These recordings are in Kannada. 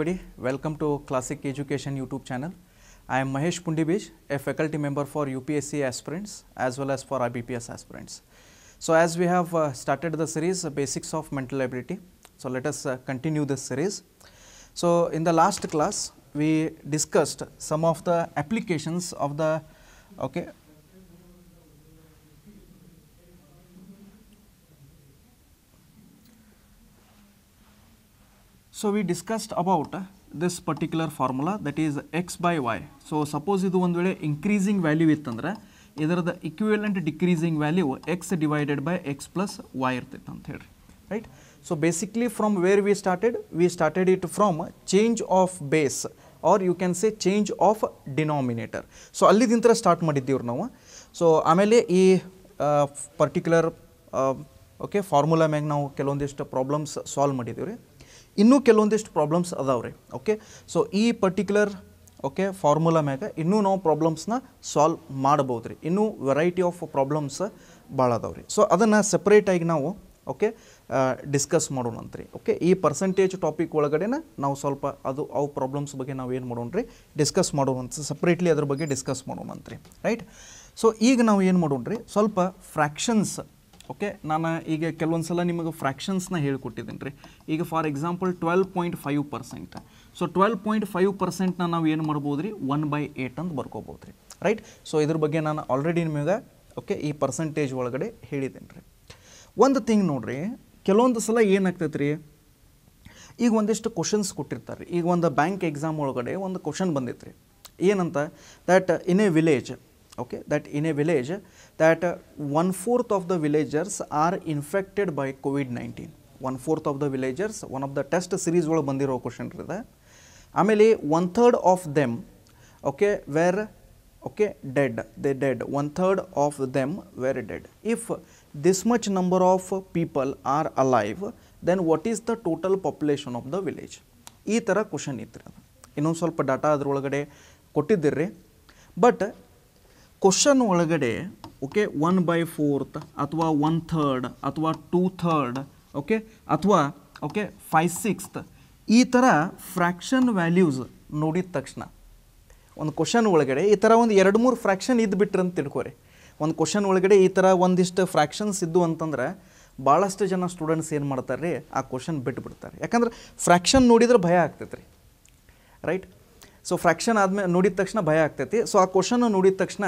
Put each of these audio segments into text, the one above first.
everybody. Welcome to Classic Education YouTube channel. I am Mahesh Pundibij, a faculty member for UPSC aspirants as well as for IBPS aspirants. So, as we have uh, started the series uh, Basics of Mental Ability, so let us uh, continue this series. So, in the last class, we discussed some of the applications of the okay So, we discussed about this particular formula that is x by y. So, suppose ಇದು ಒಂದು ವೇಳೆ increasing value ಇತ್ತಂದ್ರೆ ಇದರದ equivalent decreasing value x divided by x plus y ಇರ್ತೈತೆ ಅಂತ ಹೇಳ್ರಿ. Right so basically from where we started we started it from change of base or you can say change of denominator so ಅಲ್ಲಿದಿಂತ start ಮಾಡಿದ್ದೀವ್ರಿ ನಾವು. ಸೊ ಆಮೇಲೆ ಈ ಪರ್ಟಿಕ್ಯುಲರ್ ಓಕೆ ಫಾರ್ಮುಲಾ ಮ್ಯಾಗ ನಾವು ಕೆಲವೊಂದಿಷ್ಟು ಪ್ರಾಬ್ಲಮ್ಸ್ ಸಾಲ್ವ್ ಮಾಡಿದ್ದೀವಿ ರೀ ಇನ್ನೂ ಕೆಲವೊಂದಿಷ್ಟು ಪ್ರಾಬ್ಲಮ್ಸ್ ಅದಾವೆ ರೀ ಓಕೆ ಸೊ ಈ ಪರ್ಟಿಕ್ಯುಲರ್ ಓಕೆ ಫಾರ್ಮುಲಾ ಮ್ಯಾಗ ಇನ್ನೂ ನಾವು ಪ್ರಾಬ್ಲಮ್ಸ್ನ ಸಾಲ್ವ್ ಮಾಡ್ಬೋದು ರೀ. ಇನ್ನೂ ವೆರೈಟಿ ಆಫ್ ಪ್ರಾಬ್ಲಮ್ಸ್ ಭಾಳ ಅದಾವೆ ರೀ. ಸೊ ಅದನ್ನು ಸಪ್ರೇಟಾಗಿ ನಾವು ಓಕೆ ಡಿಸ್ಕಸ್ ಮಾಡೋಣಂತ್ರಿ ಓಕೆ ಈ ಪರ್ಸೆಂಟೇಜ್ ಟಾಪಿಕ್ ಒಳಗಡೆನ ನಾವು ಸ್ವಲ್ಪ ಅದು, ಅವು ಪ್ರಾಬ್ಲಮ್ಸ್ ಬಗ್ಗೆ ನಾವು ಏನು ಮಾಡೋಣ ರೀ ಡಿಸ್ಕಸ್ ಮಾಡೋಣ ಸಪ್ರೇಟ್ಲಿ ಅದ್ರ ಬಗ್ಗೆ ಡಿಸ್ಕಸ್ ಮಾಡೋಣಂತ್ರಿ ರೈಟ್ ಸೊ ಈಗ ನಾವು ಏನು ಮಾಡೋಣ ರೀ, ಸ್ವಲ್ಪ ಫ್ರ್ಯಾಕ್ಷನ್ಸ್ ಓಕೆ ನಾನು ಈಗ ಕೆಲವೊಂದು ಸಲ ನಿಮಗೆ ಫ್ರ್ಯಾಕ್ಷನ್ಸ್ನ ಹೇಳಿಕೊಟ್ಟಿದ್ದೀನಿ ರೀ. ಈಗ for example twelve point five percent so twelve point five ಪರ್ಸೆಂಟ್ನ ನಾವು ಏನು ಮಾಡ್ಬೋದು ರೀ? ಒನ್ ಬೈ ಏಟ್ ಅಂತ ಬರ್ಕೋಬೋದು ರೀ. ರೈಟ್ ಸೊ ಇದ್ರ ಬಗ್ಗೆ ನಾನು ಆಲ್ರೆಡಿ ನಿಮಗೆ ಓಕೆ ಈ ಪರ್ಸೆಂಟೇಜ್ ಒಳಗಡೆ ಹೇಳಿದ್ದೀನಿ ರೀ. ಒಂದು ಥಿಂಗ್ ನೋಡಿರಿ, ಕೆಲವೊಂದು ಸಲ ಏನಾಗ್ತೈತೆ ರೀ ಈಗ ಒಂದಿಷ್ಟು ಕ್ವಶನ್ಸ್ ಕೊಟ್ಟಿರ್ತಾರೆ. ಈಗ ಒಂದು ಬ್ಯಾಂಕ್ ಎಕ್ಸಾಮ್ ಒಳಗಡೆ ಒಂದು ಕ್ವಶನ್ ಬಂದೈತೆ ರೀ ಏನಂತ? That in a village okay that in a village that uh, one fourth of the villagers are infected by covid-19 one fourth of the villagers one of the test series ಒಳಗೆ ಬಂದಿರೋ ಕ್ವಶನ್ ಇದೆ ಆಮೇಲೆ one third of them okay were okay dead the dead one third of them were dead if this much number of people are alive then what is the total population of the village ಈ ಥರ ಕ್ವಶನ್ ಇತ್ತು ಅದು ಇನ್ನೊಂದು ಸ್ವಲ್ಪ ಡಾಟಾ ಅದ್ರೊಳಗಡೆ ಕೊಟ್ಟಿದ್ದಿರ್ರಿ. ಬಟ್ ಕ್ವಶನ್ ಒಳಗಡೆ ಓಕೆ ಒನ್ ಬೈ ಫೋರ್ತ್ ಅಥವಾ ಒನ್ ಥರ್ಡ್ ಅಥವಾ ಟೂ ಥರ್ಡ್ ಓಕೆ ಅಥವಾ ಓಕೆ ಫೈವ್ ಸಿಕ್ಸ್ತ್ ಈ ಥರ ಫ್ರ್ಯಾಕ್ಷನ್ ವ್ಯಾಲ್ಯೂಸ್ ನೋಡಿದ ತಕ್ಷಣ. ಒಂದು ಕ್ವಶನ್ ಒಳಗಡೆ ಈ ಥರ ಒಂದು ಎರಡು ಮೂರು ಫ್ರ್ಯಾಕ್ಷನ್ ಇದ್ದುಬಿಟ್ರೆ ಅಂತ ತಿಳ್ಕೊರಿ. ಒಂದು ಕ್ವಶನ್ ಒಳಗಡೆ ಈ ಥರ ಒಂದಿಷ್ಟು ಫ್ರ್ಯಾಕ್ಷನ್ಸ್ ಇದ್ದು ಅಂತಂದ್ರೆ ಭಾಳಷ್ಟು ಜನ ಸ್ಟೂಡೆಂಟ್ಸ್ ಏನು ಮಾಡ್ತಾರೆ ರೀ ಆ ಕ್ವಶನ್ ಬಿಟ್ಟು ಬಿಡ್ತಾರೆ ಯಾಕಂದ್ರೆ ಫ್ರ್ಯಾಕ್ಷನ್ ನೋಡಿದ್ರೆ ಭಯ ಆಗ್ತೈತೆ ರೀ ರೈಟ್ ಸೊ ಫ್ರ್ಯಾಕ್ಷನ್ ಆದಮೇಲೆ ನೋಡಿದ ತಕ್ಷಣ ಭಯ ಆಗ್ತೈತಿ. ಸೊ ಆ ಕ್ವಶನ್ ನೋಡಿದ ತಕ್ಷಣ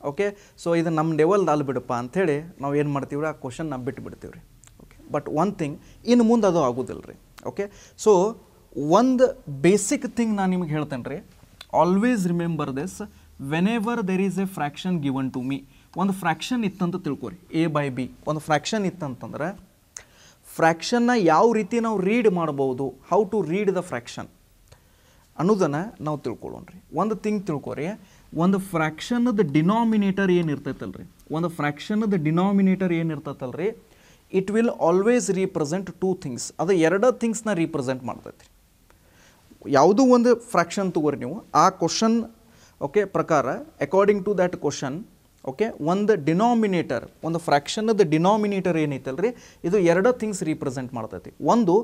ಓಕೆ ಸೊ ಇದು ನಮ್ಮ ಲೆವೆಲ್ದು ಅಲ್ಲಿ ಬಿಡಪ್ಪ ಅಂಥೇಳಿ ನಾವು ಏನು ಮಾಡ್ತೀವಿ ಆ ಕ್ವಶನ್ ನಾವು ಬಿಟ್ಟು ಬಿಡ್ತೀವಿ ರೀ ಓಕೆ ಬಟ್ ಒನ್ ಥಿಂಗ್ ಇನ್ನು ಮುಂದೆ ಅದು ಆಗೋದಿಲ್ಲ ರೀ ಓಕೆ ಸೊ ಒಂದು ಬೇಸಿಕ್ ಥಿಂಗ್ ನಾನು ನಿಮ್ಗೆ ಹೇಳ್ತೇನೆ ರೀ always remember this whenever there is a fraction given to me ಒಂದು ಫ್ರ್ಯಾಕ್ಷನ್ ಇತ್ತಂತ ತಿಳ್ಕೊರಿ. ಎ ಬೈ ಬಿ ಒಂದು ಫ್ರ್ಯಾಕ್ಷನ್ ಇತ್ತಂತಂದ್ರೆ ಫ್ರ್ಯಾಕ್ಷನ್ನ ಯಾವ ರೀತಿ ನಾವು ರೀಡ್ ಮಾಡ್ಬೋದು how to read the fraction ಅನ್ನೋದನ್ನು ನಾವು ತಿಳ್ಕೊಳ್ಳೋಣ ರೀ ಒಂದು ಥಿಂಗ್ ತಿಳ್ಕೊರಿ ಒಂದು ಫ್ರ್ಯಾಕ್ಷನದ ಡಿನಾಮಿನೇಟರ್ ಏನು ಇರ್ತೈತಲ್ಲ ರೀ ಒಂದು ಫ್ರ್ಯಾಕ್ಷನದ ಡಿನಾಮಿನೇಟರ್ ಏನು ಇರ್ತೈತಲ್ಲ ರೀ it will always represent two things ಅದು ಎರಡು ಥಿಂಗ್ಸ್ನ ರೀಪ್ರೆಸೆಂಟ್ ಮಾಡ್ತೈತಿ. ಯಾವುದೂ ಒಂದು ಫ್ರ್ಯಾಕ್ಷನ್ ತಗೋರಿ ನೀವು, ಆ ಕ್ವಶನ್ ಓಕೆ ಪ್ರಕಾರ according to that question okay ಒಂದು ಡಿನಾಮಿನೇಟರ್, ಒಂದು ಫ್ರ್ಯಾಕ್ಷನದ ಡಿನಾಮಿನೇಟರ್ ಏನೈತಲ್ಲ ರೀ ಇದು ಎರಡು ಥಿಂಗ್ಸ್ ರೀಪ್ರೆಸೆಂಟ್ ಮಾಡ್ತೈತಿ. ಒಂದು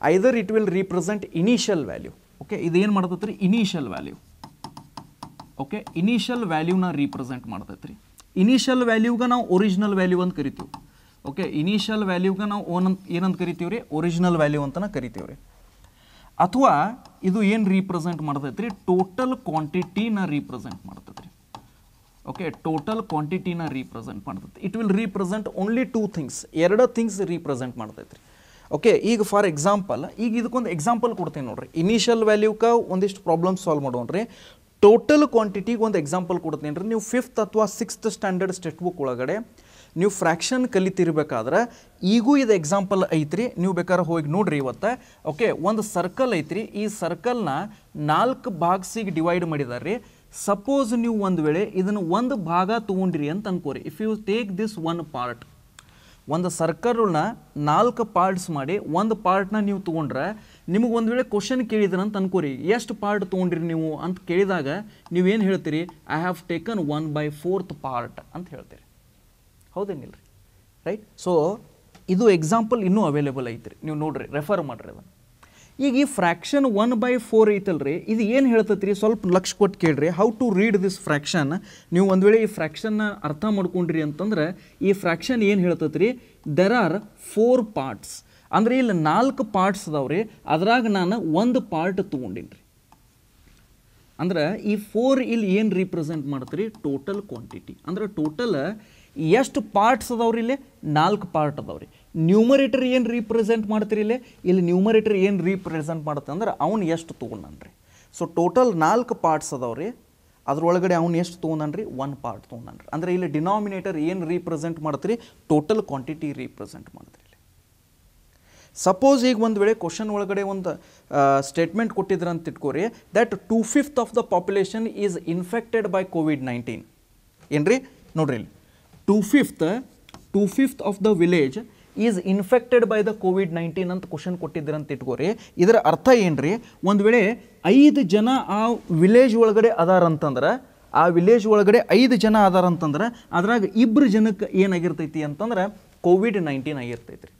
either it will represent initial value okay ಇದೇನು ಮಾಡ್ತೈತ್ರಿ? ಇನಿಷಿಯಲ್ ವ್ಯಾಲ್ಯೂ ಓಕೆ ಇನಿಷಿಯಲ್ ವ್ಯಾಲ್ಯೂನ ರೀಪ್ರೆಸೆಂಟ್ ಮಾಡ್ತೈತೆ ರೀ ಇನಿಷಿಯಲ್ ವ್ಯಾಲ್ಯೂಗೆ ನಾವು ಒರಿಜಿನಲ್ ವ್ಯಾಲ್ಯೂ ಅಂತ ಕರಿತೀವಿ. ಓಕೆ ಇನಿಷಿಯಲ್ ವ್ಯಾಲ್ಯೂಗೆ ನಾವು ಓನಂತ, ಏನಂತ ಕರಿತೀವಿ ರೀ ಒರಿಜಿನಲ್ ವ್ಯಾಲ್ಯೂ ಅಂತಲೇ ಕರಿತೀವಿ ರೀ ಅಥವಾ ಇದು ಏನು ರೀಪ್ರೆಸೆಂಟ್ ಮಾಡ್ತೈತೆ ರೀ ಟೋಟಲ್ ಕ್ವಾಂಟಿಟಿನ ರೀಪ್ರೆಸೆಂಟ್ ಮಾಡ್ತೈತೆ ರೀ ಓಕೆ ಟೋಟಲ್ ಕ್ವಾಂಟಿಟಿನ represent ಮಾಡ್ತೈತೆ it will represent only two things ಎರಡು ಥಿಂಗ್ಸ್ ರೀಪ್ರೆಸೆಂಟ್ ಮಾಡ್ತೈತೆ ರೀ ಓಕೆ ಈಗ ಫಾರ್ ಎಕ್ಸಾಂಪಲ್ ಈಗ ಇದಕ್ಕೊಂದು ಎಕ್ಸಾಂಪಲ್ ಕೊಡ್ತೀನಿ ನೋಡ್ರಿ. ಇನಿಷಿಯಲ್ ವ್ಯಾಲ್ಯೂಕ್ಕೆ ಒಂದಿಷ್ಟು ಪ್ರಾಬ್ಲಮ್ ಸಾಲ್ವ್ ಮಾಡೋಣ್ರಿ. ಟೋಟಲ್ ಕ್ವಾಂಟಿಟಿಗೆ ಒಂದು ಎಕ್ಸಾಂಪಲ್ ಕೊಡ್ತೀನಿ ರೀ ನೀವು ಫಿಫ್ತ್ ಅಥವಾ ಸಿಕ್ಸ್ತ್ ಸ್ಟ್ಯಾಂಡರ್ಡ್ ಸ್ಟೆಟ್ ಬುಕ್ ಒಳಗಡೆ ನೀವು ಫ್ರ್ಯಾಕ್ಷನ್ ಕಲಿತಿರ್ಬೇಕಾದ್ರೆ ಈಗೂ ಇದು ಎಕ್ಸಾಂಪಲ್ ಐತ್ರಿ. ನೀವು ಬೇಕಾದ್ರೆ ಹೋಗಿ ನೋಡ್ರಿ ಇವತ್ತು. ಓಕೆ ಒಂದು ಸರ್ಕಲ್ ಐತ್ರಿ. ಈ ಸರ್ಕಲ್ನ ನಾಲ್ಕು ಭಾಗ್ಸಿಗೆ ಡಿವೈಡ್ ಮಾಡಿದಾರೆ ರೀ ಸಪೋಸ್ ನೀವು ಒಂದು ವೇಳೆ ಇದನ್ನು ಒಂದು ಭಾಗ ತೊಗೊಂಡ್ರಿ ಅಂತ ಅನ್ಕೋರಿ. If you take this one part ಒಂದು ಸರ್ಕಲ್ನ ನಾಲ್ಕು ಪಾರ್ಟ್ಸ್ ಮಾಡಿ, ಒಂದು ಪಾರ್ಟ್ನ ನೀವು ತೊಗೊಂಡ್ರೆ ನಿಮಗೆ ಒಂದು ವೇಳೆ ಕ್ವಶನ್ ಕೇಳಿದ್ರ ಅಂತ ಅನ್ಕೋರಿ, ಎಷ್ಟು ಪಾರ್ಟ್ ತೊಗೊಂಡ್ರಿ ನೀವು? ಅಂತ ಕೇಳಿದಾಗ ನೀವೇನು ಹೇಳ್ತೀರಿ? I have taken one by fourth part ಅಂತ ಹೇಳ್ತೀರಿ. ಹೌದೇನಿಲ್ಲ ರೀ ರೈಟ್ ಸೊ ಇದು ಎಕ್ಸಾಂಪಲ್ ಇನ್ನೂ ಅವೈಲೇಬಲ್ ಐತ್ರಿ. ನೀವು ನೋಡ್ರಿ ರೆಫರ್ ಮಾಡಿರಿ ಅದನ್ನು. ಈಗ ಈ ಫ್ರ್ಯಾಕ್ಷನ್ ಒನ್ ಬೈ ಫೋರ್ ಐತಲ್ರಿ? ಇದು ಏನು ಹೇಳ್ತೈತೆ ರೀ ಸ್ವಲ್ಪ ಲಕ್ಷ ಕೊಟ್ಟು ಕೇಳ್ರಿ. How to read this fraction ನೀವು ಒಂದು ವೇಳೆ ಈ ಫ್ರ್ಯಾಕ್ಷನ್ನ ಅರ್ಥ ಮಾಡ್ಕೊಂಡ್ರಿ ಅಂತಂದ್ರೆ, ಈ ಫ್ರ್ಯಾಕ್ಷನ್ ಏನು ಹೇಳ್ತೈತ್ರಿ? ದೆರ್ ಆರ್ ಫೋರ್ ಪಾರ್ಟ್ಸ್ ಅಂದ್ರೆ ಇಲ್ಲಿ ನಾಲ್ಕು ಪಾರ್ಟ್ಸ್ ಅದಾವ್ರಿ. ಅದ್ರಾಗ ನಾನು ಒಂದು ಪಾರ್ಟ್ ತೊಗೊಂಡೀನಿ ರೀ ಅಂದ್ರೆ ಈ ಫೋರ್ ಇಲ್ಲಿ ಏನು ರೀಪ್ರೆಸೆಂಟ್ ಮಾಡ್ತೀರಿ? ಟೋಟಲ್ ಕ್ವಾಂಟಿಟಿ ಅಂದ್ರೆ ಟೋಟಲ್ ಎಷ್ಟು ಪಾರ್ಟ್ಸ್ ಅದಾವ್ರಿ ಇಲ್ಲಿ? ನಾಲ್ಕು ಪಾರ್ಟ್ ಅದಾವ್ರಿ. ನ್ಯೂಮರೇಟರ್ ಏನು ರೀಪ್ರೆಸೆಂಟ್ ಮಾಡ್ತೀರಿ ಇಲ್ಲಿ? ಇಲ್ಲಿ ನ್ಯೂಮರೇಟರ್ ಏನು ರೀಪ್ರೆಸೆಂಟ್ ಮಾಡುತ್ತೆ ಅಂದ್ರೆ ಅವ್ನು ಎಷ್ಟು ತೊಗೊಂಡನ್ರಿ ಸೊ ಟೋಟಲ್ ನಾಲ್ಕು ಪಾರ್ಟ್ಸ್ ಅದಾವ್ರಿ ಅದ್ರೊಳಗಡೆ ಅವ್ನು ಎಷ್ಟು ತೊಗೊಂಡನ್ರಿ ಒನ್ ಪಾರ್ಟ್ ತೊಗೊಂಡನ್ರಿ ಅಂದ್ರೆ ಇಲ್ಲಿ ಡಿನಾಮಿನೇಟರ್ ಏನು ರೀಪ್ರೆಸೆಂಟ್ ಮಾಡ್ತೀರಿ? ಟೋಟಲ್ ಕ್ವಾಂಟಿಟಿ ರೀಪ್ರೆಸೆಂಟ್ ಮಾಡ್ತೀರಿ ಇಲ್ಲಿ. ಸಪೋಸ್ ಈಗ ಒಂದು ವೇಳೆ ಕ್ವಶನ್ ಒಳಗಡೆ ಒಂದು ಸ್ಟೇಟ್ಮೆಂಟ್ ಕೊಟ್ಟಿದ್ರೆ ಅಂತ ಇಟ್ಕೋರಿ that two fifth of the population is infected by Covid nineteen ಏನ್ರಿ? ನೋಡ್ರಿ ಇಲ್ಲಿ. Two fifth two fifth of the village is infected by the Covid nineteen ಅಂತ ಕ್ವಶನ್ ಕೊಟ್ಟಿದ್ದೀರಂತ ಇಟ್ಕೋರಿ. ಇದರ ಅರ್ಥ ಏನು ರೀ ಒಂದು ವೇಳೆ ಐದು ಜನ ಆ ವಿಲೇಜ್ ಒಳಗಡೆ ಅದಾರಂತಂದ್ರೆ, ಆ ವಿಲೇಜ್ ಒಳಗಡೆ ಐದು ಜನ ಅದಾರಂತಂದ್ರೆ, ಅದ್ರಾಗ ಇಬ್ಬರು ಜನಕ್ಕೆ ಏನಾಗಿರ್ತೈತಿ ಅಂತಂದ್ರೆ ಕೋವಿಡ್ ನೈನ್ಟೀನ್ ಆಗಿರ್ತೈತಿ ರೀ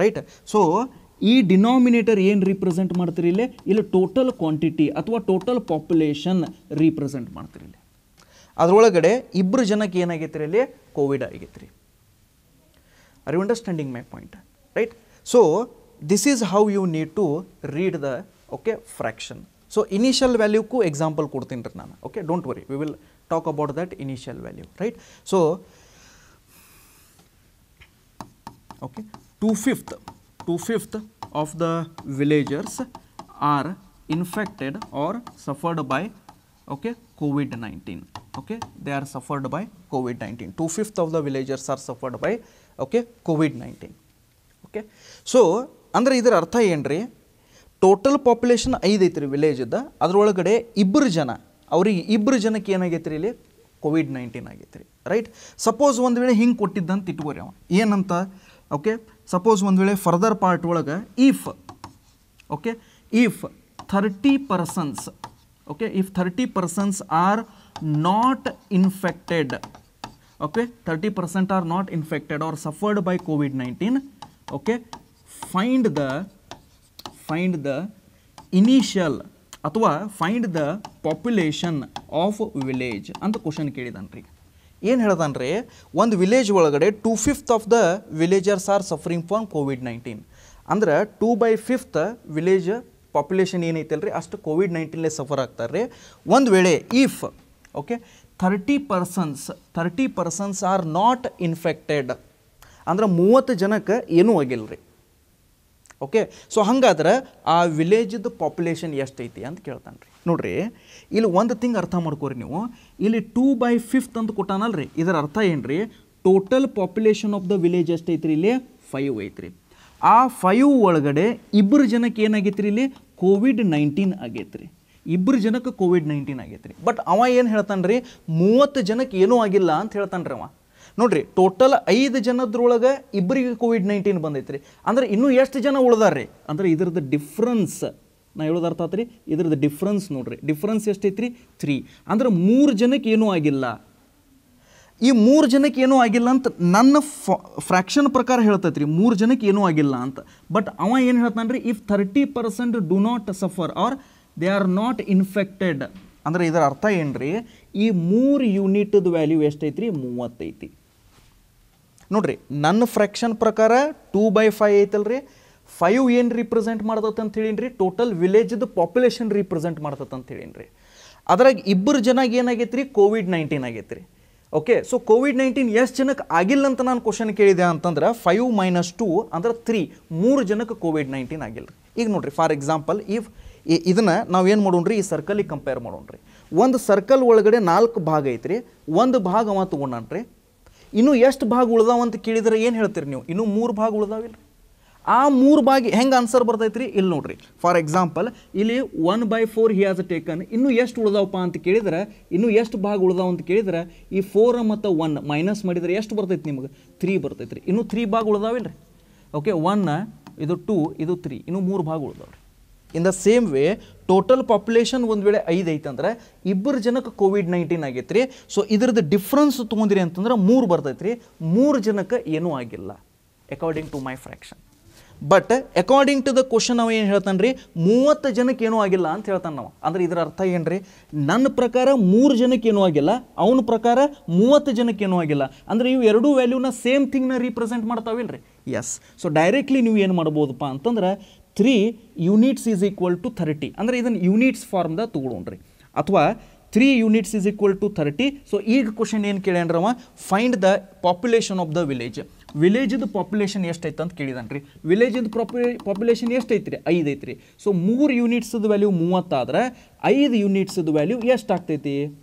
ರೈಟ್ ಸೊ ಈ ಡಿನಾಮಿನೇಟರ್ ಏನು ರೀಪ್ರೆಸೆಂಟ್ ಮಾಡ್ತೀರಿ ಇಲ್ಲಿ? ಇಲ್ಲಿ ಟೋಟಲ್ ಕ್ವಾಂಟಿಟಿ ಅಥವಾ ಟೋಟಲ್ ಪಾಪ್ಯುಲೇಷನ್ ರೀಪ್ರೆಸೆಂಟ್ ಮಾಡ್ತೀರಿ ಇಲ್ಲಿ. ಅದರೊಳಗಡೆ ಇಬ್ಬರು ಜನಕ್ಕೆ ಏನಾಗೈತಿ ರೀ ಇಲ್ಲಿ? ಕೋವಿಡ್ ಆಗೈತಿ ರೀ Are you understanding my point? Right. So, this is how you need to read the okay, fraction. So, initial value ku example koduthinri nana. Okay, don't worry. We will talk about that initial value. Right. So, okay, two fifth, two fifth of the villagers are infected or suffered by okay, COVID 19. Okay, they are suffered by COVID 19. Two fifth of the villagers are suffered by okay? Covid-19 okay so ಅಂದರೆ ಇದರ ಅರ್ಥ ಏನ್ರಿ? ಟೋಟಲ್ ಪಾಪ್ಯುಲೇಷನ್ ಐದು ಐತ್ರಿ ವಿಲೇಜದ ಅದರೊಳಗಡೆ ಇಬ್ಬರು ಜನ. ಅವ್ರಿಗೆ ಇಬ್ಬರು ಜನಕ್ಕೆ ಏನಾಗೈತೆ ರೀ ಇಲ್ಲಿ? ಕೋವಿಡ್ ನೈನ್ಟೀನ್ ಆಗೈತೆ ರೀ ರೈಟ್ ಸಪೋಸ್ ಒಂದು ವೇಳೆ ಹಿಂಗೆ ಕೊಟ್ಟಿದ್ದಂತ ಇಟ್ಕೋರಿ ಅವ. ಏನಂತ? ಓಕೆ ಸಪೋಸ್ ಒಂದು ವೇಳೆ ಫರ್ದರ್ ಪಾರ್ಟ್ ಒಳಗೆ if okay if thirty persons okay if thirty persons are not infected okay 30% are not infected or suffered by covid-19 okay, find the find the initial ಅಥವಾ find the population of village ಅಂತ ಕ್ವಶನ್ ಕೇಳಿದಾನ್ರಿ. ಏನು ಹೇಳ್ದಾನ್ರಿ? ಒಂದು ವಿಲೇಜ್ ಒಳಗಡೆ two fifth of the villagers are suffering from Covid nineteen ಅಂದ್ರೆ two by fifth village population ಏನೈತಲ್ರಿ ಅಷ್ಟು ಕೋವಿಡ್ ನೈನ್ಟೀನ್ಲೇ ಸಫರ್ ಆಗ್ತಾರೆ ರೀ ಒಂದು ವೇಳೆ if okay thirty persons thirty persons are not infected ಅಂದ್ರೆ ಮೂವತ್ತು ಜನಕ್ಕೆ ಏನೂ ಆಗಿಲ್ಲ ರೀ. ಓಕೆ ಸೊ ಹಂಗಾದ್ರೆ ಆ ವಿಲೇಜದ ಪಾಪ್ಯುಲೇಷನ್ ಎಷ್ಟೈತಿ ಅಂತ ಕೇಳ್ತಾನೆ ರೀ. ನೋಡ್ರಿ, ಇಲ್ಲಿ ಒಂದು ತಿಂಗ್ ಅರ್ಥ ಮಾಡ್ಕೋರಿ ನೀವು. ಇಲ್ಲಿ ಟೂ ಬೈ ಫಿಫ್ತ್ ಅಂತ ಕೊಟ್ಟಾನಲ್ರಿ ಇದರ ಅರ್ಥ ಏನು ರೀ total population of the village ಎಷ್ಟೈತಿ ರೀ ಇಲ್ಲಿ? ಫೈವ್ ಐತ್ರಿ. ಆ ಫೈವ್ ಒಳಗಡೆ ಇಬ್ಬರು ಜನಕ್ಕೆ ಏನಾಗೈತೆ ರೀ ಇಲ್ಲಿ? ಕೋವಿಡ್ ನೈನ್ಟೀನ್ ಆಗೈತೆ ರೀ ಇಬ್ಬರು ಜನಕ್ಕೆ ಕೋವಿಡ್ ನೈನ್ಟೀನ್ ಆಗೈತೆ ರೀ ಬಟ್ ಅವ ಏನು ಹೇಳ್ತಾನೆ ರೀ ಮೂವತ್ತು ಜನಕ್ಕೆ ಏನೂ ಆಗಿಲ್ಲ ಅಂತ ಹೇಳ್ತಾನೆ ರೀ ಅವ. ನೋಡ್ರಿ ಟೋಟಲ್ ಐದು ಜನದ್ರೊಳಗೆ ಇಬ್ಬರಿಗೆ ಕೋವಿಡ್ ನೈನ್ಟೀನ್ ಬಂದೈತೆ ರೀ ಅಂದ್ರೆ ಇನ್ನೂ ಎಷ್ಟು ಜನ ಉಳ್ದಾರ್ರಿ? ಅಂದ್ರೆ ಇದ್ರದ್ದು ಡಿಫ್ರೆನ್ಸ್ ನಾ ಹೇಳೋದು ಅರ್ಥ ಆತ್ರಿ? ಇದ್ರದ್ದು ಡಿಫ್ರೆನ್ಸ್ ನೋಡ್ರಿ. ಡಿಫ್ರೆನ್ಸ್ ಎಷ್ಟೈತ್ರಿ? ತ್ರೀ ಅಂದ್ರೆ ಮೂರು ಜನಕ್ಕೆ ಏನೂ ಆಗಿಲ್ಲ. ಈ ಮೂರು ಜನಕ್ಕೆ ಏನೂ ಆಗಿಲ್ಲ ಅಂತ ನನ್ನ ಫ್ರ್ಯಾಕ್ಷನ್ ಪ್ರಕಾರ ಹೇಳ್ತೈತೆ ರೀ ಮೂರು ಜನಕ್ಕೆ ಏನೂ ಆಗಿಲ್ಲ ಅಂತ. ಬಟ್ ಅವ ಏನು ಹೇಳ್ತಾನೆ ರೀ if thirty percent do not suffer are they are not infected ಅಂದ್ರೆ ಇದರ ಅರ್ಥ ಏನ್ರಿ? ಈ ಮೂರು ಯೂನಿಟ್ದ ವ್ಯಾಲ್ಯೂ ಎಷ್ಟೈತ್ರಿ? ಮೂವತ್ತೈತಿ. ನೋಡ್ರಿ, ನನ್ನ ಫ್ರ್ಯಾಕ್ಷನ್ ಪ್ರಕಾರ ಟೂ ಬೈ ಫೈವ್ ಐತಲ್ರಿ? ಫೈವ್ ಏನು ರೀಪ್ರೆಸೆಂಟ್ ಮಾಡ್ತೈತೆ ಅಂತ ಹೇಳಿನ್ರಿ ಟೋಟಲ್ ವಿಲೇಜ್ದು ಪಾಪ್ಯುಲೇಷನ್ ರೀಪ್ರೆಸೆಂಟ್ ಮಾಡ್ತೈತೆ ಅಂತ ಹೇಳಿನ್ರಿ ಅದ್ರಾಗ ಇಬ್ಬರು ಜನಾಗ ಏನಾಗೈತ್ರಿ? ಕೋವಿಡ್ ನೈನ್ಟೀನ್ ಆಗೈತೆ ರೀ ಓಕೆ ಸೊ ಕೋವಿಡ್ ನೈನ್ಟೀನ್ ಎಷ್ಟು ಜನಕ್ಕೆ ಆಗಿಲ್ಲ ಅಂತ ನಾನು ಕ್ವಶನ್ ಕೇಳಿದೆ ಅಂತಂದ್ರೆ ಫೈವ್ ಮೈನಸ್ ಟೂ ಅಂದ್ರೆ ತ್ರೀ ಮೂರು ಜನಕ್ಕೆ ಕೋವಿಡ್ ನೈನ್ಟೀನ್ ಆಗಿಲ್ಲ ಈಗ ನೋಡ್ರಿ ಫಾರ್ ಎಕ್ಸಾಂಪಲ್ ಇಫ್ ಇದನ್ನು ನಾವು ಏನು ಮಾಡೋಣ್ರಿ? ಈ ಸರ್ಕಲಿಗೆ ಕಂಪೇರ್ ಮಾಡೋಣ ರೀ ಒಂದು ಸರ್ಕಲ್ ಒಳಗಡೆ ನಾಲ್ಕು ಭಾಗ ಐತ್ರಿ. ಒಂದು ಭಾಗ ಅವ ತೊಗೊಂಡಾನ್ರಿ. ಇನ್ನೂ ಎಷ್ಟು ಭಾಗ ಉಳ್ದಾವ ಅಂತ ಕೇಳಿದ್ರೆ ಏನು ಹೇಳ್ತೀರಿ ನೀವು? ಇನ್ನೂ ಮೂರು ಭಾಗ ಉಳ್ದಾವಿಲ್ಲ ಆ ಮೂರು ಭಾಗ ಹೆಂಗೆ ಆನ್ಸರ್ ಬರ್ತೈತ್ರಿ? ಇಲ್ಲಿ ನೋಡ್ರಿ. ಫಾರ್ ಎಕ್ಸಾಂಪಲ್ ಇಲ್ಲಿ one by four he has taken ಇನ್ನೂ ಎಷ್ಟು ಉಳ್ದಾವಪ್ಪ ಅಂತ ಕೇಳಿದ್ರೆ, ಇನ್ನೂ ಎಷ್ಟು ಭಾಗ ಉಳ್ದಾವ ಅಂತ ಕೇಳಿದ್ರೆ, ಈ ಫೋರ್ ಮತ್ತು ಒನ್ ಮೈನಸ್ ಮಾಡಿದ್ರೆ ಎಷ್ಟು ಬರ್ತೈತಿ ನಿಮಗೆ? ತ್ರೀ ಬರ್ತೈತ್ರಿ. ಇನ್ನೂ ತ್ರೀ ಭಾಗ ಉಳ್ದಾವಿಲ್ಲ ರೀ ಓಕೆ ಒನ್ ಇದು ಟೂ ಇದು ತ್ರೀ ಇನ್ನೂ ಮೂರು ಭಾಗ ಉಳ್ದಾವ್ರಿ. In the same way total population ಒಂದು ವೇಳೆ ಐದು ಐತಂದ್ರೆ ಇಬ್ಬರು ಜನಕ್ಕೆ ಕೋವಿಡ್ ನೈನ್ಟೀನ್ ಆಗೈತೆ ರೀ ಸೊ ಇದ್ರದ್ದು ಡಿಫ್ರೆನ್ಸ್ ತೊಗೊಂಡಿರಿ ಅಂತಂದ್ರೆ ಮೂರು ಬರ್ತೈತೆ ರೀ ಮೂರು ಜನಕ್ಕೆ ಏನೂ ಆಗಿಲ್ಲ according to my fraction but according to the question ಅವ ಏನು ಹೇಳ್ತಾನೆ ರೀ ಮೂವತ್ತು ಜನಕ್ಕೆ ಏನೂ ಆಗಿಲ್ಲ ಅಂತ ಹೇಳ್ತಾನೆ ನಾವು. ಅಂದ್ರೆ ಇದರ ಅರ್ಥ ಏನು ರೀ ನನ್ನ ಪ್ರಕಾರ ಮೂರು ಜನಕ್ಕೆ ಏನೂ ಆಗಿಲ್ಲ, ಅವನ ಪ್ರಕಾರ ಮೂವತ್ತು ಜನಕ್ಕೆ ಏನೂ ಆಗಿಲ್ಲ. ಅಂದರೆ ಇವು ಎರಡೂ ವ್ಯಾಲ್ಯೂನ ಸೇಮ್ ಥಿಂಗ್ನ ರೀಪ್ರೆಸೆಂಟ್ ಮಾಡ್ತಾವಿಲ್ಲ ರೀ ಎಸ್ ಸೊ ಡೈರೆಕ್ಟ್ಲಿ ನೀವು ಏನು ಮಾಡ್ಬೋದಪ್ಪ ಅಂತಂದ್ರೆ three units is equal to thirty ಅಂದರೆ ಇದನ್ನು ಯೂನಿಟ್ಸ್ ಫಾರ್ಮ್ದಾಗ ತಗೊಳ್ರಿ ಅಥವಾ three units is equal to thirty so ಈಗ ಕ್ವಶನ್ ಏನು ಕೇಳ್ಯಾನ್ರವ find the population of the village ವಿಲೇಜದ population ಎಷ್ಟೈತೆ ಅಂತ ಕೇಳಿದಾನೆ ರೀ ವಿಲೇಜದ ಪಾಪ್ಯುಲೇ ಪಾಪ್ಯುಲೇಷನ್ ಎಷ್ಟು ಐತ್ರಿ ಐದು ಐತ್ರಿ. ಸೊ ಮೂರು ಯೂನಿಟ್ಸದ ವ್ಯಾಲ್ಯೂ ಮೂವತ್ತಾದ್ರೆ, ಐದು ಯೂನಿಟ್ಸದ ವ್ಯಾಲ್ಯೂ ಎಷ್ಟು ಆಗ್ತೈತಿ? ರೈಟ್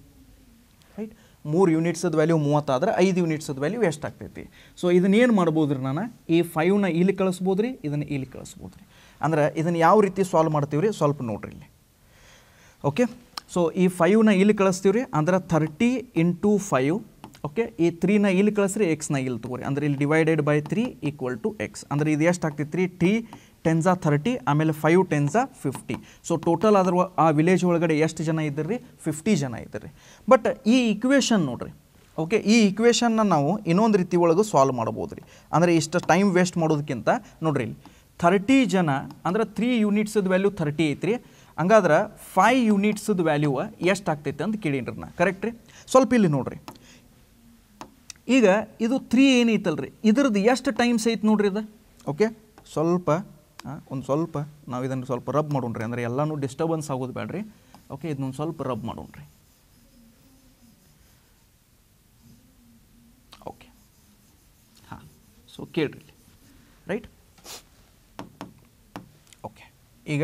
ಮೂರು ಯೂನಿಟ್ಸದ ವ್ಯಾಲ್ಯೂ ಮೂವತ್ತಾದ್ರೆ ಐದು ಯೂನಿಟ್ಸದ ವ್ಯಾಲ್ಯೂ ಎಷ್ಟು ಆಗ್ತೈತಿ ಸೊ ಇದನ್ನ ಏನು ಮಾಡ್ಬೋದು ರೀ ನಾನು? ಈ ಫೈವ್ನ ಇಲ್ಲಿ ಕಳಿಸ್ಬೋದು ರೀ ಇದನ್ನು ಇಲ್ಲಿ ಕಳಿಸ್ಬೋದು ರೀ ಅಂದ್ರೆ ಇದನ್ನು ಯಾವ ರೀತಿ ಸಾಲ್ವ್ ಮಾಡ್ತೀವಿ ರೀ ಸ್ವಲ್ಪ ನೋಡ್ರಿ ಇಲ್ಲಿ. ಓಕೆ ಸೊ ಈ ಫೈವ್ನ ಇಲ್ಲಿ ಕಳಿಸ್ತೀವಿ ರೀ ಅಂದ್ರೆ ಥರ್ಟಿ ಇಂಟು ಫೈವ್ ಓಕೆ ಈ ತ್ರೀನ ಇಲ್ಲಿ ಕಳಿಸ್ರಿ ಎಕ್ಸ್ನ ಇಲ್ಲಿ ತಗೋರಿ. ಅಂದ್ರೆ ಇಲ್ಲಿ divided by three equal to X ಅಂದ್ರೆ ಇದು ಎಷ್ಟು ಆಗ್ತೈತೆ ರೀ ಟಿ ಟೆನ್ಸಾ ಥರ್ಟಿ, ಆಮೇಲೆ five tens fifty. So total ಅದರ ಆ ವಿಲೇಜ್ ಒಳಗಡೆ ಎಷ್ಟು ಜನ ಇದ್ದೀರಿ? ಫಿಫ್ಟಿ ಜನ ಇದ್ದೀರಿ. ಬಟ್ ಈ ಇಕ್ವೇಷನ್ ನೋಡಿರಿ. ಓಕೆ ಈ ಇಕ್ವೇಷನ್ನ ನಾವು ಇನ್ನೊಂದು ರೀತಿ ಒಳಗೆ ಸಾಲ್ವ್ ಮಾಡ್ಬೋದು ರೀ. ಅಂದರೆ ಇಷ್ಟು ಟೈಮ್ ವೇಸ್ಟ್ ಮಾಡೋದಕ್ಕಿಂತ ನೋಡ್ರಿ ಇಲ್ಲಿ. ಥರ್ಟಿ ಜನ, ಅಂದ್ರೆ ತ್ರೀ ಯೂನಿಟ್ಸದ ವ್ಯಾಲ್ಯೂ ಥರ್ಟಿ ಐತ್ರಿ. ಹಂಗಾದ್ರೆ ಫೈವ್ ಯೂನಿಟ್ಸದ ವ್ಯಾಲ್ಯೂ ಎಷ್ಟು ಆಗ್ತೈತೆ ಅಂತ ಕೇಳೀನಿ ನಾ. ಕರೆಕ್ಟ್ ರೀ? ಸ್ವಲ್ಪ ಇಲ್ಲಿ ನೋಡ್ರಿ. ಈಗ ಇದು ತ್ರೀ ಏನೈತಲ್ರಿ? ಇದ್ರದ್ದು ಎಷ್ಟು ಟೈಮ್ಸ್ ಐತೆ ನೋಡ್ರಿ ಇದು? ಓಕೆ ಸ್ವಲ್ಪ ಒಂದು ಸ್ವಲ್ಪ ನಾವು ಇದನ್ನು ಸ್ವಲ್ಪ ರಬ್ ಮಾಡೋಣ್ರಿ. ಅಂದರೆ ಎಲ್ಲನೂ ಡಿಸ್ಟರ್ಬೆನ್ಸ್ ಆಗೋದು ಬೇಡ್ರಿ ಓಕೆ ಇದನ್ನೊಂದು ಸ್ವಲ್ಪ ರಬ್ ಮಾಡೋಣ್ರಿ. ಓಕೆ ಹಾಂ ಸೊ ಕೇಳ್ರಿ ರೈಟ್ ಓಕೆ ಈಗ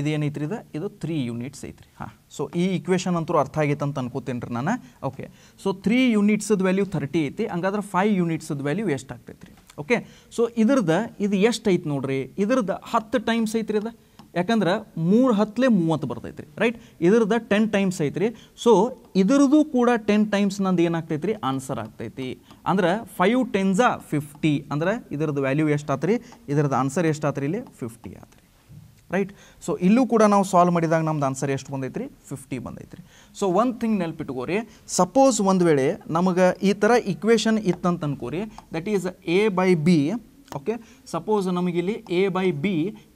ಇದೇನೈತ್ರಿ ಇದು? ಇದು ತ್ರೀ ಯೂನಿಟ್ಸ್ ಐತ್ರಿ. ಹಾಂ ಸೊ ಈ ಇಕ್ವೇಷನ್ ಅಂತೂ ಅರ್ಥ ಆಗೈತೆ ಅಂತ ಅನ್ಕೋತೀನಿ ರೀ ನಾನು ಓಕೆ ಸೊ ತ್ರೀ ಯೂನಿಟ್ಸದ ವ್ಯಾಲ್ಯೂ ಥರ್ಟಿ ಐತಿ. ಹಂಗಾದ್ರೆ ಫೈವ್ ಯೂನಿಟ್ಸದ ವ್ಯಾಲ್ಯೂ ಎಷ್ಟು ಆಗ್ತೈತೆ ರೀ ಓಕೆ ಸೊ ಇದ್ರದ್ದು ಇದು ಎಷ್ಟು ಐತೆ ನೋಡ್ರಿ? ಇದ್ರದ್ದು ಹತ್ತು ಟೈಮ್ಸ್ ಐತ್ರಿ ಇದು ಯಾಕಂದ್ರೆ ಮೂರು ಹತ್ತಲೇ ಮೂವತ್ತು ಬರ್ತೈತೆ ರೀ ರೈಟ್ ಇದ್ರದ್ದು ಟೆನ್ ಟೈಮ್ಸ್ ಐತ್ರಿ. ಸೊ ಇದ್ರದ್ದು ಕೂಡ ಟೆನ್ ಟೈಮ್ಸ್ ನಂದು ಏನಾಗ್ತೈತೆ ರೀ ಆನ್ಸರ್ ಆಗ್ತೈತಿ. ಅಂದ್ರೆ ಫೈವ್ ಟೆನ್ಸಾ ಫಿಫ್ಟಿ ಅಂದ್ರೆ ಇದ್ರದ್ದು ವ್ಯಾಲ್ಯೂ ಎಷ್ಟು ಆತ್ರಿ? ಇದ್ರದ್ದು ಆನ್ಸರ್ ಎಷ್ಟು ಆತ್ರಿ ಇಲ್ಲಿ? ಫಿಫ್ಟಿ ಆತ್ರಿ. ರೈಟ್ ಸೊ ಇಲ್ಲೂ ಕೂಡ ನಾವು ಸಾಲ್ವ್ ಮಾಡಿದಾಗ ನಮ್ದು ಆನ್ಸರ್ ಎಷ್ಟು ಬಂದೈತ್ರಿ? ಫಿಫ್ಟಿ ಬಂದೈತ್ರಿ. ಸೊ ಒಂದು ಥಿಂಗ್ ನೆನಪಿಟ್ಕೋರಿ. ಸಪೋಸ್ ಒಂದು ವೇಳೆ ನಮಗೆ ಈ ಥರ ಇಕ್ವೇಷನ್ ಇತ್ತಂತ ಅನ್ಕೋರಿ. That is A by B okay suppose ನಮಗಿಲ್ಲಿ A by B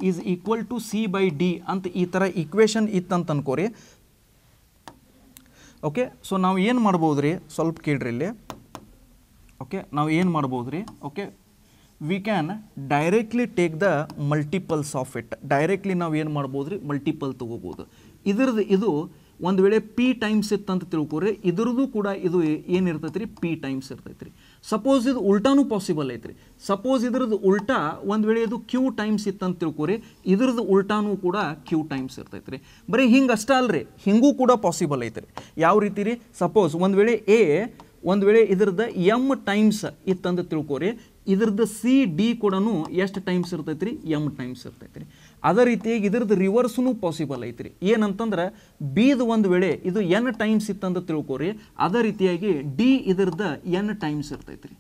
is equal to C by D ಅಂತ ಈ ಥರ ಇಕ್ವೇಷನ್ ಇತ್ತಂತ ಅನ್ಕೋರಿ. ಓಕೆ ಸೊ ನಾವು ಏನು ಮಾಡ್ಬೋದು ರೀ ಸ್ವಲ್ಪ ಕೇಳ್ರಿ ಇಲ್ಲಿ. ಓಕೆ ನಾವು ಏನು ಮಾಡ್ಬೋದು ರೀ okay we can directly take the multiples of it directly ನಾವು ಏನು ಮಾಡ್ಬೋದು ರೀ ಮಲ್ಟಿಪಲ್ ತೊಗೋಬೋದು. ಇದ್ರದ್ದು ಇದು ಒಂದು ವೇಳೆ ಪಿ ಟೈಮ್ಸ್ ಇತ್ತಂತ ತಿಳ್ಕೊರಿ ಇದ್ರದ್ದು ಕೂಡ ಇದು ಏನಿರ್ತೈತೆ ರೀ ಪಿ ಟೈಮ್ಸ್ ಇರ್ತೈತೆ ರೀ ಸಪೋಸ್ ಇದು ಉಲ್ಟಾನೂ ಪಾಸಿಬಲ್ ಐತ್ರಿ. ಸಪೋಸ್ ಇದ್ರದ್ದು ಉಲ್ಟಾ ಒಂದು ವೇಳೆ ಇದು ಕ್ಯೂ ಟೈಮ್ಸ್ ಇತ್ತಂತ ತಿಳ್ಕೊರಿ ಇದ್ರದ್ದು ಉಲ್ಟಾನೂ ಕೂಡ ಕ್ಯೂ ಟೈಮ್ಸ್ ಇರ್ತೈತೆ ರೀ ಬರೀ ಹಿಂಗೆ ಅಷ್ಟೇ ಅಲ್ರಿ. ಹಿಂಗೂ ಕೂಡ ಪಾಸಿಬಲ್ ಐತ್ರಿ. ಯಾವ ರೀತಿ ರೀ ಸಪೋಸ್ ಒಂದು ವೇಳೆ ಎ ಒಂದು ವೇಳೆ ಇದ್ರದ್ದು ಎಂ ಟೈಮ್ಸ್ ಇತ್ತಂತ ತಿಳ್ಕೊರಿ ಇದ್ರದ್ದು ಸಿ ಡಿ ಕೂಡ ಎಷ್ಟು ಟೈಮ್ಸ್ ಇರ್ತೈತೆ ರೀ ಎಂ ಟೈಮ್ಸ್ ಇರ್ತೈತೆ ರೀ ಅದೇ ರೀತಿಯಾಗಿ ಇದ್ರದ್ದು ರಿವರ್ಸ್ನೂ ಪಾಸಿಬಲ್ ಐತ್ರಿ. ಏನಂತಂದ್ರೆ ಬಿದು ಒಂದು ವೇಳೆ ಇದು ಎನ್ ಟೈಮ್ಸ್ ಇತ್ತಂತ ತಿಳ್ಕೊರಿ, ಅದೇ ರೀತಿಯಾಗಿ ಡಿ ಇದ್ರದ್ದು ಎನ್ ಟೈಮ್ಸ್ ಇರ್ತೈತೆ ರೀ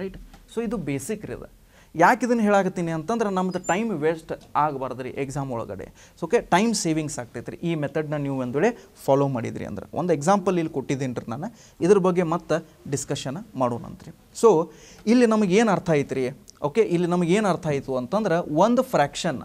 ರೈಟ್ ಸೊ ಇದು ಬೇಸಿಕ್ ರೀ ಅದು. ಯಾಕೆ ಇದನ್ನು ಹೇಳಾಕತ್ತೀನಿ ಅಂತಂದ್ರೆ ನಮ್ದು ಟೈಮ್ ವೇಸ್ಟ್ ಆಗಬಾರ್ದು ರೀ ಎಕ್ಸಾಮ್ ಒಳಗಡೆ. ಸೊ ಓಕೆ ಟೈಮ್ ಸೇವಿಂಗ್ಸ್ ಆಗ್ತೈತೆ ರೀ ಈ ಮೆಥಡ್ನ ನೀವು ಒಂದು ವೇಳೆ ಫಾಲೋ ಮಾಡಿದ್ರಿ ಅಂದ್ರೆ. ಒಂದು ಎಕ್ಸಾಂಪಲ್ ಇಲ್ಲಿ ಕೊಟ್ಟಿದ್ದೀನಿ ರೀ ನಾನು. ಇದ್ರ ಬಗ್ಗೆ ಮತ್ತೆ ಡಿಸ್ಕಷನ್ ಮಾಡೋಣಂತ್ರಿ ಸೊ ಇಲ್ಲಿ ನಮಗೆ ಏನು ಅರ್ಥ ಆಯ್ತು ರೀ ಓಕೆ ಇಲ್ಲಿ ನಮಗೆ ಏನು ಅರ್ಥ ಆಯಿತು ಅಂತಂದ್ರೆ ಒಂದು ಫ್ರ್ಯಾಕ್ಷನ್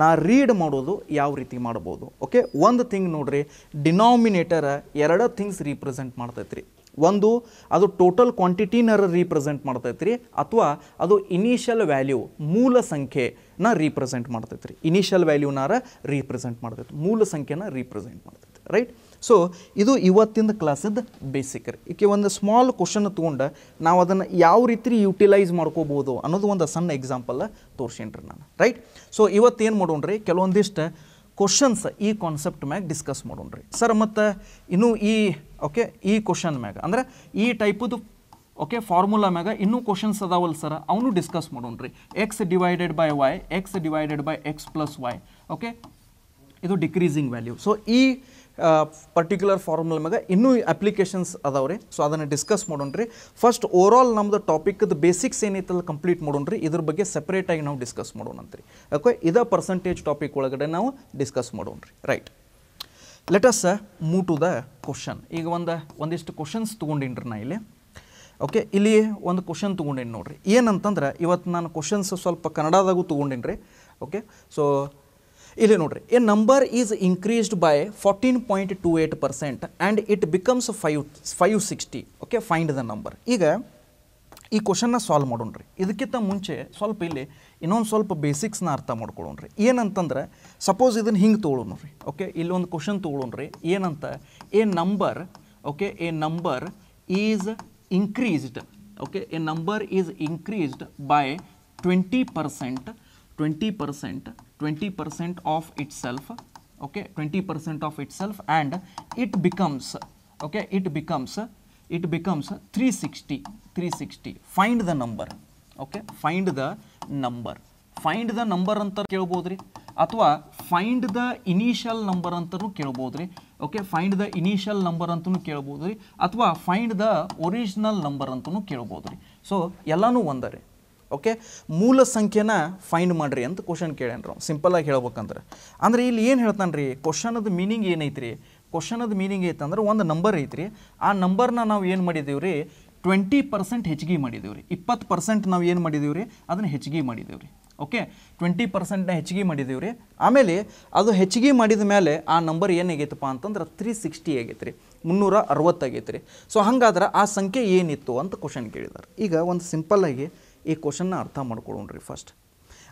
ನಾ ರೀಡ್ ಮಾಡೋದು ಯಾವ ರೀತಿ ಮಾಡ್ಬೋದು. ಓಕೆ ಒಂದು ಥಿಂಗ್ ನೋಡ್ರಿ ಡಿನಾಮಿನೇಟರ್ ಎರಡು ಥಿಂಗ್ಸ್ ರೀಪ್ರೆಸೆಂಟ್ ಮಾಡ್ತೈತೆ ರೀ ಒಂದು, ಅದು ಟೋಟಲ್ ಕ್ವಾಂಟಿಟಿನರ ರೀಪ್ರೆಸೆಂಟ್ ಮಾಡ್ತೈತೆ ರೀ ಅಥವಾ ಅದು ಇನಿಷಿಯಲ್ ವ್ಯಾಲ್ಯೂ ಮೂಲ ಸಂಖ್ಯೆನ ರೀಪ್ರೆಸೆಂಟ್ ಮಾಡ್ತೈತೆ ರೀ ಇನಿಷಿಯಲ್ ವ್ಯಾಲ್ಯೂನಾರ ರೀಪ್ರೆಸೆಂಟ್ ಮಾಡ್ತೈತೆ ಮೂಲ ಸಂಖ್ಯೆನ ರೀಪ್ರೆಸೆಂಟ್ ಮಾಡ್ತೈತೆ ರೈಟ್ ಸೊ ಇದು ಇವತ್ತಿನ ಕ್ಲಾಸದ ಬೇಸಿಕ್ ರೀ. ಈಕೆ ಒಂದು ಸ್ಮಾಲ್ ಕ್ವಶನ್ ತೊಗೊಂಡು ನಾವು ಅದನ್ನು ಯಾವ ರೀತಿ ಯುಟಿಲೈಸ್ ಮಾಡ್ಕೋಬೋದು ಅನ್ನೋದು ಒಂದು ಸಣ್ಣ ಎಕ್ಸಾಂಪಲ್ ತೋರ್ಸೇನ್ರಿ ನಾನು ರೈಟ್ ಸೊ ಇವತ್ತೇನು ರೀ ಕೆಲವೊಂದಿಷ್ಟು ಕ್ವಶನ್ಸ್ ಈ ಕಾನ್ಸೆಪ್ಟ್ ಮ್ಯಾಗ ಡಿಸ್ಕಸ್ ಮಾಡೋಣ್ರಿ. ಸರ್, ಮತ್ತು ಇನ್ನೂ ಈ ಓಕೆ ಈ ಕ್ವಶನ್ ಮ್ಯಾಗ, ಅಂದ್ರೆ ಈ ಟೈಪದು ಓಕೆ ಫಾರ್ಮುಲಾ ಮ್ಯಾಗ ಇನ್ನೂ ಕ್ವಶನ್ಸ್ ಅದಾವಲ್ಲ ಸರ್, ಅವನು discuss ಮಾಡೋಣ್ರಿ. X divided by Y X divided by X plus Y okay ಇದು ಡಿಕ್ರೀಸಿಂಗ್ ವ್ಯಾಲ್ಯೂ ಸೊ ಈ ಪರ್ಟಿಕ್ಯುಲರ್ ಫಾರ್ಮುಲಾ ಮ್ಯಾಗ ಇನ್ನೂ ಅಪ್ಲಿಕೇಶನ್ಸ್ ಅದಾವ್ರಿ. ಸೊ ಅದನ್ನು ಡಿಸ್ಕಸ್ ಮಾಡೋಣ ರೀ ಫಸ್ಟ್ ಓವರಾಲ್ ನಮ್ದು ಟಾಪಿಕ್ದು ಬೇಸಿಕ್ಸ್ ಏನೈತಲ್ಲ ಕಂಪ್ಲೀಟ್ ಮಾಡೋಣ ರೀ ಇದ್ರ ಬಗ್ಗೆ ಸೆಪ್ರೇಟಾಗಿ ನಾವು ಡಿಸ್ಕಸ್ ಮಾಡೋಣಂತ್ರಿ. ಓಕೆ ಇದೇ ಪರ್ಸೆಂಟೇಜ್ ಟಾಪಿಕ್ ಒಳಗಡೆ ನಾವು ಡಿಸ್ಕಸ್ ಮಾಡೋಣ ರೀ right let move to the question ಈಗ ಒಂದು, ಒಂದಿಷ್ಟು ಕ್ವಶನ್ಸ್ ತೊಗೊಂಡಿನ್ರಿ ನಾ ಇಲ್ಲಿ. ಓಕೆ ಇಲ್ಲಿ ಒಂದು ಕ್ವಶನ್ ತೊಗೊಂಡೇನಿ ನೋಡ್ರಿ. ಏನಂತಂದ್ರೆ ಇವತ್ತು ನಾನು ಕ್ವಶನ್ಸ್ ಸ್ವಲ್ಪ ಕನ್ನಡದಾಗೂ ತೊಗೊಂಡೇನಿ ರೀ ಓಕೆ ಸೊ ಇಲ್ಲಿ ನೋಡ್ರಿ, a number is increased by fourteen point two eight percent and it becomes five five sixty okay find the number ಈಗ ಈ ಕ್ವಶನ್ನ ಸಾಲ್ವ್ ಮಾಡೋಣ್ರಿ. ಇದಕ್ಕಿಂತ ಮುಂಚೆ ಸ್ವಲ್ಪ ಇಲ್ಲಿ ಇನ್ನೊಂದು ಸ್ವಲ್ಪ ಬೇಸಿಕ್ಸ್ನ ಅರ್ಥ ಮಾಡ್ಕೊಳ್ಳೋಣ್ರಿ. ಏನಂತಂದ್ರೆ ಸಪೋಸ್ ಇದನ್ನು ಹಿಂಗೆ ತೊಗೊಳೋಣ ರೀ ಓಕೆ ಇಲ್ಲಿ ಒಂದು ಕ್ವಶನ್ ತೊಗೊಳೋಣ್ರಿ. ಏನಂತ? A number okay a number is increased okay a number is increased by twenty percent twenty percent twenty percent of itself okay 20% of itself and it becomes, okay, it becomes it becomes 360 360 find the number, okay, find the number. Find the number ಅಂತ ಕೇಳ್ಬೋದು ರೀ ಅಥವಾ ಫೈಂಡ್ ದ ಇನಿಷಿಯಲ್ ನಂಬರ್ ಅಂತಲೂ ಕೇಳ್ಬೋದ್ರಿ? Okay find the initial number ಅಂತಲೂ ಕೇಳ್ಬೋದ್ರಿ? ಅಥವಾ ಫೈಂಡ್ ದ ಒರಿಜಿನಲ್ ನಂಬರ್ ಅಂತಲೂ ಕೇಳ್ಬೋದು ರೀ ಸೊ ಎಲ್ಲನೂ ಒಂದರಿ ಓಕೆ ಮೂಲ ಸಂಖ್ಯೆನ ಫೈಂಡ್ ಮಾಡಿರಿ ಅಂತ ಕ್ವಶನ್ ಕೇಳ್ಯಾನ್ರಿ ಸಿಂಪಲಾಗಿ ಹೇಳ್ಬೇಕಂದ್ರೆ. ಅಂದ್ರೆ ಇಲ್ಲಿ ಏನು ಹೇಳ್ತಾನೆ ರೀ ಕ್ವಶನದ ಮೀನಿಂಗ್ ಏನೈತ್ರಿ? ಕ್ವಶನದ ಮೀನಿಂಗ್ ಐತಂದ್ರೆ ಒಂದು ನಂಬರ್ ಐತ್ರಿ. ಆ ನಂಬರ್ನ ನಾವು ಏನು ಮಾಡಿದ್ದೀವಿ ರೀ ಟ್ವೆಂಟಿ ಪರ್ಸೆಂಟ್ ಹೆಚ್ಚಿಗೆ ಮಾಡಿದ್ದೀವಿ ರೀ ಇಪ್ಪತ್ತು ಪರ್ಸೆಂಟ್ ನಾವು ಏನು ಮಾಡಿದ್ದೀವಿ ರೀ ಅದನ್ನು ಹೆಚ್ಚಿಗೆ ಮಾಡಿದ್ದೀವಿ ರೀ ಓಕೆ ಟ್ವೆಂಟಿ ಪರ್ಸೆಂಟ್ನ ಹೆಚ್ಚಿಗೆ ಮಾಡಿದ್ದೀವಿ ರೀ ಆಮೇಲೆ ಅದು ಹೆಚ್ಚಿಗೆ ಮಾಡಿದ ಮೇಲೆ ಆ ನಂಬರ್ ಏನಾಗೈತಪ್ಪ ಅಂತಂದ್ರೆ ತ್ರೀ ಸಿಕ್ಸ್ಟಿ ಆಗೈತೆ ರೀ ಮುನ್ನೂರ ಅರವತ್ತಾಗೈತೆ ರೀ ಸೊ ಹಂಗಾದ್ರೆ ಆ ಸಂಖ್ಯೆ ಏನಿತ್ತು ಅಂತ ಕ್ವಶನ್ ಕೇಳಿದ್ದಾರೆ ಈಗ ಒಂದು ಸಿಂಪಲ್ಲಾಗಿ ಈ ಕ್ವಶನ್ನ ಅರ್ಥ ಮಾಡ್ಕೊಳ್ಳೋಣ್ರಿ ಫಸ್ಟ್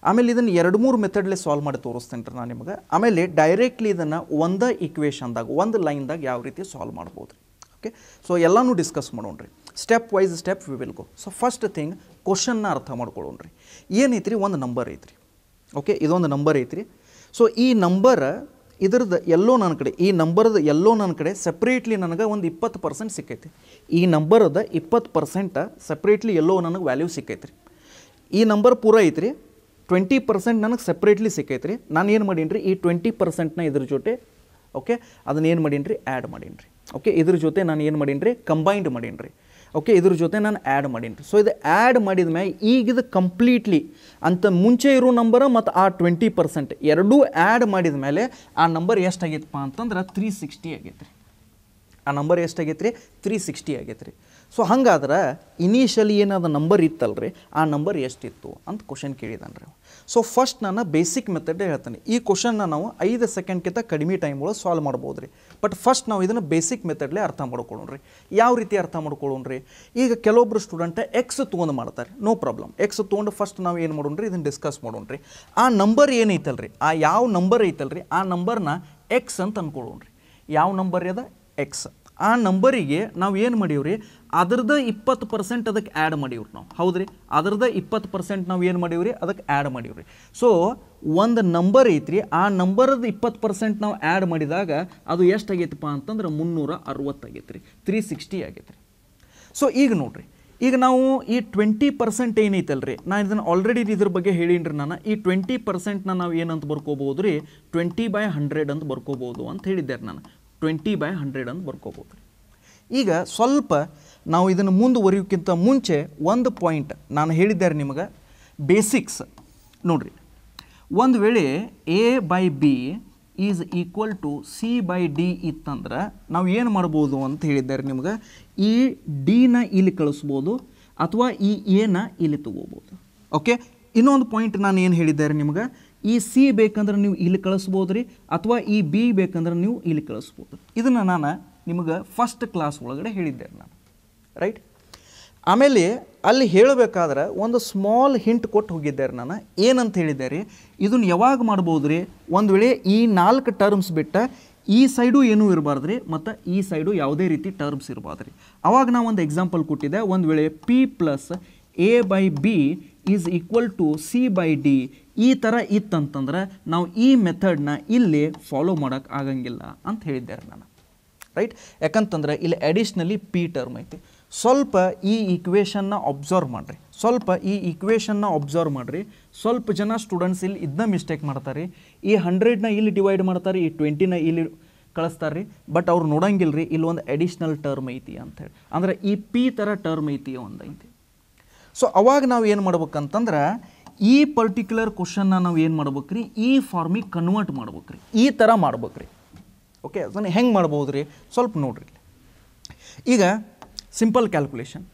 ಆಮೇಲೆ ಇದನ್ನು ಎರಡು ಮೂರು ಮೆಥಡ್ಲೆ ಸಾಲ್ವ್ ಮಾಡಿ ತೋರಿಸ್ತೇನೆ ರೀ ನಾನು ನಿಮಗೆ. ಆಮೇಲೆ ಡೈರೆಕ್ಟ್ಲಿ ಇದನ್ನು ಒಂದೇ ಇಕ್ವೇಷನ್ದಾಗ ಒಂದು ಲೈನ್ದಾಗ ಯಾವ ರೀತಿ ಸಾಲ್ವ್ ಮಾಡ್ಬೋದು ರೀ. ಓಕೆ ಸೊ ಎಲ್ಲನೂ discuss ಮಾಡೋಣ್ರಿ step wise step we will go so first thing ಕ್ವಶನ್ನ ಅರ್ಥ ಮಾಡ್ಕೊಳ್ಳೋಣ್ರಿ ಏನೈತ್ರಿ ಒಂದು ನಂಬರ್ ಐತ್ರಿ. ಓಕೆ ಇದೊಂದು ನಂಬರ್ ಐತ್ರಿ. ಸೊ ಈ ನಂಬರ್ ಇದ್ರದ್ದು ಎಲ್ಲೋ ನನ್ನ ಕಡೆ, ಈ ನಂಬರ್ದು ಎಲ್ಲೋ ನನ್ನ ಕಡೆ ಸಪ್ರೇಟ್ಲಿ ನನಗೆ ಒಂದು ಇಪ್ಪತ್ತು ಪರ್ಸೆಂಟ್ ಸಿಕ್ಕೈತಿ. ಈ ನಂಬರದ ಇಪ್ಪತ್ತು ಪರ್ಸೆಂಟ ಸಪ್ರೇಟ್ಲಿ ಎಲ್ಲೋ ನನಗೆ ವ್ಯಾಲ್ಯೂ ಸಿಕ್ಕೈತ್ರಿ. ಈ ನಂಬರ್ ಪೂರ ಐತ್ರಿ ಟ್ವೆಂಟಿ ಪರ್ಸೆಂಟ್ ನನಗೆ ಸಪ್ರೇಟ್ಲಿ ಸಿಕ್ಕೈತ್ರಿ. ನಾನು ಏನು ಮಾಡೀನಿ ರೀ ಈ ಟ್ವೆಂಟಿ ಪರ್ಸೆಂಟ್ನ ಇದ್ರ ಜೊತೆ ಓಕೆ ಅದನ್ನ ಏನು ಮಾಡೀನಿ ರೀ ಆ್ಯಡ್ ಮಾಡೀನಿ ರೀ ಓಕೆ ಇದ್ರ ಜೊತೆ ನಾನು ಏನು ಮಾಡೀನಿ ರೀ ಕಂಬೈಂಡ್ ಮಾಡೀನಿ ರೀ ಓಕೆ ಇದ್ರ ಜೊತೆ ನಾನು ಆ್ಯಡ್ ಮಾಡೀನಿ ಸೊ ಇದು ಆ್ಯಡ್ ಮಾಡಿದ ಮೇಲೆ ಈಗ ಇದು ಕಂಪ್ಲೀಟ್ಲಿ ಅಂತ ಮುಂಚೆ ಇರೋ ನಂಬರ್ ಮತ್ತು ಆ ಟ್ವೆಂಟಿ ಪರ್ಸೆಂಟ್ ಎರಡೂ ಆ್ಯಡ್ ಮಾಡಿದ ಮೇಲೆ ಆ ನಂಬರ್ ಎಷ್ಟಾಗೈತಪ್ಪ ಅಂತಂದ್ರೆ ತ್ರೀ ಸಿಕ್ಸ್ಟಿ ಆಗೈತೆ ರೀ ಆ ನಂಬರ್ ಎಷ್ಟಾಗೈತೆ ರೀ ತ್ರೀ ಸಿಕ್ಸ್ಟಿ ಆಗೈತೆ ರೀ ಸೊ ಹಂಗಾದ್ರೆ ಇನಿಷಿಯಲಿ ಏನಾದ ನಂಬರ್ ಇತ್ತಲ್ರಿ? ಆ ನಂಬರ್ ಎಷ್ಟಿತ್ತು ಅಂತ ಕ್ವಶನ್ ಕೇಳಿದಾನೆ ರೀ ಸೊ ಫಸ್ಟ್ ನಾನು ಬೇಸಿಕ್ ಮೆಥಡ್ ಹೇಳ್ತಾನೆ. ಈ ಕ್ವಶನ್ನ ನಾವು ಐದು ಸೆಕೆಂಡ್ಗಿಂತ ಕಡಿಮೆ ಟೈಮ್ ಒಳಗೆ ಸಾಲ್ವ್ ಮಾಡ್ಬೋದು ರೀ ಬಟ್ ಫಸ್ಟ್ ನಾವು ಇದನ್ನು ಬೇಸಿಕ್ ಮೆಥಡ್ಲೇ ಅರ್ಥ ಮಾಡ್ಕೊಳ್ಳೋಣ್ರಿ. ಯಾವ ರೀತಿ ಅರ್ಥ ಮಾಡ್ಕೊಳ್ಳೋಣ್ರಿ? ಈಗ ಕೆಲವೊಬ್ಬರು ಸ್ಟೂಡೆಂಟ್ ಎಕ್ಸ್ ತೊಗೊಂಡು ಮಾಡ್ತಾರೆ. ನೋ ಪ್ರಾಬ್ಲಮ್ ಎಕ್ಸ್ ತೊಗೊಂಡು ಫಸ್ಟ್ ನಾವು ಏನು ಮಾಡೋಣ್ರಿ? ಇದನ್ನು ಡಿಸ್ಕಸ್ ಮಾಡೋಣ ರೀ ಆ ನಂಬರ್ ಏನೈತಲ್ರಿ? ಆ ಯಾವ ನಂಬರ್ ಐತಲ್ರಿ? ಆ ನಂಬರ್ನ ಎಕ್ಸ್ ಅಂತ ಅನ್ಕೊಳ್ಳೋಣ್ರಿ. ಯಾವ ನಂಬರ್ ಅದ? ಎಕ್ಸ್ ಆ ನಂಬರಿಗೆ ನಾವು ಏನು ಮಾಡೀವ್ರಿ? ಅದ್ರದ್ದು ಇಪ್ಪತ್ತು ಪರ್ಸೆಂಟ್ ಅದಕ್ಕೆ ಆ್ಯಡ್ ಮಾಡೀವ್ರಿ ನಾವು. ಹೌದ್ರಿ? ಅದ್ರದ್ದು ಇಪ್ಪತ್ತು ಪರ್ಸೆಂಟ್ ನಾವು ಏನು ಮಾಡೀವ್ರಿ? ಅದಕ್ಕೆ ಆ್ಯಡ್ ಮಾಡೀವ್ರಿ. ಸೊ ಒಂದು ನಂಬರ್ ಐತ್ರಿ. ಆ ನಂಬರದ ಇಪ್ಪತ್ತು ಪರ್ಸೆಂಟ್ ನಾವು ಆ್ಯಡ್ ಮಾಡಿದಾಗ ಅದು ಎಷ್ಟು ಆಗೈತಪ್ಪ ಅಂತಂದ್ರೆ ಮುನ್ನೂರ ಅರವತ್ತಾಗೈತೆ ರೀ ತ್ರೀ ಸಿಕ್ಸ್ಟಿ ಆಗೈತೆ ರೀ ಸೊ ಈಗ ನೋಡ್ರಿ. ಈಗ ನಾವು ಈ ಟ್ವೆಂಟಿ ಪರ್ಸೆಂಟ್ ಏನೈತಲ್ರಿ? ನಾನು ಇದನ್ನು ಆಲ್ರೆಡಿ ಇದ್ರ ಬಗ್ಗೆ ಹೇಳೀನಿ ನಾನು. ಈ ಟ್ವೆಂಟಿ ಪರ್ಸೆಂಟ್ನ ನಾವು ಏನಂತ ಬರ್ಕೋಬೋದು ರೀ ಟ್ವೆಂಟಿ ಬೈ ಹಂಡ್ರೆಡ್ ಅಂತ ಬರ್ಕೋಬೋದು ಅಂತ ಹೇಳಿದ್ದೆ ನಾನು. ಟ್ವೆಂಟಿ ಬೈ ಹಂಡ್ರೆಡ್ ಅಂತ ಬರ್ಕೋಬೋದು ರೀ ಈಗ ಸ್ವಲ್ಪ ನಾವು ಇದನ್ನು ಮುಂದುವರಿಯೋಕ್ಕಿಂತ ಮುಂಚೆ ಒಂದು ಪಾಯಿಂಟ್ ನಾನು ಹೇಳಿದ್ದೆ ನಿಮಗೆ ಬೇಸಿಕ್ಸ್ ನೋಡಿರಿ. ಒಂದು ವೇಳೆ A by B is equal to C by D ಇತ್ತಂದ್ರೆ ನಾವು ಏನು ಮಾಡ್ಬೋದು ಅಂತ ಹೇಳಿದ್ದಾರೆ ನಿಮ್ಗೆ, ಈ ಡಿನ ಇಲ್ಲಿ ಕಳಿಸ್ಬೋದು ಅಥವಾ ಈ ಎನ ಇಲ್ಲಿ ತಗೋಬೋದು. ಓಕೆ ಇನ್ನೊಂದು ಪಾಯಿಂಟ್ ನಾನು ಏನು ಹೇಳಿದ್ದಾರೆ ನಿಮ್ಗೆ, ಈ ಸಿ ಬೇಕಂದ್ರೆ ನೀವು ಇಲ್ಲಿ ಕಳಿಸ್ಬೋದು ರೀ ಅಥವಾ ಈ ಬಿ ಬೇಕಂದ್ರೆ ನೀವು ಇಲ್ಲಿ ಕಳಿಸ್ಬೋದು. ಇದನ್ನು ನಾನು ನಿಮಗೆ ಫಸ್ಟ್ ಕ್ಲಾಸ್ ಒಳಗಡೆ ಹೇಳಿದ್ದೆ ನಾನು. ರೈಟ್ ಆಮೇಲೆ ಅಲ್ಲಿ ಹೇಳಬೇಕಾದ್ರೆ ಒಂದು ಸ್ಮಾಲ್ ಹಿಂಟ್ ಕೊಟ್ಟು ಹೋಗಿದ್ದಾರೆ ನಾನು. ಏನಂತ ರೀ? ಇದನ್ನು ಯಾವಾಗ ಮಾಡ್ಬೋದು ರೀ? ಒಂದು ವೇಳೆ ಈ ನಾಲ್ಕು ಟರ್ಮ್ಸ್ ಬಿಟ್ಟ ಈ ಸೈಡು ಏನೂ ಇರಬಾರ್ದು ರೀ, ಮತ್ತು ಈ ಸೈಡು ಯಾವುದೇ ರೀತಿ ಟರ್ಮ್ಸ್ ಇರಬಾರ್ದು ರೀ. ಅವಾಗ ನಾವು ಒಂದು ಎಕ್ಸಾಂಪಲ್ ಕೊಟ್ಟಿದ್ದೆ. ಒಂದು ವೇಳೆ P plus A by B is equal to C by D ಈ ಥರ ಇತ್ತಂತಂದ್ರೆ ನಾವು ಈ ಮೆಥಡ್ನ ಇಲ್ಲಿ ಫಾಲೋ ಮಾಡೋಕ್ಕೆ ಆಗಂಗಿಲ್ಲ ಅಂತ ರೀ ನಾನು. ರೈಟ್ ಯಾಕಂತಂದ್ರೆ ಇಲ್ಲಿ ಅಡಿಷ್ನಲಿ ಪಿ ಟರ್ಮ್ ಐತಿ. ಸ್ವಲ್ಪ ಈ ಈಕ್ವೇಷನ್ನ ಅಬ್ಸರ್ವ್ ಮಾಡಿರಿ. ಸ್ವಲ್ಪ ಈ ಈಕ್ವೇಷನ್ನ ಅಬ್ಸರ್ವ್ ಮಾಡಿರಿ. ಸ್ವಲ್ಪ ಜನ ಸ್ಟೂಡೆಂಟ್ಸ್ ಇಲ್ಲಿ ಇದನ್ನ ಮಿಸ್ಟೇಕ್ ಮಾಡ್ತಾರೆ. ಈ ಹಂಡ್ರೆಡ್ನ ಇಲ್ಲಿ ಡಿವೈಡ್ ಮಾಡ್ತಾರೆ, ಈ ಟ್ವೆಂಟಿನ ಇಲ್ಲಿ ಕಳಿಸ್ತಾರೆ ರೀ ಬಟ್ ಅವ್ರು ನೋಡಂಗಿಲ್ಲ ರೀ ಒಂದು ಅಡಿಷ್ನಲ್ ಟರ್ಮ್ ಐತಿ ಅಂಥೇಳಿ ಅಂದ್ರೆ ಈ ಪಿ ಥರ ಟರ್ಮ್ ಐತಿ ಒಂದು ಐತಿ. ಸೊ ಅವಾಗ ನಾವು ಏನು ಮಾಡ್ಬೇಕಂತಂದ್ರೆ, ಈ ಪರ್ಟಿಕ್ಯುಲರ್ ಕ್ವಶನ್ನ ನಾವು ಏನು ಮಾಡ್ಬೇಕು ರೀ ಈ ಫಾರ್ಮಿಗೆ ಕನ್ವರ್ಟ್ ಮಾಡ್ಬೇಕು ರೀ ಈ ಥರ ಮಾಡ್ಬೇಕು ರೀ ಓಕೆ ಅದನ್ನು ಹೆಂಗೆ ಮಾಡ್ಬೋದು ರೀ ಸ್ವಲ್ಪ ನೋಡ್ರಿ ಈಗ ಸಿಂಪಲ್ ಕ್ಯಾಲ್ಕುಲೇಷನ್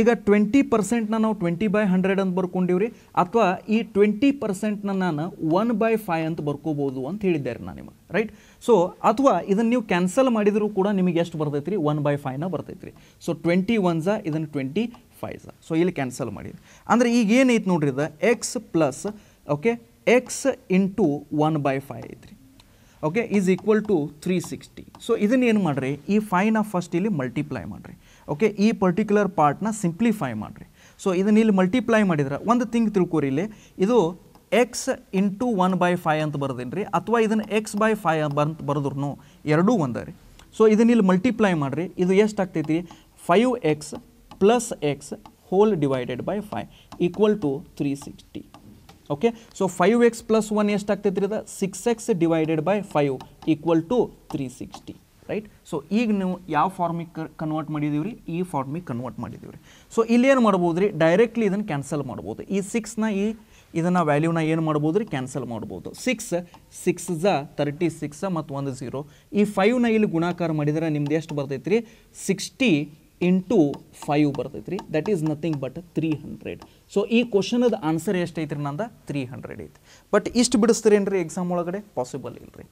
ಈಗ ಟ್ವೆಂಟಿ ಪರ್ಸೆಂಟ್ನ ನಾವು ಟ್ವೆಂಟಿ ಬೈ ಹಂಡ್ರೆಡ್ ಅಂತ ಬರ್ಕೊಂಡಿವ್ರಿ. ಅಥವಾ ಈ ಟ್ವೆಂಟಿ ಪರ್ಸೆಂಟ್ನ ನಾನು ಒನ್ ಬೈ ಫೈವ್ ಅಂತ ಬರ್ಕೋಬೋದು ಅಂತ ಹೇಳಿದ್ದೆ ರೀ ನಾನು ನಿಮಗೆ ರೈಟ್ ಸೊ ಅಥವಾ ಇದನ್ನು ನೀವು ಕ್ಯಾನ್ಸಲ್ ಮಾಡಿದರೂ ಕೂಡ ನಿಮಗೆ ಎಷ್ಟು ಬರ್ತೈತೆ ರೀ ಒನ್ ಬೈ ಫೈನ ಬರ್ತೈತೆ ರೀ ಸೊ ಟ್ವೆಂಟಿ ಒನ್ಸ ಇದನ್ನು ಟ್ವೆಂಟಿ ಫೈವ್ಸ ಸೊ ಇಲ್ಲಿ ಕ್ಯಾನ್ಸಲ್ ಮಾಡಿದ್ರಿ ಅಂದರೆ ಈಗ ಏನೈತೆ ನೋಡ್ರಿ ಇದು? X plus okay X into one by five ಐತ್ರಿ. Okay is equal to three sixty so ಇದನ್ನೇನು ಮಾಡಿರಿ? ಈ ಫೈನ ಫಸ್ಟ್ ಇಲ್ಲಿ ಮಲ್ಟಿಪ್ಲೈ ಮಾಡಿರಿ. ಓಕೆ ಈ ಪರ್ಟಿಕ್ಯುಲರ್ ಪಾರ್ಟ್ನ ಸಿಂಪ್ಲಿಫೈ ಮಾಡಿರಿ. ಸೊ ಇದನ್ನ ಇಲ್ಲಿ ಮಲ್ಟಿಪ್ಲೈ ಮಾಡಿದ್ರೆ, ಒಂದು ತಿಂಗ್ ತಿಳ್ಕೊರಿ ಇಲ್ಲಿ. ಇದು X into one by five ಅಂತ ಬರೋದೇನು ರೀ ಅಥವಾ ಇದನ್ನು ಎಕ್ಸ್ ಬೈ ಫೈ ಬಂತ ಬರೆದ್ರು ಎರಡೂ ಒಂದೇ ರೀ. ಸೊ ಇದನ್ನ ಇಲ್ಲಿ ಮಲ್ಟಿಪ್ಲೈ ಮಾಡಿರಿ. ಇದು ಎಷ್ಟು ಆಗ್ತೈತಿ five X plus X whole divided by five equal to three sixty okay so five X plus one ಎಷ್ಟು ಆಗ್ತೈತೆ ರೀ ಅದು? Six X divided by five equal to three sixty right so ಈಗ ನೀವು ಯಾವ ಫಾರ್ಮಿಗೆ ಕನ್ವರ್ಟ್ ಮಾಡಿದೀವಿ ರೀ ಈ ಫಾರ್ಮಿಗೆ ಕನ್ವರ್ಟ್ ಮಾಡಿದ್ದೀವಿ ರೀ ಸೊ ಏನು ಮಾಡ್ಬೋದು ರೀ ಡೈರೆಕ್ಟ್ಲಿ ಇದನ್ನು ಕ್ಯಾನ್ಸಲ್ ಮಾಡ್ಬೋದು. ಈ ಸಿಕ್ಸ್ನ ಈ ಇದನ್ನು ವ್ಯಾಲ್ಯೂನ ಏನು ಮಾಡ್ಬೋದು ರೀ ಕ್ಯಾನ್ಸಲ್ ಮಾಡ್ಬೋದು. ಸಿಕ್ಸ್ ಸಿಕ್ಸ್ ಝ ತರ್ಟಿ ಸಿಕ್ಸ್ ಮತ್ತು ಒಂದು ಝೀರೋ ಈ ಫೈವ್ನ ಇಲ್ಲಿ ಗುಣಾಕಾರ ಮಾಡಿದರೆ ನಿಮ್ದು ಎಷ್ಟು ಬರ್ತೈತೆ ರೀ ಸಿಕ್ಸ್ಟಿ ಇಂಟು ಫೈವ್ ಬರ್ತೈತೆ ರೀ that is nothing but three hundred so ಈ ಕ್ವಶನದ ಆನ್ಸರ್ ಎಷ್ಟೈತೆ ರೀ ನಂದು? ತ್ರೀ ಹಂಡ್ರೆಡ್ ಐತಿ ಬಟ್ ಇಷ್ಟು ಬಿಡಿಸ್ತೀರೇನು ರೀ ಎಕ್ಸಾಮ್ ಒಳಗಡೆ? ಪಾಸಿಬಲ್ ಇಲ್ಲ ರೀ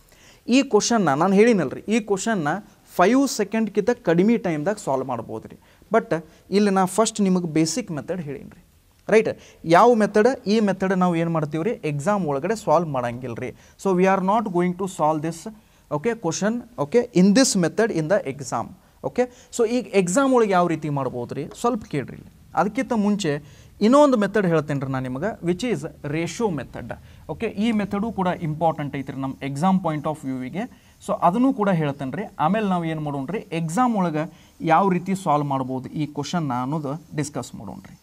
ಈ ಕ್ವಶನ್ನ ನಾನು ಹೇಳಿನಲ್ರಿ, ಈ ಕ್ವಶನ್ನ ಫೈವ್ ಸೆಕೆಂಡ್ಕಿಂತ ಕಡಿಮೆ ಟೈಮ್ದಾಗ ಸಾಲ್ವ್ ಮಾಡ್ಬೋದು ರೀ ಬಟ್ ಇಲ್ಲಿ ನಾ ಫಸ್ಟ್ ನಿಮಗೆ ಬೇಸಿಕ್ ಮೆಥಡ್ ಹೇಳೀನಿ ರೀ ರೈಟ್ ಯಾವ ಮೆಥಡ್ ಈ ಮೆಥಡ್ ನಾವು ಏನು ಮಾಡ್ತೀವಿ ರೀ ಎಕ್ಸಾಮ್ ಒಳಗಡೆ ಸಾಲ್ವ್ ಮಾಡಂಗಿಲ್ಲ ರೀ so we are not going to solve this okay question okay in this method in the exam okay so ಈಗ ಎಕ್ಸಾಮ್ ಒಳಗೆ ಯಾವ ರೀತಿ ಮಾಡ್ಬೋದು ರೀ ಸ್ವಲ್ಪ ಕೇಳ್ರಿ ಅದಕ್ಕಿಂತ ಮುಂಚೆ ಇನ್ನೊಂದು ಮೆಥಡ್ ಹೇಳ್ತೇನೆ ರೀ ನಾನು ನಿಮಗೆ which is ratio method okay ಈ ಮೆಥಡು ಕೂಡ ಇಂಪಾರ್ಟೆಂಟ್ ಐತ್ರಿ ನಮ್ಮ ಎಕ್ಸಾಮ್ ಪಾಯಿಂಟ್ ಆಫ್ ವ್ಯೂವಿಗೆ ಸೊ ಅದನ್ನು ಕೂಡ ಹೇಳ್ತೇನೆ ರೀ ಆಮೇಲೆ ನಾವು ಏನು ಮಾಡೋಣ ರೀ ಎಕ್ಸಾಮ್ ಒಳಗೆ ಯಾವ ರೀತಿ ಸಾಲ್ವ್ ಮಾಡ್ಬೋದು ಈ ಕ್ವಶನ್ನ ಅನ್ನೋದು ಡಿಸ್ಕಸ್ ಮಾಡೋಣ ರೀ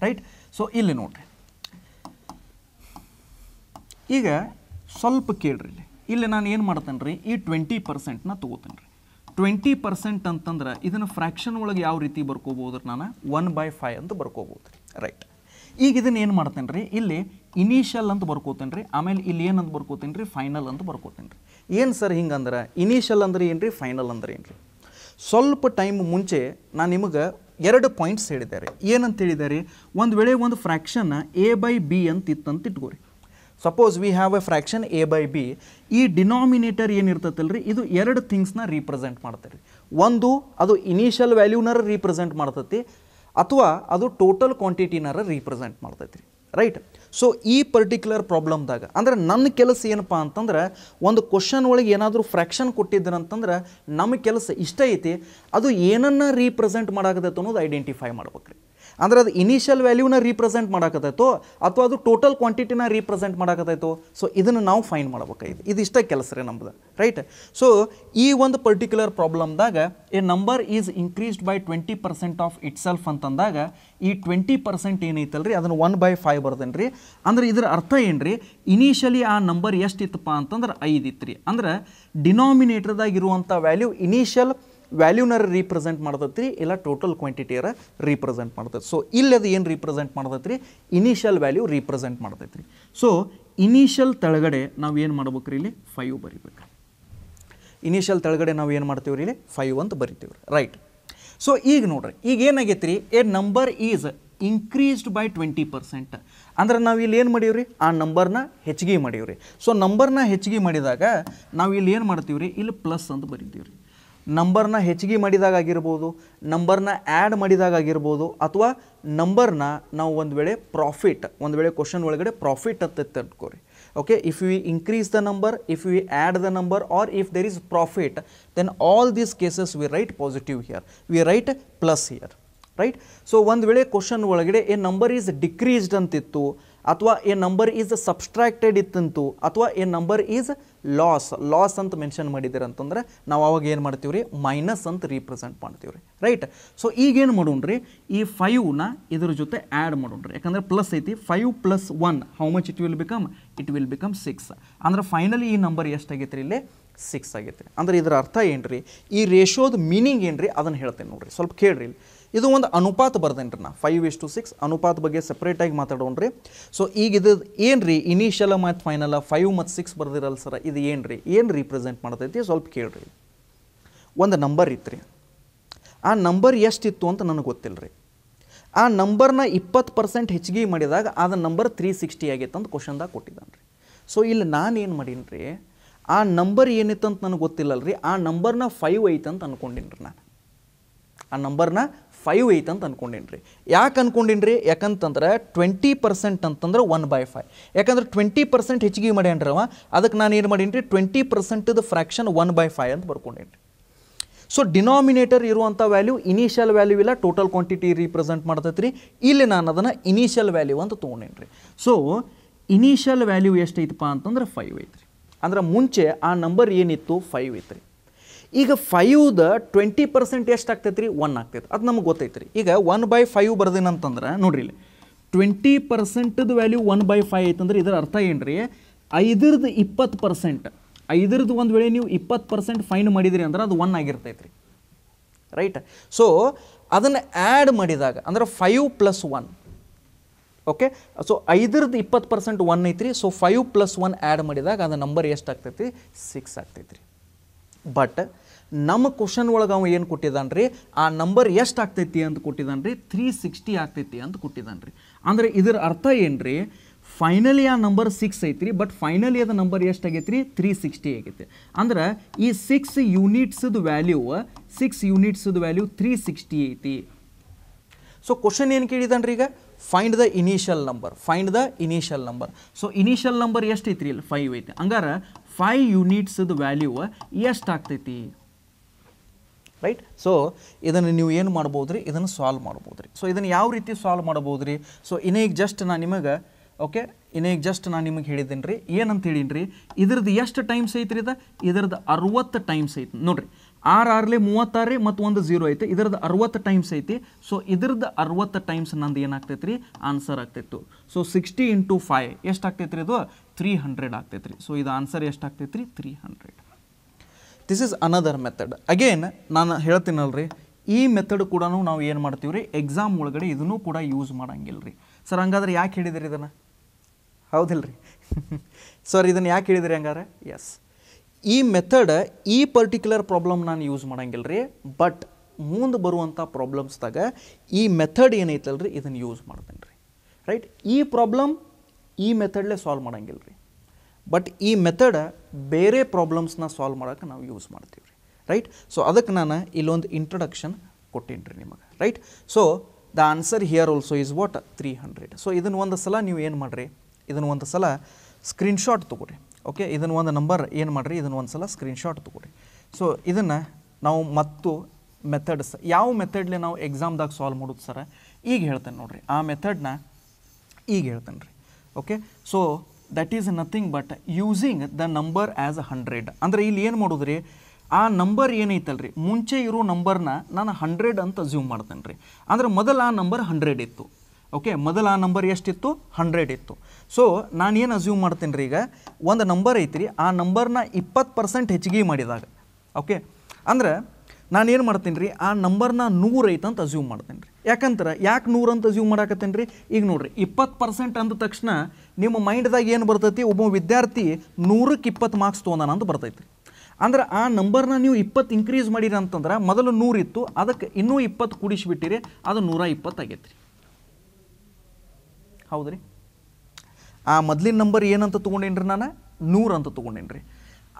ರೈಟ್ ಸೊ ಇಲ್ಲಿ ನೋಡ್ರಿ. ಈಗ ಸ್ವಲ್ಪ ಕೇಳ್ರಿ ಇಲ್ಲಿ. ಇಲ್ಲಿ ನಾನು ಏನು ಮಾಡ್ತೇನೆ ರೀ ಈ ಟ್ವೆಂಟಿ ಪರ್ಸೆಂಟ್ನ ತೊಗೋತೇನೆ ರೀ ಟ್ವೆಂಟಿ ಪರ್ಸೆಂಟ್ ಅಂತಂದ್ರೆ ಇದನ್ನು ಫ್ರ್ಯಾಕ್ಷನ್ ಒಳಗೆ ಯಾವ ರೀತಿ ಬರ್ಕೋಬೋದು ನಾನು? ಒನ್ ಬೈ ಫೈವ್ ಅಂತ ಬರ್ಕೋಬೋದು ರೀ ರೈಟ್ ಈಗ ಇದನ್ನು ಏನು ಮಾಡ್ತೇನೆ ರೀ ಇಲ್ಲಿ ಇನಿಷಿಯಲ್ ಅಂತ ಬರ್ಕೋತೇನೆ ರೀ ಆಮೇಲೆ ಇಲ್ಲಿ ಏನಂತ ಬರ್ಕೋತೇನೆ ರೀ ಫೈನಲ್ ಅಂತ ಬರ್ಕೋತೇನೆ ರೀ ಏನು ಸರ್ ಹಿಂಗಂದ್ರೆ? ಇನಿಷಿಯಲ್ ಅಂದ್ರೆ ಏನು ರೀ ಫೈನಲ್ ಅಂದ್ರೆ ಏನು ರೀ ಸ್ವಲ್ಪ ಟೈಮ್ ಮುಂಚೆ ನಾನು ನಿಮಗೆ ಎರಡು ಪಾಯಿಂಟ್ಸ್ ಹೇಳಿದ್ದಾರೆ. ಏನಂತ ಹೇಳಿದ್ದಾರೆ? ಒಂದು ವೇಳೆ ಒಂದು ಫ್ರ್ಯಾಕ್ಷನ್ ಎ ಬೈ ಬಿ ಅಂತ ಇತ್ತಂತ ಇಟ್ಕೋರಿ. Suppose we have a fraction A by B ಈ ಡಿನಾಮಿನೇಟರ್ ರೀ ಇದು ಎರಡು ಥಿಂಗ್ಸ್ನ ರೀಪ್ರೆಸೆಂಟ್ ಮಾಡ್ತಾರೆ ಒಂದು, ಅದು ಇನಿಷಿಯಲ್ ವ್ಯಾಲ್ಯೂನಾರ ರೀಪ್ರೆಸೆಂಟ್ ಮಾಡ್ತೈತಿ. ಅಥವಾ ಅದು ಟೋಟಲ್ ಕ್ವಾಂಟಿಟಿನಾರ ರೀಪ್ರೆಸೆಂಟ್ ಮಾಡ್ತೈತಿ ರೀ ರೈಟ್ ಸೊ ಈ ಪರ್ಟಿಕ್ಯುಲರ್ ಪ್ರಾಬ್ಲಮ್ದಾಗ ಅಂದ್ರೆ ನನ್ನ ಕೆಲಸ ಏನಪ್ಪ ಅಂತಂದ್ರೆ, ಒಂದು ಕ್ವಶನ್ ಒಳಗೆ ಏನಾದರೂ ಫ್ರ್ಯಾಕ್ಷನ್ ಕೊಟ್ಟಿದ್ದೀರಂತಂದ್ರೆ ನಮ್ಮ ಕೆಲಸ ಇಷ್ಟ ಐತಿ, ಅದು ಏನನ್ನ ರೀಪ್ರೆಸೆಂಟ್ ಮಾಡಾಕತ್ತೈತೆ ಅನ್ನೋದು ಐಡೆಂಟಿಫೈ ಮಾಡ್ಬೇಕ್ರಿ. ಅಂದ್ರೆ ಅದು ಇನಿಷಿಯಲ್ ವ್ಯಾಲ್ಯೂನ ರೀಪ್ರೆಸೆಂಟ್ ಮಾಡಾಕತ್ತೈತು, ಅಥವಾ ಅದು ಟೋಟಲ್ ಕ್ವಾಂಟಿಟಿನ ರೀಪ್ರೆಸೆಂಟ್ ಮಾಡಾಕತ್ತೈತು ಸೊ ಇದನ್ನು ನಾವು ಫೈನ್ ಮಾಡ್ಬೇಕಾಗಿದೆ ಇದು ಇಷ್ಟ ಕೆಲಸ ರೀ ನಮ್ದು ರೈಟ್ ಸೊ ಈ ಒಂದು particular ಪ್ರಾಬ್ಲಮ್ದಾಗ a number is increased by twenty percent of itself ಅಂತಂದಾಗ, ಈ ಟ್ವೆಂಟಿ ಪರ್ಸೆಂಟ್ ಏನೈತಲ್ರಿ? ಅದನ್ನು ಒನ್ ಬೈ ಫೈವ್ ಬರ್ದೇನೆ ರೀ ಅಂದ್ರೆ ಇದರ ಅರ್ಥ ಏನು ರೀ ಇನಿಷಿಯಲಿ ಆ ನಂಬರ್ ಎಷ್ಟಿತ್ತಪ್ಪ ಅಂತಂದ್ರೆ ಐದು ಇತ್ತು ರೀ ಅಂದ್ರೆ ಡಿನಾಮಿನೇಟರ್ದಾಗಿರುವಂಥ ವ್ಯಾಲ್ಯೂ ಇನಿಷಿಯಲ್ ವ್ಯಾಲ್ಯೂನರ ರೀಪ್ರೆಸೆಂಟ್ ಮಾಡ್ತೈತ್ರಿ, ಇಲ್ಲ ಟೋಟಲ್ ಕ್ವಾಂಟಿಟಿಯರ ರೀಪ್ರೆಸೆಂಟ್ ಮಾಡ್ತೈತಿ ಸೊ ಇಲ್ಲಿ ಅದು ಏನು ರೀಪ್ರೆಸೆಂಟ್ ಮಾಡ್ತೈತ್ರಿ? ಇನಿಷಿಯಲ್ ವ್ಯಾಲ್ಯೂ ರೀಪ್ರೆಸೆಂಟ್ ಮಾಡ್ತೈತ್ರಿ. ಸೊ ಇನಿಷಿಯಲ್ ತಳಗಡೆ ನಾವು ಏನು ಮಾಡ್ಬೇಕು ರೀ ಇಲ್ಲಿ? ಫೈವ್ ಬರಿಬೇಕು. ಇನಿಷಿಯಲ್ ತಳಗಡೆ ನಾವು ಏನು ಮಾಡ್ತೀವಿ ರೀ ಇಲ್ಲಿ? ಫೈವ್ ಅಂತ ಬರಿತೀವಿ ರೀ ರೈಟ್ ಸೊ ಈಗ ನೋಡ್ರಿ, ಈಗ ಏನಾಗೈತೆ ರೀ a number is increased by twenty percent ಅಂದ್ರೆ ನಾವು ಇಲ್ಲಿ ಏನು ಮಾಡೀವ್ರಿ? ಆ ನಂಬರ್ನ ಹೆಚ್ಚಿಗೆ ಮಾಡೀವ್ರಿ. ಸೊ ನಂಬರ್ನ ಹೆಚ್ಚಿಗೆ ಮಾಡಿದಾಗ ನಾವು ಇಲ್ಲಿ ಏನು ಮಾಡ್ತೀವಿ ರೀ ಇಲ್ಲಿ ಪ್ಲಸ್ ಅಂತ ಬರಿತೀವಿ ರೀ ನಂಬರ್ನ ಹೆಚ್ಚಿಗೆ ಮಾಡಿದಾಗಿರ್ಬೋದು ನಂಬರ್ನ ಆ್ಯಡ್ ಮಾಡಿದಾಗಿರ್ಬೋದು ಅಥವಾ ನಂಬರ್ನ ನಾವು ಒಂದು ವೇಳೆ ಪ್ರಾಫಿಟ್ ಒಂದು ವೇಳೆ ಕ್ವಶನ್ ಒಳಗಡೆ ಪ್ರಾಫಿಟ್ ಅಂತ ತಂದ್ಕೋರಿ okay if you increase the number if you add the number or if there is profit then all these cases we write positive here we write plus here right so ಒಂದು ವೇಳೆ ಕ್ವಶನ್ ಒಳಗಡೆ ಎ ನಂಬರ್ ಈಸ್ ಡಿಕ್ರೀಸ್ಡ್ ಅಂತಿತ್ತು ಅಥವಾ ಎ ನಂಬರ್ ಈಸ್ ಸಬ್ಸ್ಟ್ರಾಕ್ಟೆಡ್ ಇತ್ತಂತು, ಅಥವಾ a number is loss loss ಅಂತ ಮೆನ್ಷನ್ ಮಾಡಿದ್ದೀರ ಅಂತಂದ್ರೆ ನಾವು ಅವಾಗ ಏನು ಮಾಡ್ತೀವಿ ರೀ ಮೈನಸ್ ಅಂತ ರೀಪ್ರೆಸೆಂಟ್ ಮಾಡ್ತೀವಿ ರೀ ರೈಟ್ ಸೊ ಈಗೇನು ಮಾಡೋಣ್ರಿ? ಈ ಫೈವ್ನ ಇದ್ರ ಜೊತೆ ಆ್ಯಡ್ ಮಾಡೋಣ್ರಿ. ಯಾಕಂದ್ರೆ ಪ್ಲಸ್ ಐತಿ five plus one how much it will become it will become six ಅಂದ್ರೆ ಫೈನಲಿ ಈ ನಂಬರ್ ಎಷ್ಟಾಗೈತೆ ರೀ ಇಲ್ಲಿ? ಸಿಕ್ಸ್ ಆಗೈತೆ ಅಂದ್ರೆ ಇದರ ಅರ್ಥ ಏನು ರೀ ಈ ರೇಷೋದ ಮೀನಿಂಗ್ ಏನು ರೀ ಅದನ್ನು ಹೇಳ್ತೇನೆ ನೋಡಿರಿ. ಸ್ವಲ್ಪ ಕೇಳ್ರಿ ಇಲ್ಲಿ. ಇದು ಒಂದು ಅನುಪಾತ ಬರ್ದೇನ್ರಿ ರೀ ನಾ. ಫೈವ್ ಇಸ್ ಟು ಸಿಕ್ಸ್ ಅನುಪಾತ ಬಗ್ಗೆ ಸಪ್ರೇಟಾಗಿ ಮಾತಾಡೋಣ್ರಿ. ಸೊ ಈಗ ಇದು ಏನು ರೀ ಇನಿಷಿಯಲ್ ಮತ್ತು ಫೈನಲ್ ಫೈವ್ ಮತ್ತು ಸಿಕ್ಸ್ ಬರ್ದಿರಲ್ಲ ಸರ ಇದು ಏನು ರೀ ಏನು ರೀಪ್ರೆಸೆಂಟ್ ಮಾಡ್ತೈತಿ? ಸ್ವಲ್ಪ ಕೇಳ್ರಿ. ಒಂದು ನಂಬರ್ ಇತ್ತು ರೀ ಆ ನಂಬರ್ ಎಷ್ಟಿತ್ತು ಅಂತ ನನಗೆ ಗೊತ್ತಿಲ್ಲ ರೀ ಆ ನಂಬರ್ನ ಇಪ್ಪತ್ತು ಪರ್ಸೆಂಟ್ ಹೆಚ್ಚಿಗೆ ಮಾಡಿದಾಗ ಅದು ನಂಬರ್ ತ್ರೀ ಸಿಕ್ಸ್ಟಿ ಆಗೈತೆ ಅಂತ ಕ್ವಶನ್ದಾಗ ಕೊಟ್ಟಿದ್ದಾನೆ ರೀ ಸೊ ಇಲ್ಲಿ ನಾನು ಏನು ಮಾಡೀನಿ ರೀ ಆ ನಂಬರ್ ಏನಿತ್ತು ಅಂತ ನನಗೆ ಗೊತ್ತಿಲ್ಲಲ್ಲ ರೀ ಆ ನಂಬರ್ನ ಫೈವ್ ಐತಂತ ಅಂತ ಅನ್ಕೊಂಡಿನಿ ರೀ ನಾನು. ಆ ನಂಬರ್ನ ಫೈವ್ ಐತೆ ಅಂತ ರೀ ಯಾಕೆ ಅನ್ಕೊಂಡೀನಿ ರೀ ಯಾಕಂತಂದ್ರೆ ಟ್ವೆಂಟಿ ಪರ್ಸೆಂಟ್ ಅಂತಂದ್ರೆ ಒನ್ ಬೈ ಫೈವ್ ಯಾಕಂದ್ರೆ ಟ್ವೆಂಟಿ ಪರ್ಸೆಂಟ್ ಹೆಚ್ಚಿಗೆ ಮಾಡ್ಯಾನ್ರಿ ಅವ. ಅದಕ್ಕೆ ನಾನು ಏನು ಮಾಡೀನಿ ಟ್ವೆಂಟಿ ಪರ್ಸೆಂಟದ ಫ್ರ್ಯಾಕ್ಷನ್ ಒನ್ ಬೈ ಫೈವ್ ಅಂತ ಬರ್ಕೊಂಡೇನ್ರಿ. ಸೊ ಡಿನಾಮಿನೇಟರ್ ಇರುವಂಥ ವ್ಯಾಲ್ಯೂ ಇನಿಷಿಯಲ್ ವ್ಯಾಲ್ಯೂ ಇಲ್ಲ ಟೋಟಲ್ ಕ್ವಾಂಟಿಟಿ ರೀಪ್ರೆಸೆಂಟ್ ಮಾಡ್ತೈತೆ ರೀ ಇಲ್ಲಿ ನಾನು ಅದನ್ನು ಇನಿಷಿಯಲ್ ವ್ಯಾಲ್ಯೂ ಅಂತ ತೊಗೊಂಡೇನಿ ರೀ ಸೊ ಇನಿಷಿಯಲ್ ವ್ಯಾಲ್ಯೂ ಎಷ್ಟೈತಪ್ಪ ಅಂತಂದ್ರೆ ಫೈವ್ ಐತ್ರಿ ಅಂದ್ರೆ ಮುಂಚೆ ಆ ನಂಬರ್ ಏನಿತ್ತು? ಫೈವ್ ಐತ್ರಿ ಈಗ ಫೈವ್ದ ಟ್ವೆಂಟಿ ಪರ್ಸೆಂಟ್ ಎಷ್ಟು ಆಗ್ತೈತೆ ರೀ ಒನ್ ಆಗ್ತೈತೆ. ಅದು ನಮ್ಗೆ ಗೊತ್ತೈತೆ ರೀ ಈಗ ಒನ್ ಬೈ ಫೈವ್ ಬರ್ದೇನಂತಂದ್ರೆ, ನೋಡ್ರಿ ಇಲ್ಲಿ ಟ್ವೆಂಟಿ ಪರ್ಸೆಂಟದ ವ್ಯಾಲ್ಯೂ ಒನ್ ಬೈ ಫೈವ್ ಐತಂದ್ರೆ ಇದರ ಅರ್ಥ ಏನು ರೀ ಐದರದ್ದು ಇಪ್ಪತ್ತು ಪರ್ಸೆಂಟ್ ಐದರದ್ದು ಒಂದು ವೇಳೆ ನೀವು ಇಪ್ಪತ್ತು ಪರ್ಸೆಂಟ್ ಫೈನ್ ಮಾಡಿದ್ರಿ ಅಂದ್ರೆ ಅದು ಒನ್ ಆಗಿರ್ತೈತೆ ರೀ ರೈಟ್ ಸೊ ಅದನ್ನು ಆ್ಯಡ್ ಮಾಡಿದಾಗ, ಅಂದ್ರೆ five plus one okay so ಐದರದ್ದು ಇಪ್ಪತ್ತು ಪರ್ಸೆಂಟ್ ಒನ್ ಐತ್ರಿ. So five plus one add ಮಾಡಿದಾಗ ಅದು ನಂಬರ್ ಎಷ್ಟು ಆಗ್ತೈತಿ ಸಿಕ್ಸ್ ಆಗ್ತೈತಿ ಬಟ್ ನಮ್ಮ ಕ್ವಶನ್ ಒಳಗೆ ಅವ ಏನು ಕೊಟ್ಟಿದ್ದಾನೆ ರೀ ಆ ನಂಬರ್ ಎಷ್ಟು ಆಗ್ತೈತಿ ಅಂತ ಕೊಟ್ಟಿದ್ದಾನೆ ರೀ ತ್ರೀ ಸಿಕ್ಸ್ಟಿ ಆಗ್ತೈತಿ ಅಂತ ಕೊಟ್ಟಿದ್ದಾನೆ ರೀ ಅಂದರೆ ಇದರ ಅರ್ಥ ಏನು ರೀ ಫೈನಲಿ ಆ ನಂಬರ್ ಸಿಕ್ಸ್ ಐತ್ರಿ ಬಟ್ ಫೈನಲಿ ಅದು ನಂಬರ್ ಎಷ್ಟು ಆಗೈತೆ ರೀ ತ್ರೀ ಸಿಕ್ಸ್ಟಿ ಆಗೈತಿ. ಅಂದ್ರೆ ಈ ಸಿಕ್ಸ್ ಯೂನಿಟ್ಸದ ವ್ಯಾಲ್ಯೂ ಸಿಕ್ಸ್ ಯೂನಿಟ್ಸದ ವ್ಯಾಲ್ಯೂ ತ್ರೀ ಸಿಕ್ಸ್ಟಿ ಐತಿ. ಸೊ ಕ್ವಶನ್ ಏನು ಕೇಳಿದಾನೆ ರೀ ಈಗ? Find the initial number find the initial number so initial number ಎಷ್ಟು ರೀ ಇಲ್ಲಿ? ಫೈವ್ ಐತಿ. ಹಂಗಾರೆ ಫೈವ್ ಯೂನಿಟ್ಸದ ವ್ಯಾಲ್ಯೂ ಎಷ್ಟು ಆಗ್ತೈತಿ ರೈಟ್ ಸೊ ಇದನ್ನು ನೀವು ಏನು ಮಾಡ್ಬೋದು ರೀ ಇದನ್ನು ಸಾಲ್ವ್ ಮಾಡ್ಬೋದು ರೀ ಸೊ ಇದನ್ನು ಯಾವ ರೀತಿ ಸಾಲ್ವ್ ಮಾಡ್ಬೋದು ರೀ ಸೊ ಇನ್ನೀಗ ಜಸ್ಟ್ ನಾನು ನಿಮಗೆ ಓಕೆ ಇನ್ನೀಗ ಜಸ್ಟ್ ನಾನು ನಿಮಗೆ ಹೇಳಿದ್ದೀನಿ ರೀ ಏನಂತ ಹೇಳೀನಿ ರೀ ಇದ್ರದ್ದು ಎಷ್ಟು ಟೈಮ್ಸ್ ಐತ್ರಿ ಇದು? ಇದ್ರದ್ದು ಅರುವತ್ತು ಟೈಮ್ಸ್ ಐತಿ. ನೋಡಿರಿ, ಆರು ಆರ್ಲೆ ಮೂವತ್ತಾರು ರೀ ಮತ್ತು ಒಂದು ಝೀರೋ ಐತೆ. ಇದ್ರದ್ದು ಅರುವತ್ತು ಟೈಮ್ಸ್ ಐತಿ. ಸೊ ಇದ್ರದ್ದು ಅರುವತ್ತು ಟೈಮ್ಸ್ ನಂದು ಏನಾಗ್ತೈತೆ ರೀ ಆನ್ಸರ್ ಆಗ್ತೈತು ಸೊ ಸಿಕ್ಸ್ಟಿ ಇಂಟು ಫೈವ್ ಎಷ್ಟು ಆಗ್ತೈತೆ ರೀ ಇದು? ತ್ರೀ ಹಂಡ್ರೆಡ್ ಆಗ್ತೈತೆ ರೀ ಸೊ ಇದು ಆನ್ಸರ್ ಎಷ್ಟು ರೀ three hundred this is another method again ನಾನು ಹೇಳ್ತೀನಲ್ರಿ, ಈ ಮೆಥಡ್ ಕೂಡ ನಾವು ಏನು ಮಾಡ್ತೀವಿ ರೀ ಎಕ್ಸಾಮ್ ಒಳಗಡೆ ಇದನ್ನು ಕೂಡ ಯೂಸ್ ಮಾಡಂಗಿಲ್ಲ ರೀ ಸರ್ ಹಂಗಾದ್ರೆ ಯಾಕೆ ಹೇಳಿದಿರಿ ಇದನ್ನು? ಹೌದಿಲ್ಲ ರೀ ಸರ್ ಇದನ್ನು ಯಾಕೆ ಹೇಳಿದಿರಿ ಹಂಗಾರೆ? ಎಸ್ ಈ ಮೆಥಡ್ ಈ ಪರ್ಟಿಕ್ಯುಲರ್ ಪ್ರಾಬ್ಲಮ್ ನಾನು ಯೂಸ್ ಮಾಡಂಗಿಲ್ಲ ರೀ ಬಟ್ ಮುಂದೆ ಬರುವಂಥ ಪ್ರಾಬ್ಲಮ್ಸ್ದಾಗ ಈ ಮೆಥಡ್ ಏನೈತಲ್ಲ ರೀ ಇದನ್ನು ಯೂಸ್ ಮಾಡ್ತೇನೆ ರೀ ರೈಟ್ ಈ ಪ್ರಾಬ್ಲಮ್ ಈ ಮೆಥಡ್ಲೇ ಸಾಲ್ವ್ ಮಾಡಂಗಿಲ್ಲ ರೀ. ಬಟ್ ಈ ಮೆಥಡ ಬೇರೆ ಪ್ರಾಬ್ಲಮ್ಸ್ನ ಸಾಲ್ವ್ ಮಾಡೋಕೆ ನಾವು ಯೂಸ್ ಮಾಡ್ತೀವಿ ರೀ. ರೈಟ್ ಸೊ ಅದಕ್ಕೆ ನಾನು ಇಲ್ಲೊಂದು ಇಂಟ್ರಡಕ್ಷನ್ ಕೊಟ್ಟೀನಿ ರೀ ನಿಮಗೆ. Right so the answer here also is what three hundred so ಇದನ್ನು ಒಂದು ಸಲ ನೀವು ಏನು ಮಾಡಿರಿ? ಇದನ್ನು ಒಂದು ಸಲ ಸ್ಕ್ರೀನ್ಶಾಟ್ ತೊಗೊರಿ. ಓಕೆ ಇದನ್ನು ಒಂದು ನಂಬರ್ ಏನು ಮಾಡಿರಿ? ಇದನ್ನು ಒಂದು ಸಲ ಸ್ಕ್ರೀನ್ಶಾಟ್ ತೊಗೊರಿ. ಸೊ ಇದನ್ನು ನಾವು ಮತ್ತು ಮೆಥಡ್ಸ್ ಯಾವ ಮೆಥಡ್ಲೆ ನಾವು ಎಕ್ಸಾಮ್ದಾಗ ಸಾಲ್ವ್ ಮಾಡೋದು ಸರ ಈಗ ಹೇಳ್ತೇನೆ ನೋಡಿರಿ. ಆ ಮೆಥಡ್ನ ಈಗ ಹೇಳ್ತೇನೆ ರೀ. Okay so that is nothing but using the number as a hundred ಅಂದರೆ ಇಲ್ಲಿ ಏನು ಮಾಡೋದು ರೀ ಆ ನಂಬರ್ ಏನೈತಲ್ಲ ರೀ ಮುಂಚೆ ಇರೋ ನಂಬರ್ನ ನಾನು ಹಂಡ್ರೆಡ್ ಅಂತ ಅಸ್ಯೂಮ್ ಮಾಡ್ತೇನೆ ರೀ ಅಂದ್ರೆ ಮೊದಲು ಆ ನಂಬರ್ ಹಂಡ್ರೆಡ್ ಇತ್ತು. ಓಕೆ ಮೊದಲು ಆ ನಂಬರ್ ಎಷ್ಟಿತ್ತು? ಹಂಡ್ರೆಡ್ ಇತ್ತು. ಸೊ ಏನು ಅಸ್ಯೂಮ್ ಮಾಡ್ತೇನೆ ರೀ ಈಗ? ಒಂದು ನಂಬರ್ ಐತ್ರಿ. ಆ ನಂಬರ್ನ ಇಪ್ಪತ್ತು ಪರ್ಸೆಂಟ್ ಹೆಚ್ಚಿಗೆ ಮಾಡಿದಾಗ. ಓಕೆ ಅಂದ್ರೆ ನಾನೇನು ಮಾಡ್ತೀನಿ ರೀ ಆ ನಂಬರ್ನ ನೂರು ಐತೆ ಅಂತ ಅಸ್ಯೂಮ್ ಮಾಡ್ತೀನಿ ರೀ ಯಾಕಂದ್ರೆ ಯಾಕೆ ನೂರು ಅಂತ ಅಸ್ಯೂಮ್ ಮಾಡಾಕತ್ತೇನೆ ರೀ ಈಗ ನೋಡ್ರಿ, ಇಪ್ಪತ್ತು ಪರ್ಸೆಂಟ್ ಅಂದ ತಕ್ಷಣ ನಿಮ್ಮ ಮೈಂಡ್ದಾಗ ಏನು ಬರ್ತೈತಿ? ಒಬ್ಬ ವಿದ್ಯಾರ್ಥಿ ನೂರಕ್ಕೆ ಇಪ್ಪತ್ತು ಮಾರ್ಕ್ಸ್ ತೊಗೊಂಡಾನ ಅಂತ ಬರ್ತೈತಿ ಅಂದ್ರೆ ಆ ನಂಬರ್ನ ನೀವು ಇಪ್ಪತ್ತು ಇನ್ಕ್ರೀಸ್ ಮಾಡಿರಿ ಅಂತಂದ್ರೆ ಮೊದಲು ನೂರಿತ್ತು ಅದಕ್ಕೆ ಇನ್ನೂ ಇಪ್ಪತ್ತು ಕೂಡಿಸಿಬಿಟ್ಟಿರಿ, ಅದು ನೂರ ಇಪ್ಪತ್ತು ಆಗೈತೆ ರೀ ಹೌದ್ರಿ? ಆ ಮೊದಲಿನ ನಂಬರ್ ಏನಂತ ತೊಗೊಂಡೇನ್ರಿ ನಾನು? ನೂರು ಅಂತ ತೊಗೊಂಡೇನಿ ರೀ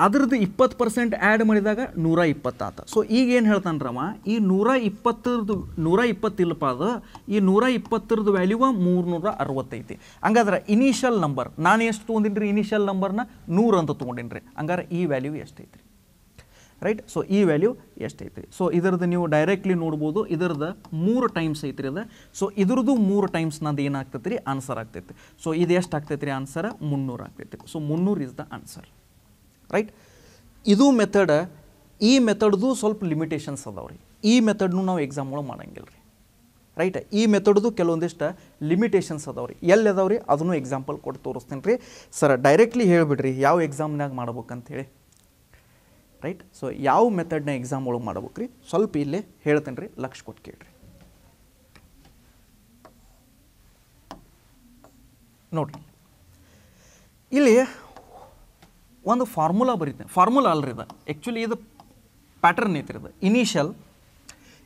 ಅದ್ರದ್ದು ಇಪ್ಪತ್ತು ಪರ್ಸೆಂಟ್ ಆ್ಯಡ್ ಮಾಡಿದಾಗ ನೂರ ಇಪ್ಪತ್ತಾತ ಸೊ ಈಗ ಏನು ಹೇಳ್ತಾನೆ ರಮ, ಈ ನೂರ ಇಪ್ಪತ್ತರದ್ದು ನೂರ ಇಪ್ಪತ್ತಿಲ್ಲಪ್ಪ ಅದು ಈ ನೂರ ಇಪ್ಪತ್ತರದ್ದು ವ್ಯಾಲ್ಯೂವ ಮೂರ್ನೂರ ಅರವತ್ತೈತಿ ಹಂಗಾದ್ರೆ ಇನಿಷಿಯಲ್ ನಂಬರ್ ನಾನು ಎಷ್ಟು ತೊಗೊಂಡಿನಿ ರೀ ಇನಿಷಿಯಲ್ ನಂಬರ್ನ ನೂರು ಅಂತ ತೊಗೊಂಡಿನಿ ರೀ ಹಂಗಾರೆ ಈ ವ್ಯಾಲ್ಯೂ ಎಷ್ಟೈತಿ ರೀ ರೈಟ್ ಸೊ ಈ ವ್ಯಾಲ್ಯೂ ಎಷ್ಟೈತಿ ಸೊ ಇದರದ್ದು ನೀವು ಡೈರೆಕ್ಟ್ಲಿ ನೋಡ್ಬೋದು, ಇದರದ್ದು ಮೂರು ಟೈಮ್ಸ್ ಐತ್ರಿ ಅದು. ಸೊ ಇದ್ರದ್ದು ಮೂರು ಟೈಮ್ಸ್ ನಂದು ಏನಾಗ್ತೈತೆ ರೀ ಆನ್ಸರ್ ಆಗ್ತೈತಿ ಸೊ ಇದು ಎಷ್ಟು ಆಗ್ತೈತೆ ರೀ ಆನ್ಸರ್ ಮುನ್ನೂರು ಆಗ್ತೈತಿ ಸೊ ಮುನ್ನೂರು ಇಸ್ ದ ಆನ್ಸರ್ ರೈಟ್ ಇದು ಮೆಥಡ್ ಈ ಮೆಥಡ್ದು ಸ್ವಲ್ಪ ಲಿಮಿಟೇಷನ್ಸ್ ಅದಾವೆ ರೀ ಈ ಮೆಥಡ್ನು ನಾವು ಎಕ್ಸಾಮ್ ಒಳಗೆ ಮಾಡಂಗಿಲ್ಲ ರೀ ರೈಟ್ ಈ ಮೆಥಡ್ದು ಕೆಲವೊಂದಿಷ್ಟು ಲಿಮಿಟೇಷನ್ಸ್ ಅದಾವೆ ರೀ ಎಲ್ಲಿ ಅದಾವೆ ರೀ ಅದನ್ನು ಎಕ್ಸಾಂಪಲ್ ಕೊಟ್ಟು ತೋರಿಸ್ತೀನಿ ರೀ ಸರ್ ಡೈರೆಕ್ಟ್ಲಿ ಹೇಳಿಬಿಡ್ರಿ ಯಾವ ಎಕ್ಸಾಮ್ನಾಗ ಮಾಡ್ಬೇಕಂತೇಳಿ. ರೈಟ್ ಸೊ ಯಾವ ಮೆಥಡ್ನ ಎಕ್ಸಾಮ್ ಒಳಗೆ ಮಾಡ್ಬೇಕು ರೀ ಸ್ವಲ್ಪ ಇಲ್ಲೇ ಹೇಳ್ತೇನೆ ರೀ ಲಕ್ಷ ಕೊಟ್ಟು ಕೇಳ್ರಿ. ನೋಡಿ ಇಲ್ಲಿ ಒಂದು ಫಾರ್ಮುಲಾ ಬರೀತೇನೆ. ಫಾರ್ಮುಲಾ ಅಲ್ರಿ ಇದು. ಆ್ಯಕ್ಚುಲಿ ಇದು ಪ್ಯಾಟರ್ನ್ ಐತ್ರಿ ಇದು. Initial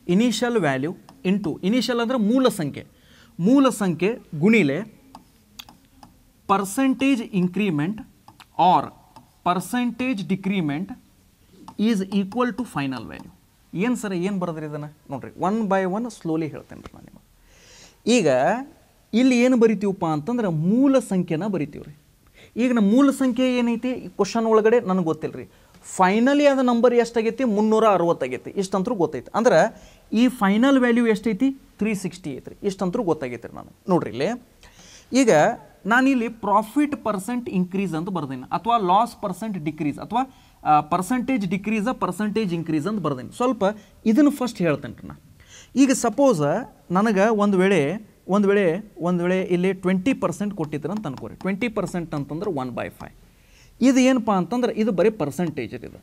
initial value into initial ಅಂದ್ರೆ ಮೂಲ ಸಂಖ್ಯೆ. ಮೂಲ ಸಂಖ್ಯೆ ಗುಣಿಲೆ percentage increment or percentage decrement is equal to final value ಏನು ಸರ್, ಏನು ಬರೋದ್ರಿ ಇದನ್ನು? ನೋಡಿರಿ ಒನ್ ಬೈ ಒನ್ ಸ್ಲೋಲಿ ಹೇಳ್ತೇನೆ ರೀ ನಾನು ನಿಮಗೆ. ಈಗ ಇಲ್ಲಿ ಏನು ಬರಿತೀವಪ್ಪ ಅಂತಂದ್ರೆ ಮೂಲ ಸಂಖ್ಯೆನ ಬರಿತೀವಿ ರೀ ಈಗ ನಮ್ಮ ಮೂಲ ಸಂಖ್ಯೆ ಏನೈತಿ? ಕ್ವಶನ್ ಒಳಗಡೆ ನನಗೆ ಗೊತ್ತಿಲ್ಲ ಫೈನಲಿ ಅದು ನಂಬರ್ ಎಷ್ಟಾಗೈತಿ? ಮುನ್ನೂರ ಅರವತ್ತಾಗೈತಿ ಇಷ್ಟಂತರೂ ಗೊತ್ತೈತಿ. ಅಂದ್ರೆ ಈ ಫೈನಲ್ ವ್ಯಾಲ್ಯೂ ಎಷ್ಟೈತಿ? ತ್ರೀ ಸಿಕ್ಸ್ಟಿ ಐತ್ರಿ ಇಷ್ಟಂತರೂ ಗೊತ್ತಾಗೈತಿ ರೀ ನಾನು ನೋಡ್ರಿ ಇಲ್ಲಿ. ಈಗ ನಾನಿಲ್ಲಿ ಪ್ರಾಫಿಟ್ ಪರ್ಸೆಂಟ್ ಇನ್ಕ್ರೀಸ್ ಅಂತ ಬರ್ದೇನೆ. ಅಥವಾ ಲಾಸ್ ಪರ್ಸೆಂಟ್ ಡಿಕ್ರೀಸ್ ಅಥವಾ ಪರ್ಸೆಂಟೇಜ್ ಡಿಕ್ರೀಸ ಪರ್ಸೆಂಟೇಜ್ ಇನ್ಕ್ರೀಸ್ ಅಂತ ಬರ್ದೇನೆ. ಸ್ವಲ್ಪ ಇದನ್ನು ಫಸ್ಟ್ ಹೇಳ್ತೇನೆ ರೀ ನಾನು ಈಗ ಸಪೋಸ್ ನನಗೆ ಒಂದು ವೇಳೆ ಒಂದು ವೇಳೆ ಒಂದು ವೇಳೆ ಇಲ್ಲಿ ಟ್ವೆಂಟಿ ಪರ್ಸೆಂಟ್ ಕೊಟ್ಟಿದ್ರು ಅಂತ ಅನ್ಕೋರಿ. ಟ್ವೆಂಟಿ ಪರ್ಸೆಂಟ್ ಅಂತಂದ್ರೆ ಒನ್ ಬೈ ಫೈವ್ ಇದು ಏನಪ್ಪ ಅಂತಂದ್ರೆ, ಇದು ಬರೀ ಪರ್ಸೆಂಟೇಜ್ ರೀ ಇದು.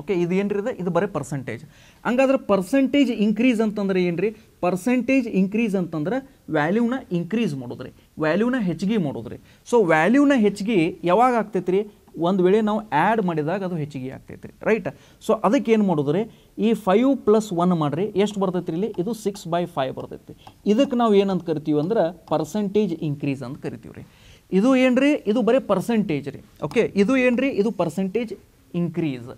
ಓಕೆ ಇದು ಏನು ರೀ ಇದು ಬರೀ ಪರ್ಸೆಂಟೇಜ್ ಹಂಗಾದ್ರೆ ಪರ್ಸೆಂಟೇಜ್ ಇನ್ಕ್ರೀಸ್ ಅಂತಂದ್ರೆ ಏನು ರೀ ಪರ್ಸೆಂಟೇಜ್ ಇನ್ಕ್ರೀಸ್ ಅಂತಂದ್ರೆ ವ್ಯಾಲ್ಯೂನ ಇನ್ಕ್ರೀಸ್ ಮಾಡೋದ್ರಿ. ವ್ಯಾಲ್ಯೂನ ಹೆಚ್ಚಿಗೆ ಮಾಡೋದ್ರಿ. ಸೊ ವ್ಯಾಲ್ಯೂನ ಹೆಚ್ಚಿಗೆ ಯಾವಾಗ ಆಗ್ತೈತೆ ರೀ ಒಂದು ವೇಳೆ ನಾವು ಆ್ಯಡ್ ಮಾಡಿದಾಗ ಅದು ಹೆಚ್ಚಿಗೆ ಆಗ್ತೈತೆ ರೀ ರೈಟ್ ಸೊ ಅದಕ್ಕೆ ಏನು ಮಾಡೋದ್ರಿ, ಈ ಫೈವ್ ಪ್ಲಸ್ ಒನ್ ಮಾಡಿರಿ ಎಷ್ಟು ಬರ್ತೈತೆ ರೀ ಇಲ್ಲಿ? ಇದು ಸಿಕ್ಸ್ ಬೈ ಫೈವ್ ಬರ್ತೈತಿ. ಇದಕ್ಕೆ ನಾವು ಏನಂತ ಕರಿತೀವಿ ಅಂದ್ರೆ ಪರ್ಸೆಂಟೇಜ್ ಇನ್ಕ್ರೀಸ್ ಅಂತ ಕರಿತೀವಿ ರೀ. ಇದು ಏನು ರೀ ಇದು ಬರೀ ಪರ್ಸೆಂಟೇಜ್ ರೀ. ಓಕೆ ಇದು ಏನು ರೀ ಇದು ಪರ್ಸೆಂಟೇಜ್ ಇನ್ಕ್ರೀಸ್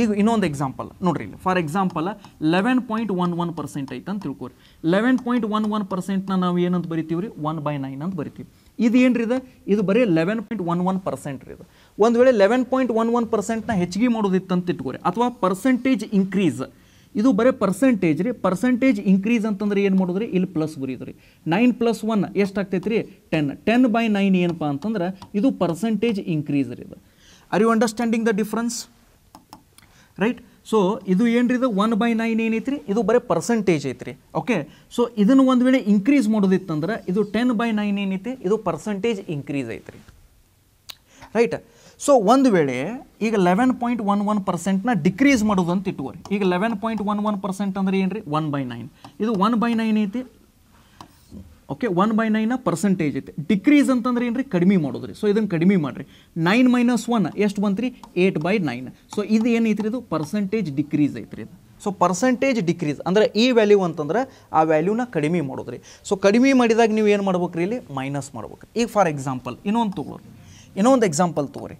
ಈಗ ಇನ್ನೊಂದು ಎಕ್ಸಾಂಪಲ್ ನೋಡ್ರಿ ಇಲ್ಲಿ. For example eleven point one one percent ಐತೆ ಅಂತ ತಿಳ್ಕೊರಿ. ಲೆವೆನ್ ಪಾಯಿಂಟ್ ಒನ್ ಒನ್ ಪರ್ಸೆಂಟ್ನ ನಾವು ಏನಂತ ಬರಿತೀವಿ ರೀ ಒನ್ ಬೈ ನೈನ್ ಅಂತ ಬರಿತೀವಿ. ಇದು ಏನು ರೀ ಇದು? ಇದು ಬರೀ eleven point one one percent ರೀ ಇದು. ಒಂದು ವೇಳೆ ಲೆವೆನ್ ಪಾಯಿಂಟ್ ಒನ್ ಒನ್ ಪರ್ಸೆಂಟ್ನ ಹೆಚ್ಚಿಗೆ ಮಾಡೋದಿತ್ತಂತ ಅಂತ ಇಟ್ಕೋರಿ. ಅಥವಾ ಪರ್ಸೆಂಟೇಜ್ ಇನ್ಕ್ರೀಸ್ ಇದು ಬರೀ ಪರ್ಸೆಂಟೇಜ್ ರೀ. ಪರ್ಸೆಂಟೇಜ್ ಇನ್ಕ್ರೀಸ್ ಅಂತಂದ್ರೆ ಏನು ಮಾಡೋದ್ರಿ? ಇಲ್ಲಿ ಪ್ಲಸ್ ಬರೀದು ರೀ ನೈನ್ ಪ್ಲಸ್ ಒನ್ ಆಗ್ತೈತಿ ರೀ ಟೆನ್ ಟೆನ್ ಬೈ ನೈನ್ ಏನಪ್ಪ ಅಂತಂದ್ರೆ ಇದು ಪರ್ಸೆಂಟೇಜ್ ಇನ್ಕ್ರೀಸ್ ರೀ ಇದು. Are you understanding the difference right so ಇದು ಏನ್ರಿ ಇದು? ಒನ್ ಬೈ ನೈನ್ ಏನೈತ್ರಿ? ಇದು ಬರೀ ಪರ್ಸೆಂಟೇಜ್ ಐತ್ರಿ. ಓಕೆ ಸೊ ಇದನ್ನು ಒಂದು ವೇಳೆ ಇನ್ಕ್ರೀಸ್ ಮಾಡೋದಿತ್ತಂದ್ರೆ ಇದು ಟೆನ್ ಬೈ ನೈನ್ ಏನೈತಿ? ಇದು ಪರ್ಸೆಂಟೇಜ್ ಇನ್ಕ್ರೀಸ್ ಐತ್ರಿ. ರೈಟ್ ಸೊ ಒಂದು ವೇಳೆ ಈಗ ಲೆವೆನ್ ಪಾಯಿಂಟ್ ಒನ್ ಒನ್ ಪರ್ಸೆಂಟ್ನ ಡಿಕ್ರೀಸ್ ಮಾಡೋದು ಅಂತ ಇಟ್ಕೋರಿ. ಈಗ eleven point one one percent ಅಂದ್ರೆ ಏನ್ರಿ? ರೀ ಒನ್ ಬೈ ನೈನ್ ಇದು ಒನ್ ಬೈ ನೈನ್ ಐತಿ. Okay one by nine percentage ಐತೆ. ಡಿಕ್ರೀಸ್ ಅಂತಂದ್ರೆ ಏನ್ರಿ? ರೀ ಕಡಿಮೆ ಮಾಡೋದ್ರಿ. ಸೊ ಇದನ್ನು ಕಡಿಮೆ ಮಾಡಿರಿ. ನೈನ್ ಮೈನಸ್ ಒನ್ ಎಷ್ಟು ಬಂತ್ರಿ? ಏಟ್ ಬೈ ನೈನ್ ಸೊ ಇದು ಏನೈತ್ರಿ ಇದು? ಪರ್ಸೆಂಟೇಜ್ ಡಿಕ್ರೀಸ್ ಐತ್ರಿ ಇದು. ಸೊ ಪರ್ಸೆಂಟೇಜ್ ಡಿಕ್ರೀಸ್ ಅಂದ್ರೆ ಈ ವ್ಯಾಲ್ಯೂ ಅಂತಂದ್ರೆ ಆ ವ್ಯಾಲ್ಯೂನ ಕಡಿಮೆ ಮಾಡೋದ್ರಿ. ಸೊ ಕಡಿಮೆ ಮಾಡಿದಾಗ ನೀವು ಏನು ಮಾಡ್ಬೇಕ್ರಿ ಇಲ್ಲಿ? ಮೈನಸ್ ಮಾಡ್ಬೇಕು ಈಗ ಫಾರ್ ಎಕ್ಸಾಂಪಲ್ ಇನ್ನೊಂದು ತೊಗೊಳ್ರಿ. ಇನ್ನೊಂದು ಎಕ್ಸಾಂಪಲ್ ತೊಗೊರಿ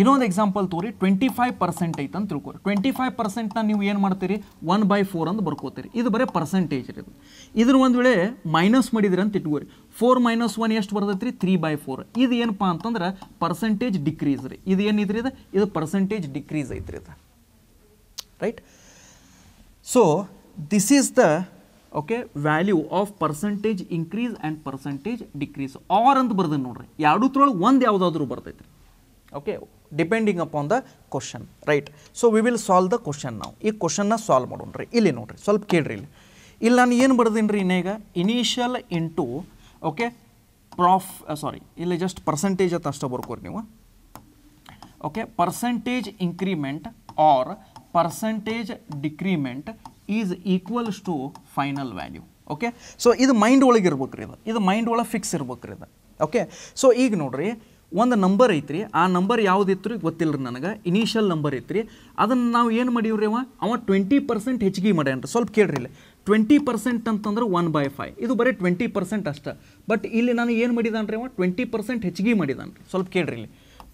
ಇನ್ನೊಂದು ಎಕ್ಸಾಂಪಲ್ ತೋರಿ ಟ್ವೆಂಟಿ ಫೈವ್ ಪರ್ಸೆಂಟ್ ಐತೆ ಅಂತ ತಿಳ್ಕೊರಿ. ಟ್ವೆಂಟಿ ಫೈವ್ ಪರ್ಸೆಂಟ್ನ ನೀವು ಏನು ಮಾಡ್ತೀರಿ? ಒನ್ ಬೈ ಫೋರ್ ಅಂತ ಬರ್ಕೋತೀರಿ. ಇದು ಬರೀ ಪರ್ಸೆಂಟೇಜ್ ರೀ ಇದು ಇದ್ರ ಒಂದು ವೇಳೆ ಮೈನಸ್ ಮಾಡಿದ್ರಿ ಅಂತ ಇಟ್ಕೋರಿ. ಫೋರ್ ಮೈನಸ್ ಒನ್ ಎಷ್ಟು ಬರ್ತೈತೆ ರೀ ತ್ರೀ ಬೈ ಫೋರ್ ಇದು ಏನಪ್ಪ ಅಂತಂದ್ರೆ ಪರ್ಸೆಂಟೇಜ್ ಡಿಕ್ರೀಸ್ ರೀ. ಇದು ಏನಿದ್ರಿ ಇದು? ಇದು ಪರ್ಸೆಂಟೇಜ್ ಡಿಕ್ರೀಸ್ ಐತ್ರಿ ಇದು. Right so this is the okay value of percentage increase and percentage decrease or ಅಂತ ಬರ್ದನ್ ನೋಡ್ರಿ. ಎರಡೂತ್ರೊಳಗೆ ಒಂದು ಯಾವುದಾದ್ರೂ ಬರ್ತೈತೆ ರೀ okay depending upon the question right so we will solve the question ನಾವು ಈ ಕ್ವಶನ್ನ ಸಾಲ್ವ್ ಮಾಡೋಣ ರೀ. ಇಲ್ಲಿ ನೋಡ್ರಿ, ಸ್ವಲ್ಪ ಕೇಳ್ರಿ ಇಲ್ಲಿ. ಇಲ್ಲಿ ನಾನು ಏನು ಬರ್ದೀನಿ ರೀ ಇನ್ನೀಗ initial into okay prof sorry ಇಲ್ಲಿ ಜಸ್ಟ್ ಪರ್ಸೆಂಟೇಜ್ ಅಂತ ಅಷ್ಟೇ ಬರ್ಕೋರಿ ನೀವು. Okay percentage increment or percentage decrement is equals to final value okay so ಇದು ಮೈಂಡ್ ಒಳಗೆ ಇರ್ಬೇಕ್ರಿ ಇದು. ಇದು ಮೈಂಡ್ ಒಳಗೆ ಫಿಕ್ಸ್ ಇರ್ಬೇಕ್ರಿ ಇದು. ಓಕೆ ಸೊ ಈಗ ನೋಡ್ರಿ ಒಂದು ನಂಬರ್ ಐತ್ರಿ. ಆ ನಂಬರ್ ಯಾವುದಿತ್ತು ರೀ ಗೊತ್ತಿಲ್ಲ ರೀ ನನಗೆ. ಇನಿಷಿಯಲ್ ನಂಬರ್ ಐತ್ರಿ. ಅದನ್ನು ನಾವು ಏನು ಮಾಡೀವ್ರಿ ಅವ? ಅವ ಟ್ವೆಂಟಿ ಪರ್ಸೆಂಟ್ ಹೆಚ್ಚಿಗೆ ಮಾಡ್ಯಾನ್ರಿ. ಸ್ವಲ್ಪ ಕೇಳ್ರಿ ಇಲ್ಲಿ. ಟ್ವೆಂಟಿ ಪರ್ಸೆಂಟ್ ಅಂತಂದ್ರೆ ಒನ್ ಬೈ ಫೈವ್ ಇದು ಬರೀ ಟ್ವೆಂಟಿ ಪರ್ಸೆಂಟ್ ಅಷ್ಟೇ. ಬಟ್ ಇಲ್ಲಿ ನಾನು ಏನು ಮಾಡಿದಾನೆ ರೀ ಅವ? ಟ್ವೆಂಟಿ ಪರ್ಸೆಂಟ್ ಹೆಚ್ಚಿಗೆ ಮಾಡಿದಾನೆ ರೀ ಸ್ವಲ್ಪ ಕೇಳ್ರಿ ಇಲ್ಲಿ.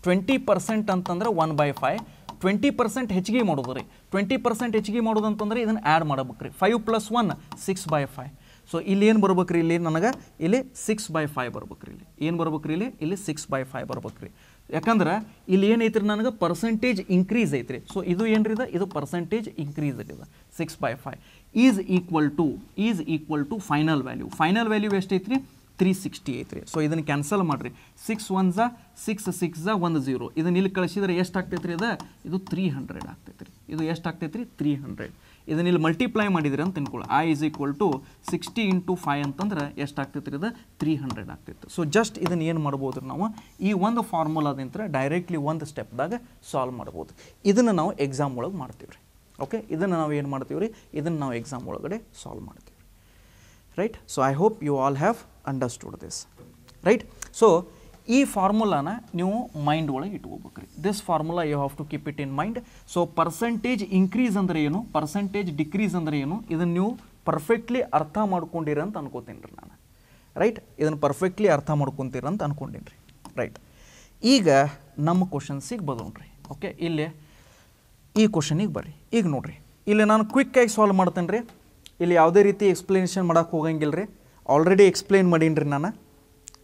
ಟ್ವೆಂಟಿ ಪರ್ಸೆಂಟ್ ಅಂತಂದ್ರೆ one by five twenty percent ಹೆಚ್ಚಿಗೆ ಮಾಡೋದು ರೀ ಟ್ವೆಂಟಿ ಪರ್ಸೆಂಟ್ ಹೆಚ್ಚಿಗೆ ಮಾಡೋದು ಅಂತಂದ್ರೆ ಇದನ್ನು ಆ್ಯಡ್ ಮಾಡಬೇಕು ರೀ five plus one six by five so ಇಲ್ಲಿ ಏನು ಬರ್ಬೇಕ್ರಿ ಇಲ್ಲಿ? ನನಗೆ ಇಲ್ಲಿ ಸಿಕ್ಸ್ ಬೈ ಫೈವ್ ಬರ್ಬೇಕ್ರಿ ಇಲ್ಲಿ. ಏನು ಬರ್ಬೇಕ್ರಿ ಇಲ್ಲಿ? ಇಲ್ಲಿ ಸಿಕ್ಸ್ ಬೈ ಫೈವ್ ಬರ್ಬೇಕ್ರಿ. ಯಾಕಂದ್ರೆ ಇಲ್ಲಿ ಏನೈತ್ರಿ ನನಗೆ? ಪರ್ಸೆಂಟೇಜ್ ಇನ್ಕ್ರೀಸ್ ಐತ್ರಿ. ಸೊ ಇದು ಏನ್ರಿ ಇದು? ಇದು ಪರ್ಸೆಂಟೇಜ್ ಇನ್ಕ್ರೀಸ್ ಇದೆ. Six by five is equal to is equal to final value final value ಎಷ್ಟೈತ್ರಿ? ತ್ರೀ ಸಿಕ್ಸ್ಟಿ ಐತ್ರಿ. ಸೊ ಇದನ್ನು ಕ್ಯಾನ್ಸಲ್ ಮಾಡಿರಿ. ಸಿಕ್ಸ್ ಒನ್ ಝಾ ಸಿಕ್ಸ್ ಸಿಕ್ಸ್ ಝಾ ಒಂದು ಝೀರೋ ಇದನ್ನ ಇಲ್ಲಿ ಕಳಿಸಿದ್ರೆ ಎಷ್ಟು ಆಗ್ತೈತ್ರಿ ಅದು ಇದು ತ್ರೀ ಹಂಡ್ರೆಡ್ ಆಗ್ತೈತ್ರಿ. ಇದು ಎಷ್ಟು ಆಗ್ತೈತ್ರಿ? ತ್ರೀ ಹಂಡ್ರೆಡ್ ಇದನ್ನ ಇಲ್ಲಿ ಮಲ್ಟಿಪ್ಲೈ ಮಾಡಿದ್ರಿ ಅಂತ ತಿನ್ಕೊಳ್ಳಿ I is equal to sixty into five ಅಂತಂದ್ರೆ ಎಷ್ಟು ಆಗ್ತೈತೆ ಇದು? ತ್ರೀ ಹಂಡ್ರೆಡ್ ಆಗ್ತೈತೆ ಸೊ ಜಸ್ಟ್ ಇದನ್ನು ಏನು ಮಾಡ್ಬೋದು ನಾವು? ಈ ಒಂದು ಫಾರ್ಮುಲಾದಿಂತ ಡೈರೆಕ್ಟ್ಲಿ ಒಂದು ಸ್ಟೆಪ್ದಾಗ ಸಾಲ್ವ್ ಮಾಡ್ಬೋದು. ಇದನ್ನು ನಾವು ಎಕ್ಸಾಮ್ ಒಳಗೆ ಮಾಡ್ತೀವಿ ರೀ ಓಕೆ ಇದನ್ನು ನಾವು ಏನು ಮಾಡ್ತೀವಿ ರೀ ಇದನ್ನು ನಾವು ಎಕ್ಸಾಮ್ ಒಳಗಡೆ ಸಾಲ್ವ್ ಮಾಡ್ತೀವಿ right so I hope you all have understood this right so ಈ ಫಾರ್ಮುಲಾನ ನೀವು ಮೈಂಡ್ ಒಳಗೆ ಇಟ್ಕೋಬೇಕ್ರಿ. This formula you have to keep it in mind so percentage increase ಅಂದ್ರೆ ಏನು? ಪರ್ಸೆಂಟೇಜ್ ಡಿಕ್ರೀಸ್ ಅಂದ್ರೆ ಏನು? ಇದನ್ನು ನೀವು ಪರ್ಫೆಕ್ಟ್ಲಿ ಅರ್ಥ ಮಾಡ್ಕೊಂಡಿರ ಅಂತ ಅನ್ಕೋತೀನಿ ರೀ ನಾನು. ರೈಟ್ ಇದನ್ನು ಪರ್ಫೆಕ್ಟ್ಲಿ ಅರ್ಥ ಮಾಡ್ಕೊತೀರ ಅಂತ ಅನ್ಕೊಂಡೀನಿ ರೀ. ರೈಟ್ ಈಗ ನಮ್ಮ ಕ್ವಶನ್ಸಿಗೆ ರೀ. ಓಕೆ ಇಲ್ಲಿ ಈ ಕ್ವಶನಿಗೆ ಬರ್ರಿ. ಈಗ ನೋಡಿರಿ. ಇಲ್ಲಿ ನಾನು ಕ್ವಿಕ್ಕಾಗಿ ಸಾಲ್ವ್ ಮಾಡ್ತೇನೆ ರೀ. ಇಲ್ಲಿ ಯಾವುದೇ ರೀತಿ ಎಕ್ಸ್ಪ್ಲನೇಷನ್ ಮಾಡೋಕ್ಕೆ ಹೋಗಂಗಿಲ್ಲ ರೀ. ಆಲ್ರೆಡಿ ಎಕ್ಸ್ಪ್ಲೇನ್ ಮಾಡೀನಿ ರೀ ನಾನು.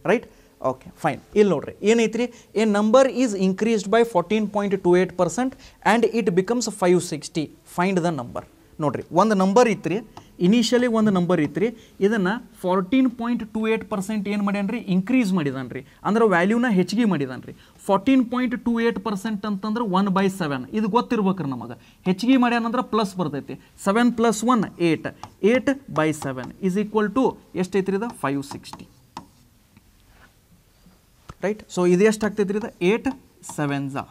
ರೈಟ್ ಓಕೆ ಫೈನ್ ಇಲ್ಲಿ ನೋಡ್ರಿ, ಏನೈತ್ರಿ? A number is increased by fourteen point two eight percent and it becomes five sixty find the number ನೋಡ್ರಿ, ಒಂದು ನಂಬರ್ ಇತ್ತು ರೀ ಇನಿಷಿಯಲಿ ಒಂದು ನಂಬರ್ ಇತ್ತು ರೀ ಇದನ್ನು fourteen point two eight percent ಏನು ಮಾಡ್ಯಾನ ರೀ ಇನ್ಕ್ರೀಸ್ ಮಾಡಿದಾನೆ ರೀ ಅಂದ್ರೆ ವ್ಯಾಲ್ಯೂನ ಹೆಚ್ಚಿಗೆ ಮಾಡಿದಾನೆ ರೀ fourteen point two eight percent ಅಂತಂದ್ರೆ ಒನ್ ಬೈ ಸೆವೆನ್ ಇದು ಗೊತ್ತಿರ್ಬೇಕ್ರಿ ನಮಗೆ. ಹೆಚ್ಚಿಗೆ ಮಾಡ್ಯಾನಂದ್ರೆ ಪ್ಲಸ್ ಬರ್ತೈತಿ. Seven plus one eight eight by seven is equal to ಎಷ್ಟೈತ್ರಿ ಇದು? ಫೈವ್ ಸಿಕ್ಸ್ಟಿ ರೈಟ್ ಸೊ ಇದು ಎಷ್ಟು ಆಗ್ತೈತ್ರಿ ಇದು? ಏಟ್ ಸೆವೆನ್ಝಾ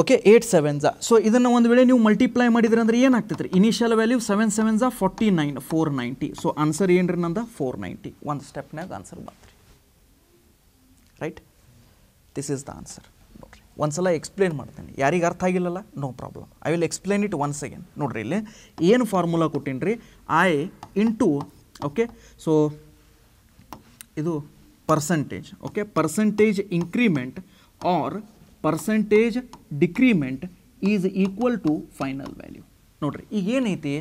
ಓಕೆ ಏಟ್ ಸೆವೆನ್ಝಾ ಸೊ ಇದನ್ನು ಒಂದು ವೇಳೆ ನೀವು ಮಲ್ಟಿಪ್ಲೈ ಮಾಡಿದ್ರೆ ಅಂದರೆ ಏನಾಗ್ತೈತ್ರಿ? Initial value seven ಸೆವೆನ್ಝಾ forty nine four ninety so answer ಏನು ರೀ ನಂದ? ಫೋರ್ ನೈಂಟಿ ಒಂದು ಸ್ಟೆಪ್ನಾಗ answer ಬಂತ್ರಿ. Right this is the answer ನೋಡ್ರಿ, ಒಂದ್ಸಲ ಎಕ್ಸ್ಪ್ಲೇನ್ ಮಾಡ್ತೀನಿ. ಯಾರಿಗೆ ಅರ್ಥ ಆಗಿಲ್ಲಲ್ಲ? No problem I will explain it once again ನೋಡ್ರಿ ಇಲ್ಲಿ ಏನು ಫಾರ್ಮುಲಾ ಕೊಟ್ಟೀನಿ ರೀ ಐ ಇಂಟು ಓಕೆ ಸೊ ಇದು percentage okay percentage increment or percentage decrement is equal to final value ನೋಡ್ರಿ, ಈಗ ಏನೈತಿ?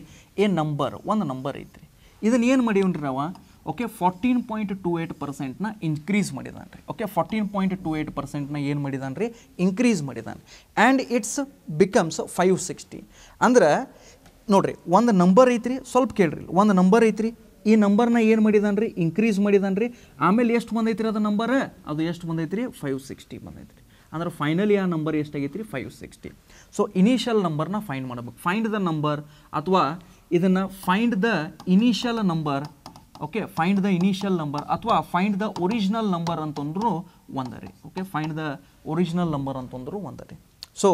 ಎ ನಂಬರ್ ಒಂದು ನಂಬರ್ ಐತ್ರಿ. ಇದನ್ನು ಏನು ಮಾಡೀವ್ರಿ ನಾವು? Okay fourteen point two eight ಪರ್ಸೆಂಟ್ನ increase ಮಾಡಿದಾನೆ ರೀ okay fourteen point two eight ಪರ್ಸೆಂಟ್ನ ಏನು ಮಾಡಿದಾನೆ ರೀ ಇನ್ಕ್ರೀಸ್ ಮಾಡಿದಾನೆ and it's becomes five sixty ಅಂದ್ರೆ, ನೋಡ್ರಿ, ಒಂದು ನಂಬರ್ ಐತ್ರಿ, ಸ್ವಲ್ಪ ಕೇಳ್ರಿ ಒಂದು ನಂಬರ್ ಐತ್ರಿ ಈ ನಂಬರ್ನ ಏನು ಮಾಡಿದಾನೆ ರೀ ಇನ್ಕ್ರೀಸ್ ಮಾಡಿದಾನೆ ರೀ ಆಮೇಲೆ ಎಷ್ಟು ಬಂದೈತಿ ಅದು ನಂಬರ್? ಅದು ಎಷ್ಟು ಬಂದೈತಿ ರೀ ಫೈವ್ ಸಿಕ್ಸ್ಟಿ ಬಂದೈತಿ ರೀ ಅಂದ್ರೆ ಫೈನಲಿ ಆ ನಂಬರ್ ಎಷ್ಟಾಗೈತಿ ರೀ ಫೈವ್ ಸಿಕ್ಸ್ಟಿ ಸೊ ಇನಿಷಿಯಲ್ ನಂಬರ್ನ ಫೈಂಡ್ ಮಾಡಬೇಕು. ಫೈಂಡ್ ದ ನಂಬರ್ ಅಥವಾ ಇದನ್ನು find the initial number okay find the initial number ಅಥವಾ ಫೈಂಡ್ ದ ಒರಿಜಿನಲ್ ನಂಬರ್ ಅಂತಂದ್ರು ಒಂದರಿ okay find the original number ಅಂತಂದ್ರು ಒಂದರಿ ಸೊ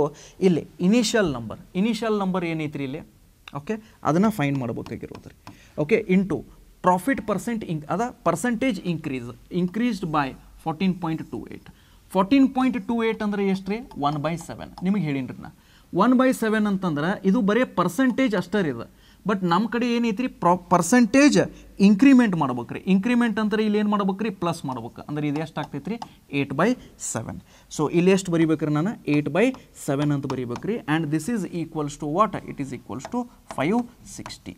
ಇಲ್ಲಿ ಇನಿಷಿಯಲ್ ನಂಬರ್ ಇನಿಷಿಯಲ್ ನಂಬರ್ ಏನೈತ್ರಿ ಇಲ್ಲಿ? ಓಕೆ ಅದನ್ನು ಫೈಂಡ್ ಮಾಡ್ಬೇಕಾಗಿರೋದು ರೀ. ಓಕೆ ಇಂಟು ಪ್ರಾಫಿಟ್ ಪರ್ಸೆಂಟ್ ಇಂಕ್ ಅದ percentage increase increased by fourteen point two eight fourteen point two eight ಅಂದರೆ ಎಷ್ಟು ರೀ? ಒನ್ ಬೈ ಸೆವೆನ್ ನಿಮಗೆ ಹೇಳಿನ್ರಿ ನಾ. ಒನ್ ಬೈ ಸೆವೆನ್ ಅಂತಂದ್ರೆ ಇದು ಬರೀ ಪರ್ಸೆಂಟೇಜ್ ಅಷ್ಟೇ ರೀ ಇದು. ಬಟ್ ನಮ್ಮ ಕಡೆ ಏನೈತಿ ರೀ ಪ್ರೊ ಪರ್ಸೆಂಟೇಜ್ ಇನ್ಕ್ರಿಮೆಂಟ್ ಮಾಡ್ಬೇಕು ರೀ ಇನ್ಕ್ರಿಮೆಂಟ್ ಅಂದ್ರೆ ಇಲ್ಲಿ ಏನು ಮಾಡ್ಬೇಕು. ರೀ ಪ್ಲಸ್ ಮಾಡ್ಬೇಕು ಅಂದ್ರೆ ಇದು ಎಷ್ಟು ಆಗ್ತೈತೆ ರೀ ಏಯ್ಟ್ ಬೈ ಸೆವೆನ್ ಸೊ ಇಲ್ಲಿ ಎಷ್ಟು ಬರಿಬೇಕ್ರಿ ನಾನು? ಏಯ್ಟ್ ಬೈ ಸೆವೆನ್ ಅಂತ ಬರಿಬೇಕು ರೀ and this is equals to what it is equals to five sixty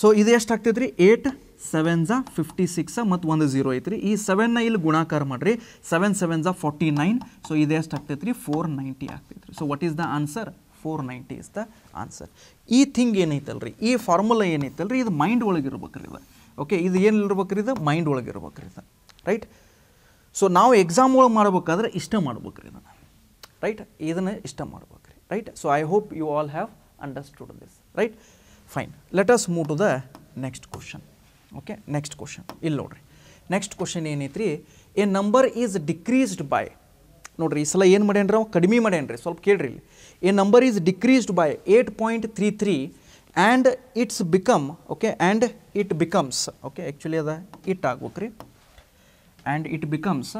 so ಇದು ಎಷ್ಟು ಆಗ್ತೈತೆ ರೀ ಏಟ್ ಸೆವೆನ್ ಫಿಫ್ಟಿ ಸಿಕ್ಸ್ ಮತ್ತು ಒಂದು ಝೀರೋ ಐತ್ರಿ. ಈ ಸೆವೆನ್ನ ಇಲ್ಲಿ ಗುಣಾಕಾರ ಮಾಡಿರಿ. ಸೆವೆನ್ ಸೆವೆನ್ ಝಾ ಫಾರ್ಟಿ ನೈನ್ ಸೊ ಇದು ಎಷ್ಟು ಆಗ್ತೈತೆ ರೀ ಫೋರ್ ನೈಂಟಿ ಆಗ್ತೈತೆ ರೀ so what is the answer four ninety is the answer ಈ ಥಿಂಗ್ ಏನೈತಲ್ರಿ? ಈ ಫಾರ್ಮುಲಾ ಏನೈತಲ್ರಿ? ಇದು ಮೈಂಡ್ ಒಳಗೆ ಇರ್ಬೇಕ್ರಿ ಇದು. ಓಕೆ ಇದು ಏನು ಇರ್ಬೇಕ್ರಿ ಇದು? ಮೈಂಡ್ ಒಳಗೆ ಇರ್ಬೇಕ್ರಿ ಇದು. ರೈಟ್ ಸೊ ನಾವು ಎಕ್ಸಾಮ್ ಒಳಗೆ ಮಾಡ್ಬೇಕಾದ್ರೆ ಇಷ್ಟ ಮಾಡ್ಬೇಕ್ರಿ ಇದನ್ನು. ರೈಟ್ ಇದನ್ನು ಇಷ್ಟ ಮಾಡ್ಬೇಕ್ರಿ. Right so I hope you all have understood this right fine let us move to the next question okay next question ಇಲ್ಲಿ ನೋಡ್ರಿ. Next question ಏನೈತ್ರಿ? A number is decreased by ನೋಡ್ರಿ, ಈ ಸಲ ಏನು ಮಾಡ್ಯಾನ್ರಿ ಅವ? ಕಡಿಮೆ ಮಾಡ್ಯಾನ್ರಿ. ಸ್ವಲ್ಪ ಕೇಳ್ರಿ ಇಲ್ಲಿ. A number is decreased by eight point three three and it's become okay and it becomes okay actually ಅದ ಇಟ್ ಆಗ್ಬೇಕು ರೀ and it becomes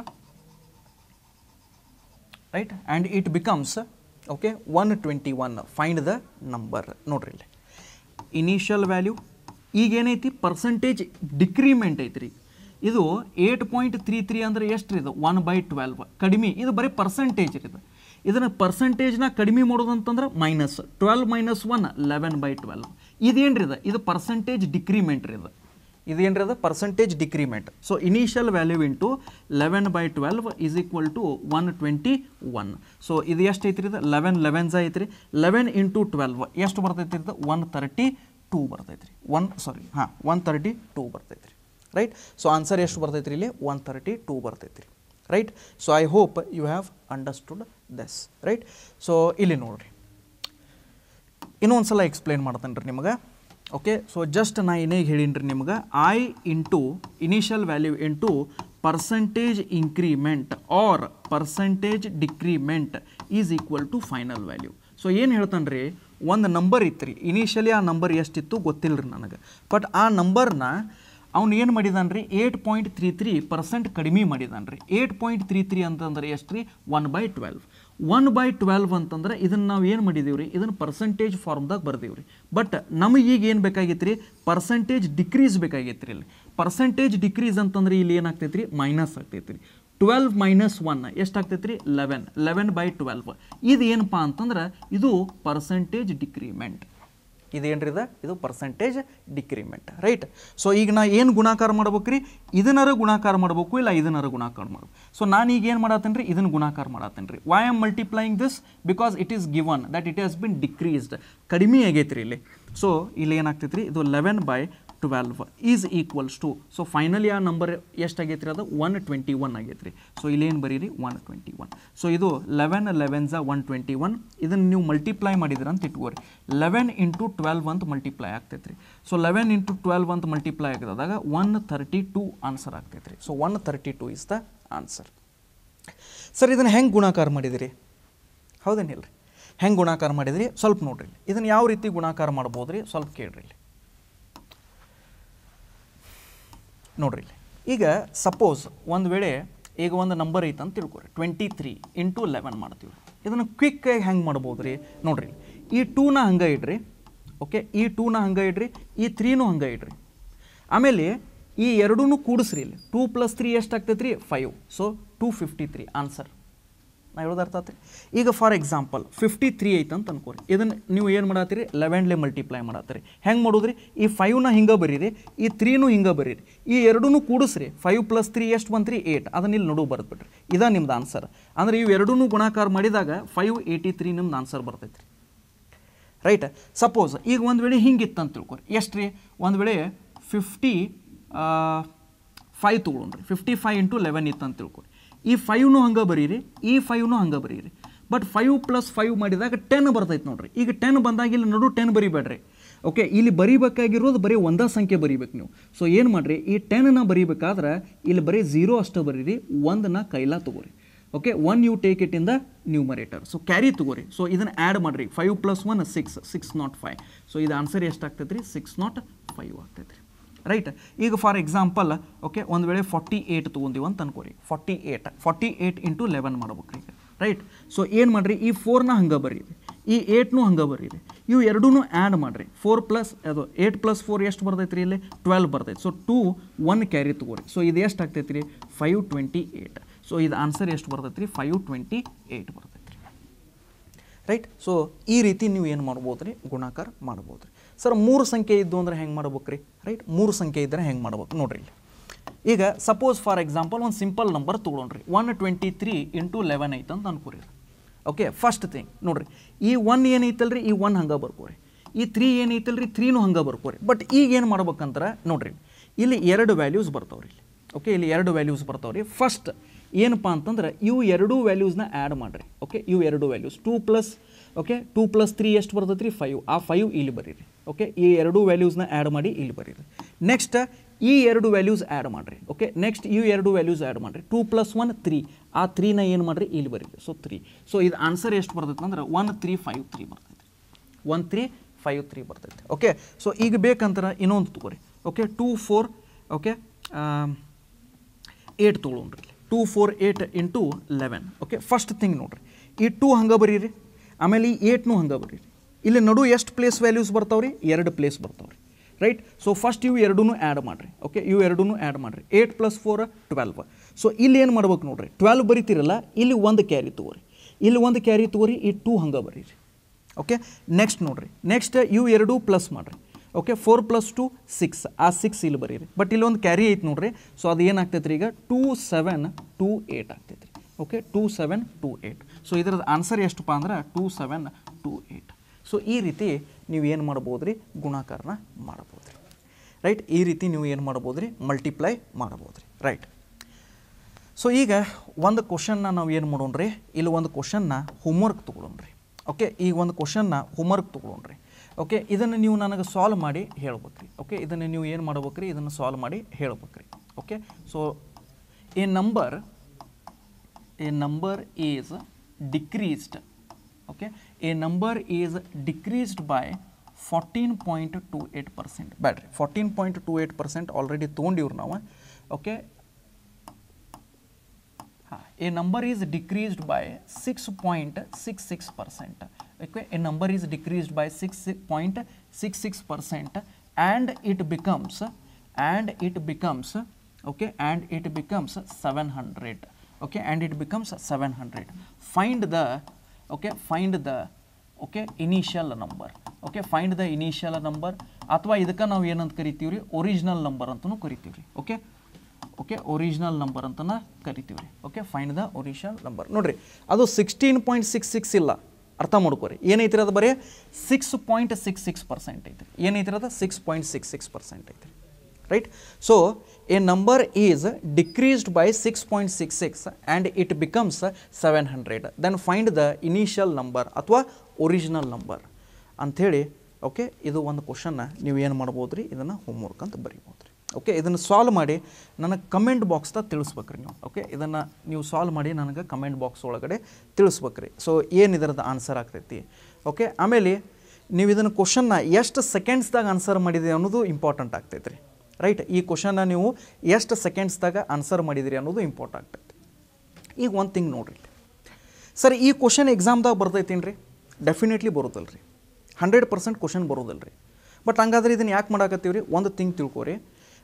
right and it becomes okay one twenty one find the number ನೋಡ್ರಿ ಇಲ್ಲಿ. ಇನಿಷಿಯಲ್ ವ್ಯಾಲ್ಯೂ ಈಗ ಏನೈತಿ? ಪರ್ಸಂಟೇಜ್ ಡಿಕ್ರಿಮೆಂಟ್ ಐತ್ರಿ. ಇದು ಏಟ್ ಪಾಯಿಂಟ್ ತ್ರೀ ತ್ರೀ ಅಂದರೆ ಎಷ್ಟು ರೀ ಇದು? ಒನ್ ಬೈ ಟ್ವೆಲ್ವ್ ಕಡಿಮೆ. ಇದು ಬರೀ ಪರ್ಸೆಂಟೇಜ್ ರೀ ಇದು. ಇದನ್ನು ಪರ್ಸೆಂಟೇಜ್ನ ಕಡಿಮೆ ಮಾಡೋದು ಅಂತಂದ್ರೆ minus twelve minus one eleven by twelve ಇದೇನು ರೀ ಇದು? ಇದು ಪರ್ಸಂಟೇಜ್ ಡಿಕ್ರಿಮೆಂಟ್ ರೀ ಇದು. ಇದೇನ್ರಿ ಅದು percentage decrement so initial value into eleven by twelve is equal to one twenty one so ಇದು ಎಷ್ಟು ಐತ್ರಿ ಇದು? ಲೆವೆನ್ ಲೆವೆನ್ಸ್ ಐತ್ರಿ. ಲೆವೆನ್ ಇಂಟು ಟ್ವೆಲ್ವ್ ಎಷ್ಟು ಬರ್ತೈತಿ ಇದು? ಒನ್ ತರ್ಟಿ ಟೂ ಬರ್ತೈತ್ರಿ. ಒನ್ ಸಾರಿ ಹಾಂ ಒನ್ ತರ್ಟಿ ಟೂ ಬರ್ತೈತ್ರಿ. ರೈಟ್ ಸೊ ಆನ್ಸರ್ ಎಷ್ಟು ಬರ್ತೈತ್ರಿ ಇಲ್ಲಿ? ಒನ್ ತರ್ಟಿ ಟೂ ಬರ್ತೈತ್ರಿ. Right so I hope you have understood this right so ಇಲ್ಲಿ ನೋಡಿರಿ. ಇನ್ನೊಂದು ಸಲ ಎಕ್ಸ್ಪ್ಲೇನ್ ಮಾಡ್ತೇನೆ ರೀ ನಿಮಗೆ. ಓಕೆ ಸೊ ಜಸ್ಟ್ ನಾ ಏನೇ ಹೇಳೀನಿ ರೀ ನಿಮ್ಗೆ. I into initial value into percentage increment or percentage decrement is equal to final value so ಏನು ಹೇಳ್ತಾನೆ ರೀ ಒಂದು ನಂಬರ್ ಇತ್ತು ರೀ ಇನಿಷಿಯಲಿ ಆ ನಂಬರ್ ಎಷ್ಟಿತ್ತು ಗೊತ್ತಿಲ್ಲ ರೀ ನನಗೆ. ಬಟ್ ಆ ನಂಬರ್ನ ಅವ್ನು ಏನು ಮಾಡಿದಾನೆ ರೀ eight point three three percent ಕಡಿಮೆ ಮಾಡಿದಾನೆ ರೀ ಏಟ್ ಪಾಯಿಂಟ್ ತ್ರೀ ತ್ರೀ ಅಂತಂದ್ರೆ ಎಷ್ಟು ರೀ one by twelve one by twelve ಅಂತಂದ್ರೆ ಇದನ್ನು ನಾವು ಏನು ಮಾಡಿದೀವಿ ರೀ ಇದನ್ನು ಪರ್ಸೆಂಟೇಜ್ ಫಾರ್ಮ್ದಾಗ ಬರ್ದೀವಿ ರೀ ಬಟ್ ನಮಗೆ ಈಗ ಏನು ಬೇಕಾಗಿತ್ತು ರೀ ಪರ್ಸೆಂಟೇಜ್ ಡಿಕ್ರೀಸ್ ಬೇಕಾಗಿತ್ತು ರೀ ಇಲ್ಲಿ. ಪರ್ಸೆಂಟೇಜ್ ಡಿಕ್ರೀಸ್ ಅಂತಂದ್ರೆ ಇಲ್ಲಿ ಏನಾಗ್ತೈತಿ ರೀ ಮೈನಸ್ ಆಗ್ತೈತೆ ಟ್ವೆಲ್ವ್ ಮೈನಸ್ ಒನ್ ಎಷ್ಟಾಗ್ತೈತೆ ರೀ ಲೆವೆನ್ ಲೆವೆನ್ ಬೈ ಟ್ವೆಲ್ವ್ ಇದು ಏನಪ್ಪ ಅಂತಂದ್ರೆ ಇದು ಪರ್ಸೆಂಟೇಜ್ ಡಿಕ್ರಿಮೆಂಟ್ ಇದೇನ್ರಿ ಇದು ಇದು ಪರ್ಸೆಂಟೇಜ್ ಡಿಕ್ರಿಮೆಂಟ್ ರೈಟ್ ಸೊ ಈಗ ನಾ ಏನು ಗುಣಾಕಾರ ಮಾಡ್ಬೇಕು ರೀ ಇದನ್ನಾರು ಗುಣಾಕಾರ ಮಾಡ್ಬೇಕು ಇಲ್ಲ ಇದನ್ನಾರು ಗುಣಾಕಾರ ಮಾಡ್ಬೇಕು? ಸೊ ನಾನು ಈಗ ಏನು ಮಾಡತ್ತೇನೆ ರೀ ಇದನ್ನು ಗುಣಾಕಾರ ಮಾಡತ್ತೇನೆ ರೀ why am multiplying this because it is given that it has been decreased ಕಡಿಮೆ ಆಗೈತೆ ರೀ ಇಲ್ಲಿ. ಸೊ ಇಲ್ಲಿ ಏನಾಗ್ತೈತೆ ರೀ ಇದು eleven by twelve is equals to so finally ಆ ನಂಬರ್ ಎಷ್ಟಾಗೈತೆ ರೀ ಅದು? ಒನ್ ಟ್ವೆಂಟಿ ಒನ್ ಆಗೈತೆ ರೀ ಸೊ ಇಲ್ಲೇನು ಬರೀರಿ? ಒನ್ ಟ್ವೆಂಟಿ ಒನ್ ಸೊ ಇದು ಲೆವೆನ್ ಲೆವೆನ್ಸ ಒನ್ ಟ್ವೆಂಟಿ ಒನ್ ಇದನ್ನು ನೀವು ಮಲ್ಟಿಪ್ಲೈ ಮಾಡಿದ್ರೆ ಅಂತ ಇಟ್ಕೋರಿ. ಲೆವೆನ್ ಇಂಟು ಟ್ವೆಲ್ವ್ ಅಂತ ಮಲ್ಟಿಪ್ಲೈ ಆಗ್ತೈತೆ ರೀ ಸೊ ಲೆವೆನ್ ಇಂಟು ಟ್ವೆಲ್ವ್ ಅಂತ ಮಲ್ಟಿಪ್ಲೈ ಆಗಿದಾಗ ಒನ್ ಥರ್ಟಿ ಟೂ ಆನ್ಸರ್ ಆಗ್ತೈತೆ ರೀ so one thirty two is the answer sir ಇದನ್ನು ಹೆಂಗೆ ಗುಣಾಕಾರ ಮಾಡಿದಿರಿ? ಹೌದೇನಿಲ್ಲ ರೀ ಹೆಂಗೆ ಗುಣಾಕಾರ ಮಾಡಿದಿರಿ? ಸ್ವಲ್ಪ ನೋಡ್ರಿ ಇದನ್ನು ಯಾವ ರೀತಿ ಗುಣಾಕಾರ ಮಾಡ್ಬೋದು ರೀ ಸ್ವಲ್ಪ ಕೇಳ್ರಿ ಇಲ್ಲಿ ನೋಡ್ರಿ ಇಲ್ಲಿ. ಈಗ ಸಪೋಸ್ ಒಂದು ವೇಳೆ ಈಗ ಒಂದು ನಂಬರ್ ಐತೆ ಅಂತ ತಿಳ್ಕೊರಿ. ಟ್ವೆಂಟಿ ತ್ರೀ ಇಂಟು ಲೆವೆನ್ ಮಾಡ್ತೀವಿ. ಇದನ್ನು ಕ್ವಿಕ್ಕಾಗಿ ಹೆಂಗೆ ಮಾಡ್ಬೋದು ರೀ ನೋಡ್ರಿ ಈ ಟೂನ ಹಂಗೆ ಇಡ್ರಿ. ಓಕೆ ಈ ಟೂನ ಹಂಗೆ ಇಡ್ರಿ. ಈ ತ್ರೀನೂ ಹಂಗೆ ಇಡ್ರಿ. ಆಮೇಲೆ ಈ ಎರಡೂ ಕೂಡಿಸ್ರಿ ಇಲ್ಲಿ. ಟೂ ಪ್ಲಸ್ ತ್ರೀ ಎಷ್ಟಾಗ್ತೈತೆ ರೀ five so two fifty three answer ನಾ ಹೇಳೋದು ಅರ್ಥ ಆತ್ರಿ? ಈಗ ಫಾರ್ ಎಕ್ಸಾಂಪಲ್ ಫಿಫ್ಟಿ ತ್ರೀ ಐತೆ ಅಂತ ಅನ್ಕೋರಿ. ಇದನ್ನು ನೀವು ಏನು ಮಾಡತ್ತೀರಿ? ಲೆವೆನ್ಲೆ ಮಲ್ಟಿಪ್ಲೈ ಮಾಡತ್ತೀರಿ. ಹೆಂಗೆ ಮಾಡೋದ್ರಿ? ಈ ಫೈವ್ನ ಹಿಂಗೆ ಬರೀರಿ, ಈ ತ್ರೀನೂ ಹಿಂಗೆ ಬರೀರಿ. ಈ ಎರಡೂ ಕೂಡಿಸ್ರಿ. ಫೈವ್ ಪ್ಲಸ್ ತ್ರೀ ಎಷ್ಟು ಬಂತ್ರಿ? ಏಟ್ ಅದನ್ನ ಇಲ್ಲಿ ನಡು ಬರೆದ್ಬಿಟ್ರಿ. ಇದ ನಿಮ್ದು ಆನ್ಸರ್ ಅಂದ್ರೆ ಇವು ಎರಡೂ ಗುಣಾಕಾರ ಮಾಡಿದಾಗ ಫೈವ್ ಏಯ್ಟಿ ತ್ರೀ ನಿಮ್ದು ಆನ್ಸರ್ ಬರ್ತೈತ್ರಿ. ರೈಟ್ ಸಪೋಸ್ ಈಗ ಒಂದು ವೇಳೆ ಹಿಂಗಿತ್ತು ಅಂತ ತಿಳ್ಕೊರಿ. ಎಷ್ಟು ರೀ? ಒಂದು ವೇಳೆ ಫಿಫ್ಟಿ ಫೈವ್ ತೊಗೊಂಡ್ರಿ ಫಿಫ್ಟಿ ಫೈವ್ ಇಂಟು ಲೆವೆನ್ ಇತ್ತು ಅಂತ ತಿಳ್ಕೊರಿ. ಈ ಫೈವ್ನು ಹಂಗೆ ಬರೀರಿ, ಈ ಫೈವ್ನು ಹಂಗೆ ಬರೀರಿ. ಬಟ್ ಫೈವ್ ಪ್ಲಸ್ ಫೈವ್ ಮಾಡಿದಾಗ ಟೆನ್ ಬರ್ತೈತೆ ನೋಡ್ರಿ. ಈಗ ಟೆನ್ ಬಂದಾಗ ಇಲ್ಲಿ ನಡು ಟೆನ್ ಬರಿಬೇಡ್ರಿ. ಓಕೆ ಇಲ್ಲಿ ಬರಿಬೇಕಾಗಿರೋದು ಬರೀ ಒಂದೇ ಸಂಖ್ಯೆ ಬರಿಬೇಕು ನೀವು. ಸೊ ಏನು ಮಾಡಿರಿ, ಈ ಟೆನ್ನ ಬರಿಬೇಕಾದ್ರೆ ಇಲ್ಲಿ ಬರೀ ಝೀರೋ ಅಷ್ಟು ಬರೀರಿ ಒಂದನ್ನ ಕೈಲ ತಗೋರಿ. Okay one you take it in the numerator so carry ತಗೋರಿ. ಸೊ ಇದನ್ನು ಆ್ಯಡ್ ಮಾಡಿರಿ. Five plus one six six nought five so ಇದು ಆನ್ಸರ್ ಎಷ್ಟಾಗ್ತೈತೆ ರೀ ಸಿಕ್ಸ್ ನಾಟ್ ಫೈವ್ ಆಗ್ತೈತೆ ರೀ ರೈಟ್ ಈಗ ಫಾರ್ ಎಕ್ಸಾಂಪಲ್ ಓಕೆ ಒಂದು ವೇಳೆ ಫಾರ್ಟಿ ಏಯ್ಟ್ ತೊಗೊಂಡಿವಿ ಅಂತ ಅನ್ಕೋರಿ. Forty eight forty eight into eleven ಮಾಡ್ಬೇಕು ಈಗ. ರೈಟ್ ಸೊ ಏನು ಮಾಡಿರಿ? ಈ ಫೋರ್ನ ಹಂಗೆ ಬರೀರಿ. ಈ ಏಯ್ಟ್ನೂ ಹಂಗೆ ಬರೀರಿ. ಇವು ಎರಡೂ ಆ್ಯಡ್ ಮಾಡಿರಿ. ಫೋರ್ ಪ್ಲಸ್ ಅದು ಏಯ್ಟ್ ಪ್ಲಸ್ ಫೋರ್ ಎಷ್ಟು ಬರ್ತೈತೆ ರೀ ಇಲ್ಲಿ? ಟ್ವೆಲ್ ಬರ್ತೈತೆ. ಸೊ ಟೂ ಒನ್ ಕ್ಯಾರಿ ತಗೋರಿ. ಸೊ ಇದು ಎಷ್ಟು ಆಗ್ತೈತೆ ರೀ ಫೈವ್ ಟ್ವೆಂಟಿ ಏಯ್ಟ್ ಸೊ ಇದು ಆನ್ಸರ್ ಎಷ್ಟು ಬರ್ತೈತೆ ರೀ ಫೈವ್ ಟ್ವೆಂಟಿ ಏಯ್ಟ್ ಬರ್ತೈತೆ ರೀ ರೈಟ್ ಸೊ ಈ ರೀತಿ ನೀವು ಏನು ಮಾಡ್ಬೋದು ರೀ ಗುಣಾಕಾರ ಮಾಡ್ಬೋದು ರೀ ಸರ್, ಮೂರು ಸಂಖ್ಯೆ ಇದ್ದು ಅಂದ್ರೆ ಹೆಂಗೆ ಮಾಡ್ಬೇಕು ರೀ ರೈಟ್ ಮೂರು ಸಂಖ್ಯೆ ಇದ್ದರೆ ಹೆಂಗೆ ಮಾಡ್ಬೇಕು? ನೋಡಿರಿ ಇಲ್ಲಿ. ಈಗ ಸಪೋಸ್ ಫಾರ್ ಎಕ್ಸಾಂಪಲ್ ಒಂದು ಸಿಂಪಲ್ ನಂಬರ್ ತೊಗೊಳ್ರಿ one twenty three into eleven ಐತೆ ಅಂತ ಅನ್ಕೋರಿ. ಓಕೆ ಫಸ್ಟ್ ಥಿಂಗ್ ನೋಡಿರಿ, ಈ ಒನ್ ಏನೈತಲ್ರಿ ಈ ಒನ್ ಹಂಗೆ ಬರ್ಕೋರಿ. ಈ ತ್ರೀ ಏನೈತಲ್ರಿ ತ್ರೀನೂ ಹಂಗೆ ಬರ್ಕೋರಿ. ಬಟ್ ಈಗ ಏನು ಮಾಡ್ಬೇಕಂತಾರೆ ನೋಡಿರಿ, ಇಲ್ಲಿ ಎರಡು ವ್ಯಾಲ್ಯೂಸ್ ಬರ್ತಾವ್ರಿ ಇಲ್ಲಿ. ಓಕೆ ಇಲ್ಲಿ ಎರಡು ವ್ಯಾಲ್ಯೂಸ್ ಬರ್ತಾವ್ರಿ. ಫಸ್ಟ್ ಏನಪ್ಪ ಅಂತಂದ್ರೆ, ಇವು ಎರಡೂ ವ್ಯಾಲ್ಯೂಸ್ನ ಆ್ಯಡ್ ಮಾಡಿರಿ. ಓಕೆ ಇವು ಎರಡು values two plus okay two plus three ಎಷ್ಟು ಬರ್ತೈತೆ ರೀ ಫೈವ್ ಆ ಫೈವ್ ಇಲ್ಲಿ ಬರೀರಿ. ಓಕೆ ಈ ಎರಡು ವ್ಯಾಲ್ಯೂಸ್ನ ಆ್ಯಡ್ ಮಾಡಿ ಇಲ್ಲಿ ಬರೀರಿ. ನೆಕ್ಸ್ಟ್ ಈ ಎರಡು ವ್ಯಾಲ್ಯೂಸ್ ಆ್ಯಡ್ ಮಾಡಿರಿ. ಓಕೆ ನೆಕ್ಸ್ಟ್ ಈ ಎರಡು ವ್ಯಾಲ್ಯೂಸ್ ಆ್ಯಡ್ ಮಾಡಿರಿ. ಟೂ ಪ್ಲಸ್ ಒನ್ ತ್ರೀ ಆ ತ್ರೀನ ಏನು ಮಾಡಿರಿ? ಇಲ್ಲಿ ಬರೀರಿ. ಸೊ ತ್ರೀ ಸೊ ಇದು ಆನ್ಸರ್ ಎಷ್ಟು ಬರ್ತೈತೆ ಅಂದ್ರೆ ಒನ್ ತ್ರೀ ಫೈವ್ ತ್ರೀ ಬರ್ತೈತೆ. ಒನ್ ತ್ರೀ ಫೈವ್ ತ್ರೀ ಬರ್ತೈತೆ. ಓಕೆ ಸೊ ಈಗ ಬೇಕಂತಾರೆ ಇನ್ನೊಂದು ತಗೋರಿ. Okay two four okay eight ತೊಗೊಳ್ರಿ two four eight into eleven okay first thing ನೋಡ್ರಿ. ಈ ಟೂ ಹಂಗೆ ಬರೀರಿ. ಆಮೇಲೆ ಈ ಏಟ್ನು ಹಂಗೆ ಬರೀರಿ. ಇಲ್ಲಿ ನಡು ಎಷ್ಟು ಪ್ಲೇಸ್ ವ್ಯಾಲ್ಯೂಸ್ ಬರ್ತಾವ್ರಿ? ಎರಡು ಪ್ಲೇಸ್ ಬರ್ತಾವ್ರಿ. ರೈಟ್ ಸೊ ಫಸ್ಟ್ ಇವು ಎರಡೂ ಆ್ಯಡ್ ಮಾಡಿರಿ. ಓಕೆ ಇವು ಎರಡೂ ಆ್ಯಡ್ ಮಾಡಿರಿ. Eight plus four twelve so ಇಲ್ಲಿ ಏನು ಮಾಡ್ಬೇಕು ನೋಡ್ರಿ? ಟ್ವೆಲ್ವ್ ಬರಿತೀರಲ್ಲ, ಇಲ್ಲಿ ಒಂದು ಕ್ಯಾರಿ ತಗೋರಿ. ಇಲ್ಲಿ ಒಂದು ಕ್ಯಾರಿ ತಗೋರಿ, ಈ ಟೂ ಹಂಗೆ ಬರೀರಿ. ಓಕೆ ನೆಕ್ಸ್ಟ್ ನೋಡ್ರಿ. ನೆಕ್ಸ್ಟ್ ಇವು ಎರಡೂ ಪ್ಲಸ್ ಮಾಡಿರಿ. Okay four plus two six ಆ ಸಿಕ್ಸ್ ಇಲ್ಲಿ ಬರೀರಿ. ಬಟ್ ಇಲ್ಲಿ ಒಂದು ಕ್ಯಾರಿ ಐತೆ ನೋಡ್ರಿ. ಸೊ ಅದು ಏನಾಗ್ತೈತ್ರಿ ಈಗ? ಟೂ ಸೆವೆನ್ ಟೂ ಏಟ್ ಆಗ್ತೈತ್ರಿ. Okay two seven two eight so ಇದ್ರದ್ದು ಆನ್ಸರ್ ಎಷ್ಟಪ್ಪ ಅಂದ್ರೆ? Two seven two eight so ಈ ರೀತಿ ನೀವು ಏನು ಮಾಡ್ಬೋದು ರೀ ಗುಣಾಕಾರನ ಮಾಡ್ಬೋದು ರೀ ರೈಟ್ ಈ ರೀತಿ ನೀವು ಏನು ಮಾಡ್ಬೋದು ರೀ ಮಲ್ಟಿಪ್ಲೈ ಮಾಡ್ಬೋದು ರೀ ರೈಟ್ ಸೊ ಈಗ ಒಂದು ಕ್ವಶನ್ನ ನಾವು ಏನು ಮಾಡೋಣ ರೀ ಇಲ್ಲಿ ಒಂದು ಕ್ವಶನ್ನ ಹೋಮ್ವರ್ಕ್ ರೀ ಓಕೆ ಈಗ ಒಂದು ಕ್ವಶನ್ನ ಹೋಮ್ವರ್ಕ್ ರೀ ಓಕೆ ಇದನ್ನು ನೀವು ನನಗೆ ಸಾಲ್ವ್ ಮಾಡಿ ಹೇಳ್ಬೇಕ್ರಿ. ಓಕೆ ಇದನ್ನು ನೀವು ಏನು ಮಾಡ್ಬೇಕು ರೀ ಇದನ್ನು ಸಾಲ್ವ್ ಮಾಡಿ ಹೇಳ್ಬೇಕು ರೀ okay so a number a number is decreased okay a number is decreased by fourteen point two eight percent ಬ್ಯಾಡ್ರಿ fourteen point two eight percent already ತೊಗೊಂಡಿವ್ರು ನಾವು ಓಕೆ ಹಾಂ a number is decreased by 6.66 percent okay a number is decreased by 6.66 percent and it becomes and it becomes okay and it becomes 700 okay and it becomes 700 find the okay, find the, okay, initial number. Okay, find the initial number ಅಥವಾ ಇದಕ್ಕೆ ನಾವು ಏನಂತ ಕರಿತೀವಿ ರೀ ಒರಿಜಿನಲ್ ನಂಬರ್ ಅಂತಲೂ ಕರಿತೀವಿ ರೀ ಓಕೆ ಓಕೆ ಒರಿಜಿನಲ್ ನಂಬರ್ ಅಂತನ ಕರಿತೀವಿ ರೀ okay find the original number ನೋಡಿರಿ, ಅದು ಸಿಕ್ಸ್ಟೀನ್ ಪಾಯಿಂಟ್ ಸಿಕ್ಸ್ ಸಿಕ್ಸ್ ಇಲ್ಲ. ಅರ್ಥ ಮಾಡ್ಕೋರಿ. ಏನೈತಿರಿ ಅದು ಬರೀ? Six point six six percent ಐತಿ ಏನೈತಿರಿ ಅದು? Six point six six percent ಐತ್ರಿ. Is decreased by six point six six and it becomes seven hundred then find the initial number ಅಥವಾ ಒರಿಜಿನಲ್ ನಂಬರ್ ಅಂಥೇಳಿ ಓಕೆ ಇದು ಒಂದು ಕ್ವಶನ್ನ ನೀವು ಏನು ಮಾಡ್ಬೋದು ರೀ ಇದನ್ನು ಹೋಮ್ವರ್ಕ್ ಅಂತ ಬರಿಬೋದು ರೀ ಓಕೆ ಇದನ್ನು ಸಾಲ್ವ್ ಮಾಡಿ ನನಗೆ ಕಮೆಂಟ್ ಬಾಕ್ಸ್ದಾಗ ತಿಳಿಸ್ಬೇಕ್ರಿ ನೀವು. ಓಕೆ ಇದನ್ನು ನೀವು ಸಾಲ್ವ್ ಮಾಡಿ ನನಗೆ ಕಮೆಂಟ್ ಬಾಕ್ಸ್ ಒಳಗಡೆ ತಿಳಿಸ್ಬೇಕ್ರಿ. ಸೊ ಏನು ಇದರದ್ದು ಆನ್ಸರ್ ಆಗ್ತೈತಿ? ಓಕೆ ಆಮೇಲೆ ನೀವು ಇದನ್ನು ಕ್ವಶನ್ನ ಎಷ್ಟು ಸೆಕೆಂಡ್ಸ್ದಾಗ ಆನ್ಸರ್ ಮಾಡಿದೆ ಅನ್ನೋದು ಇಂಪಾರ್ಟೆಂಟ್ ಆಗ್ತೈತೆ ರೀ ರೈಟ್ ಈ ಕ್ವಶನ್ನ ನೀವು ಎಷ್ಟು ಸೆಕೆಂಡ್ಸ್ದಾಗ ಆನ್ಸರ್ ಮಾಡಿದಿರಿ ಅನ್ನೋದು ಇಂಪಾರ್ಟೆಂಟ್ ಆಗ್ತೈತಿ. ಈಗ ಒಂದು ತಿಂಗ್ ನೋಡ್ರಿ. ಸರ್ ಈ ಕ್ವಶನ್ ಎಕ್ಸಾಮ್ದಾಗ ಬರ್ತೈತೇನು ರೀ ಡೆಫಿನೆಟ್ಲಿ ಬರೋದಲ್ಲ ರೀ ಹಂಡ್ರೆಡ್ ಪರ್ಸೆಂಟ್ ಕ್ವಶನ್ ಬರೋದಲ್ಲ ರೀ ಬಟ್ ಹಂಗಾದ್ರೆ ಇದನ್ನು ಯಾಕೆ ಮಾಡಾಕತ್ತೀವಿ ರೀ ಒಂದು ಥಿಂಗ್ ತಿಳ್ಕೊರಿ.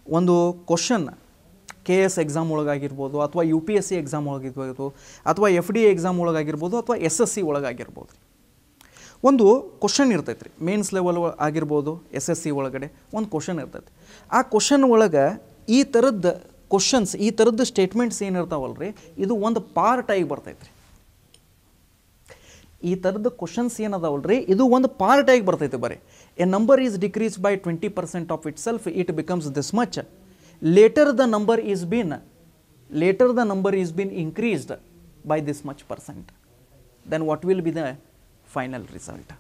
ಒಂದು ಕ್ವಶನ್ ಕೆ ಎಸ್ ಎಕ್ಸಾಮ್ ಒಳಗಾಗಿರ್ಬೋದು, ಅಥವಾ U P S C exam ಒಳಗಿರ್ಬೋದು, ಅಥವಾ ಎಫ್ ಡಿ ಎಕ್ಸಾಮ್ ಒಳಗಾಗಿರ್ಬೋದು, ಅಥವಾ ಎಸ್ ಎಸ್ ಸಿ ಒಳಗಾಗಿರ್ಬೋದು. ಒಂದು ಕ್ವಶನ್ ಇರ್ತೈತೆ ರೀ ಮೇನ್ಸ್ ಲೆವೆಲ್ ಆಗಿರ್ಬೋದು ಎಸ್ ಎಸ್ ಸಿ ಒಳಗಡೆ ಒಂದು ಕ್ವಶನ್ ಇರ್ತೈತೆ ಆ ಕ್ವಶನ್ ಒಳಗೆ ಈ ಥರದ್ದು ಕ್ವಶನ್ಸ್ ಈ ಥರದ್ದು ಸ್ಟೇಟ್ಮೆಂಟ್ಸ್ ಏನಿರ್ತಾವಲ್ಲ ರೀ ಇದು ಒಂದು ಪಾರ್ಟ್ ಆಗಿ ಬರ್ತೈತೆ ರೀ ಈ ಥರದ್ದು ಕ್ವಶನ್ಸ್ ಏನದಾವಲ್ಲ ರೀ ಇದು ಒಂದು ಪಾರ್ಟ್ ಆಗಿ ಬರ್ತೈತೆ ಬರೀ. A number is decrease by twenty percent of itself it becomes this much later the number is been later the number is been increased by this much percent then what will be the final result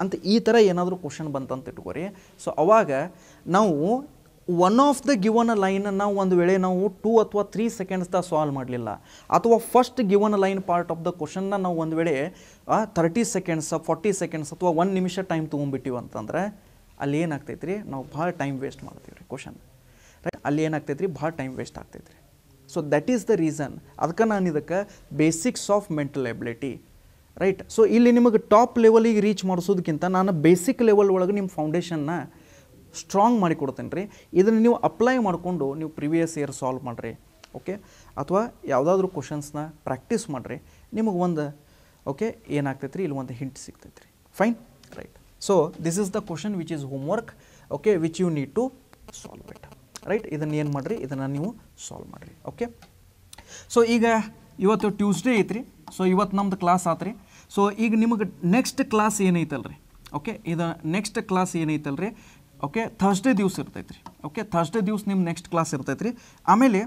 ಅಂತ ಈ ಥರ ಏನಾದರೂ ಕ್ವಶನ್ ಬಂತಂತ ಇಟ್ಕೋರಿ. ಸೊ ಅವಾಗ ನಾವು ಒನ್ ಆಫ್ ದ ಗಿವನ್ ಲೈನನ್ನು ಒಂದು ವೇಳೆ ನಾವು ಟೂ ಅಥವಾ ತ್ರೀ ಸೆಕೆಂಡ್ಸ್ದಾಗ ಸಾಲ್ವ್ ಮಾಡಲಿಲ್ಲ. ಅಥವಾ first given line part of the ಕ್ವಶನ್ನ ನಾವು ಒಂದು ವೇಳೆ ತರ್ಟಿ ಸೆಕೆಂಡ್ಸ್ ಫಾರ್ಟಿ ಸೆಕೆಂಡ್ಸ್ ಅಥವಾ ಒಂದು ನಿಮಿಷ ಟೈಮ್ ತೊಗೊಂಡ್ಬಿಟ್ಟಿವಿ ಅಂತಂದ್ರೆ ಅಲ್ಲಿ ಏನಾಗ್ತೈತಿ ರೀ ನಾವು ಭಾಳ ಟೈಮ್ ವೇಸ್ಟ್ ಮಾಡ್ತೀವಿ ರೀ ಕ್ವಶನ್ ರೈಟ್ ಅಲ್ಲಿ ಏನಾಗ್ತೈತೆ ರೀ ಭಾಳ ಟೈಮ್ ವೇಸ್ಟ್ ಆಗ್ತೈತೆ ರೀ so that is the reason ಅದಕ್ಕೆ ನಾನು ಇದಕ್ಕೆ basics of mental ability right so ಇಲ್ಲಿ ನಿಮಗೆ ಟಾಪ್ ಲೆವೆಲಿಗೆ ರೀಚ್ ಮಾಡಿಸೋದಕ್ಕಿಂತ ನಾನು ಬೇಸಿಕ್ ಲೆವೆಲ್ ಒಳಗೆ ನಿಮ್ಮ ಫೌಂಡೇಶನ್ನ ಸ್ಟ್ರಾಂಗ್ ಮಾಡಿ ಕೊಡ್ತೇನೆ ರೀ. ಇದನ್ನು ನೀವು ಅಪ್ಲೈ ಮಾಡಿಕೊಂಡು ನೀವು ಪ್ರಿವಿಯಸ್ ಇಯರ್ ಸಾಲ್ವ್ ಮಾಡಿರಿ. ಓಕೆ ಅಥವಾ ಯಾವುದಾದ್ರೂ ಕ್ವಶನ್ಸ್ನ ಪ್ರಾಕ್ಟೀಸ್ ಮಾಡಿರಿ. ನಿಮಗೆ ಒಂದು ಓಕೆ ಏನಾಗ್ತೈತೆ ರೀ ಇಲ್ಲಿ ಒಂದು ಹಿಂಟ್ ಸಿಗ್ತೈತೆ ರೀ fine right so this is the question which is homework okay which you need to solve it right ಇದನ್ನು ಏನು ಮಾಡಿರಿ? ಇದನ್ನು ನೀವು ಸಾಲ್ವ್ ಮಾಡಿರಿ. ಓಕೆ ಸೊ ಈಗ ಇವತ್ತು ಟ್ಯೂಸ್ಡೇ ಐತ್ರಿ. ಸೊ ಇವತ್ತು ನಮ್ದು ಕ್ಲಾಸ್ ಆತ್ರಿ. ಸೊ ಈಗ ನಿಮಗೆ ನೆಕ್ಸ್ಟ್ ಕ್ಲಾಸ್ ಏನೈತಲ್ರಿ? ಓಕೆ ಇದು ನೆಕ್ಸ್ಟ್ ಕ್ಲಾಸ್ ಏನೈತಲ್ರಿ? ಓಕೆ ಥರ್ಸ್ಡೇ ದಿವಸ ಇರ್ತೈತೆ ರೀ ಓಕೆ ಥರ್ಸ್ಡೇ ದಿವ್ಸ ನಿಮ್ಮ ನೆಕ್ಸ್ಟ್ ಕ್ಲಾಸ್ ಇರ್ತೈತೆ ರೀ ಆಮೇಲೆ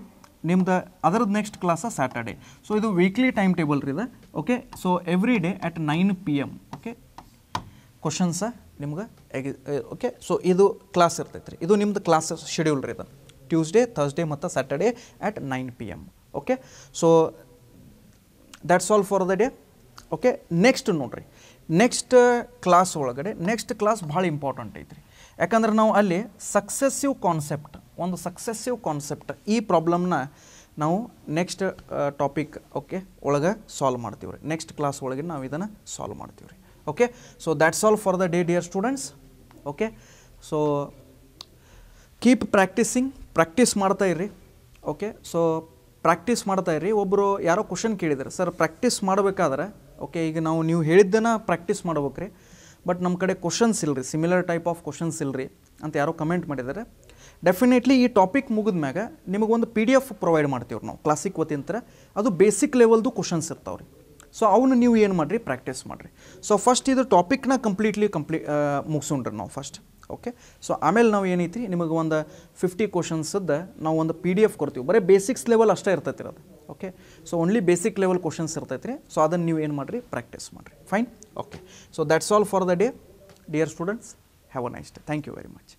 ನಿಮ್ದು ಅದರದ್ದು ನೆಕ್ಸ್ಟ್ ಕ್ಲಾಸ ಸ್ಯಾಟರ್ಡೇ ಸೊ ಇದು ವೀಕ್ಲಿ ಟೈಮ್ ಟೇಬಲ್ ರೀ ಇದು. Okay so every day at nine P M okay questions ನಿಮ್ಗೆ ಓಕೆ ಸೊ ಇದು ಕ್ಲಾಸ್ ಇರ್ತೈತೆ ರೀ ಇದು ನಿಮ್ದು ಕ್ಲಾಸ್ ಶೆಡ್ಯೂಲ್ ರೀ ಇದು. ಟ್ಯೂಸ್ಡೇ ಥರ್ಸ್ಡೇ ಮತ್ತು Saturday at nine P M okay so that's all for the day okay next ನೋಡ್ರಿ. ನೆಕ್ಸ್ಟ್ ಕ್ಲಾಸ್ ಒಳಗಡೆ ನೆಕ್ಸ್ಟ್ ಕ್ಲಾಸ್ ಭಾಳ ಇಂಪಾರ್ಟೆಂಟ್ ಐತ್ರಿ. ಯಾಕಂದ್ರೆ ನಾವು ಅಲ್ಲಿ ಸಕ್ಸೆಸಿವ್ ಕಾನ್ಸೆಪ್ಟ್ ಒಂದು ಸಕ್ಸೆಸಿವ್ ಕಾನ್ಸೆಪ್ಟ್ ಈ ಪ್ರಾಬ್ಲಮ್ನ ನಾವು ನೆಕ್ಸ್ಟ್ ಟಾಪಿಕ್ ಓಕೆ ಒಳಗೆ ಸಾಲ್ವ್ ಮಾಡ್ತೀವಿ ರೀ ನೆಕ್ಸ್ಟ್ ಕ್ಲಾಸ್ ಒಳಗೆ ನಾವು ಇದನ್ನು ಸಾಲ್ವ್ ಮಾಡ್ತೀವಿ ರೀ okay so that's all for the day dear students okay so keep practicing practice ಮಾಡ್ತಾ ಇರ್ರಿ. ಓಕೆ ಸೊ ಪ್ರಾಕ್ಟೀಸ್ ಮಾಡ್ತಾ ಇರಿ ಒಬ್ಬರು ಯಾರೋ ಕ್ವಶನ್ ಕೇಳಿದ್ದಾರೆ ಸರ್ ಪ್ರಾಕ್ಟೀಸ್ ಮಾಡಬೇಕಾದ್ರೆ ಓಕೆ ಈಗ ನಾವು ನೀವು ಹೇಳಿದ್ದನ್ನು ಪ್ರಾಕ್ಟೀಸ್ ಮಾಡ್ಬೇಕ್ರಿ. ಬಟ್ ನಮ್ಮ ಕಡೆ ಕ್ವಶನ್ಸ್ ಇಲ್ಲರಿ ಸಿಮಿಲರ್ ಟೈಪ್ ಆಫ್ ಕ್ವಶನ್ಸ್ ಇಲ್ಲರಿ ಅಂತ ಯಾರೋ ಕಮೆಂಟ್ ಮಾಡಿದ್ದಾರೆ ಡೆಫಿನೆಟ್ಲಿ ಈ ಟಾಪಿಕ್ ಮುಗಿದ ಮ್ಯಾಗ ನಿಮಗೊಂದು ಪಿ ಡಿ ಎಫ್ ಪ್ರೊವೈಡ್ ಮಾಡ್ತೀವಿ ನಾವು ಕ್ಲಾಸಿಕ್ ವತಿಯಂತರ ಅದು ಬೇಸಿಕ್ ಲೆವೆಲ್ದು ಕ್ವಶನ್ಸ್ ಇರ್ತಾವೆ ರೀ ಸೊ ಅವನ್ನ ನೀವು ಏನು ಮಾಡಿರಿ? ಪ್ರಾಕ್ಟೀಸ್ ಮಾಡಿರಿ. ಸೊ ಫಸ್ಟ್ ಇದು ಟಾಪಿಕ್ನ ಕಂಪ್ಲೀಟ್ಲಿ ಕಂಪ್ಲೀ ಮುಗಿಸೋಣ್ರಿ ನಾವು ಫಸ್ಟ್ ಓಕೆ ಸೊ ಆಮೇಲೆ ನಾವು ಏನೈತಿ? ನಿಮಗೆ ಒಂದು ಫಿಫ್ಟಿ ಕ್ವಶನ್ಸದ್ದು ನಾವು ಒಂದು ಪಿ ಡಿ ಎಫ್ ಕೊಡ್ತೀವಿ. ಬರೀ ಬೇಸಿಕ್ಸ್ ಲೆವೆಲ್ ಅಷ್ಟೇ ಇರ್ತೈತಿ ಅದು okay so only basic level questions ಇರ್ತೈತಿ ರೀ. ಸೊ ಅದನ್ನು ನೀವು ಏನು ಮಾಡಿರಿ? ಪ್ರಾಕ್ಟೀಸ್ ಮಾಡಿರಿ. Fine okay so that's all for the day dear students have a nice day thank you very much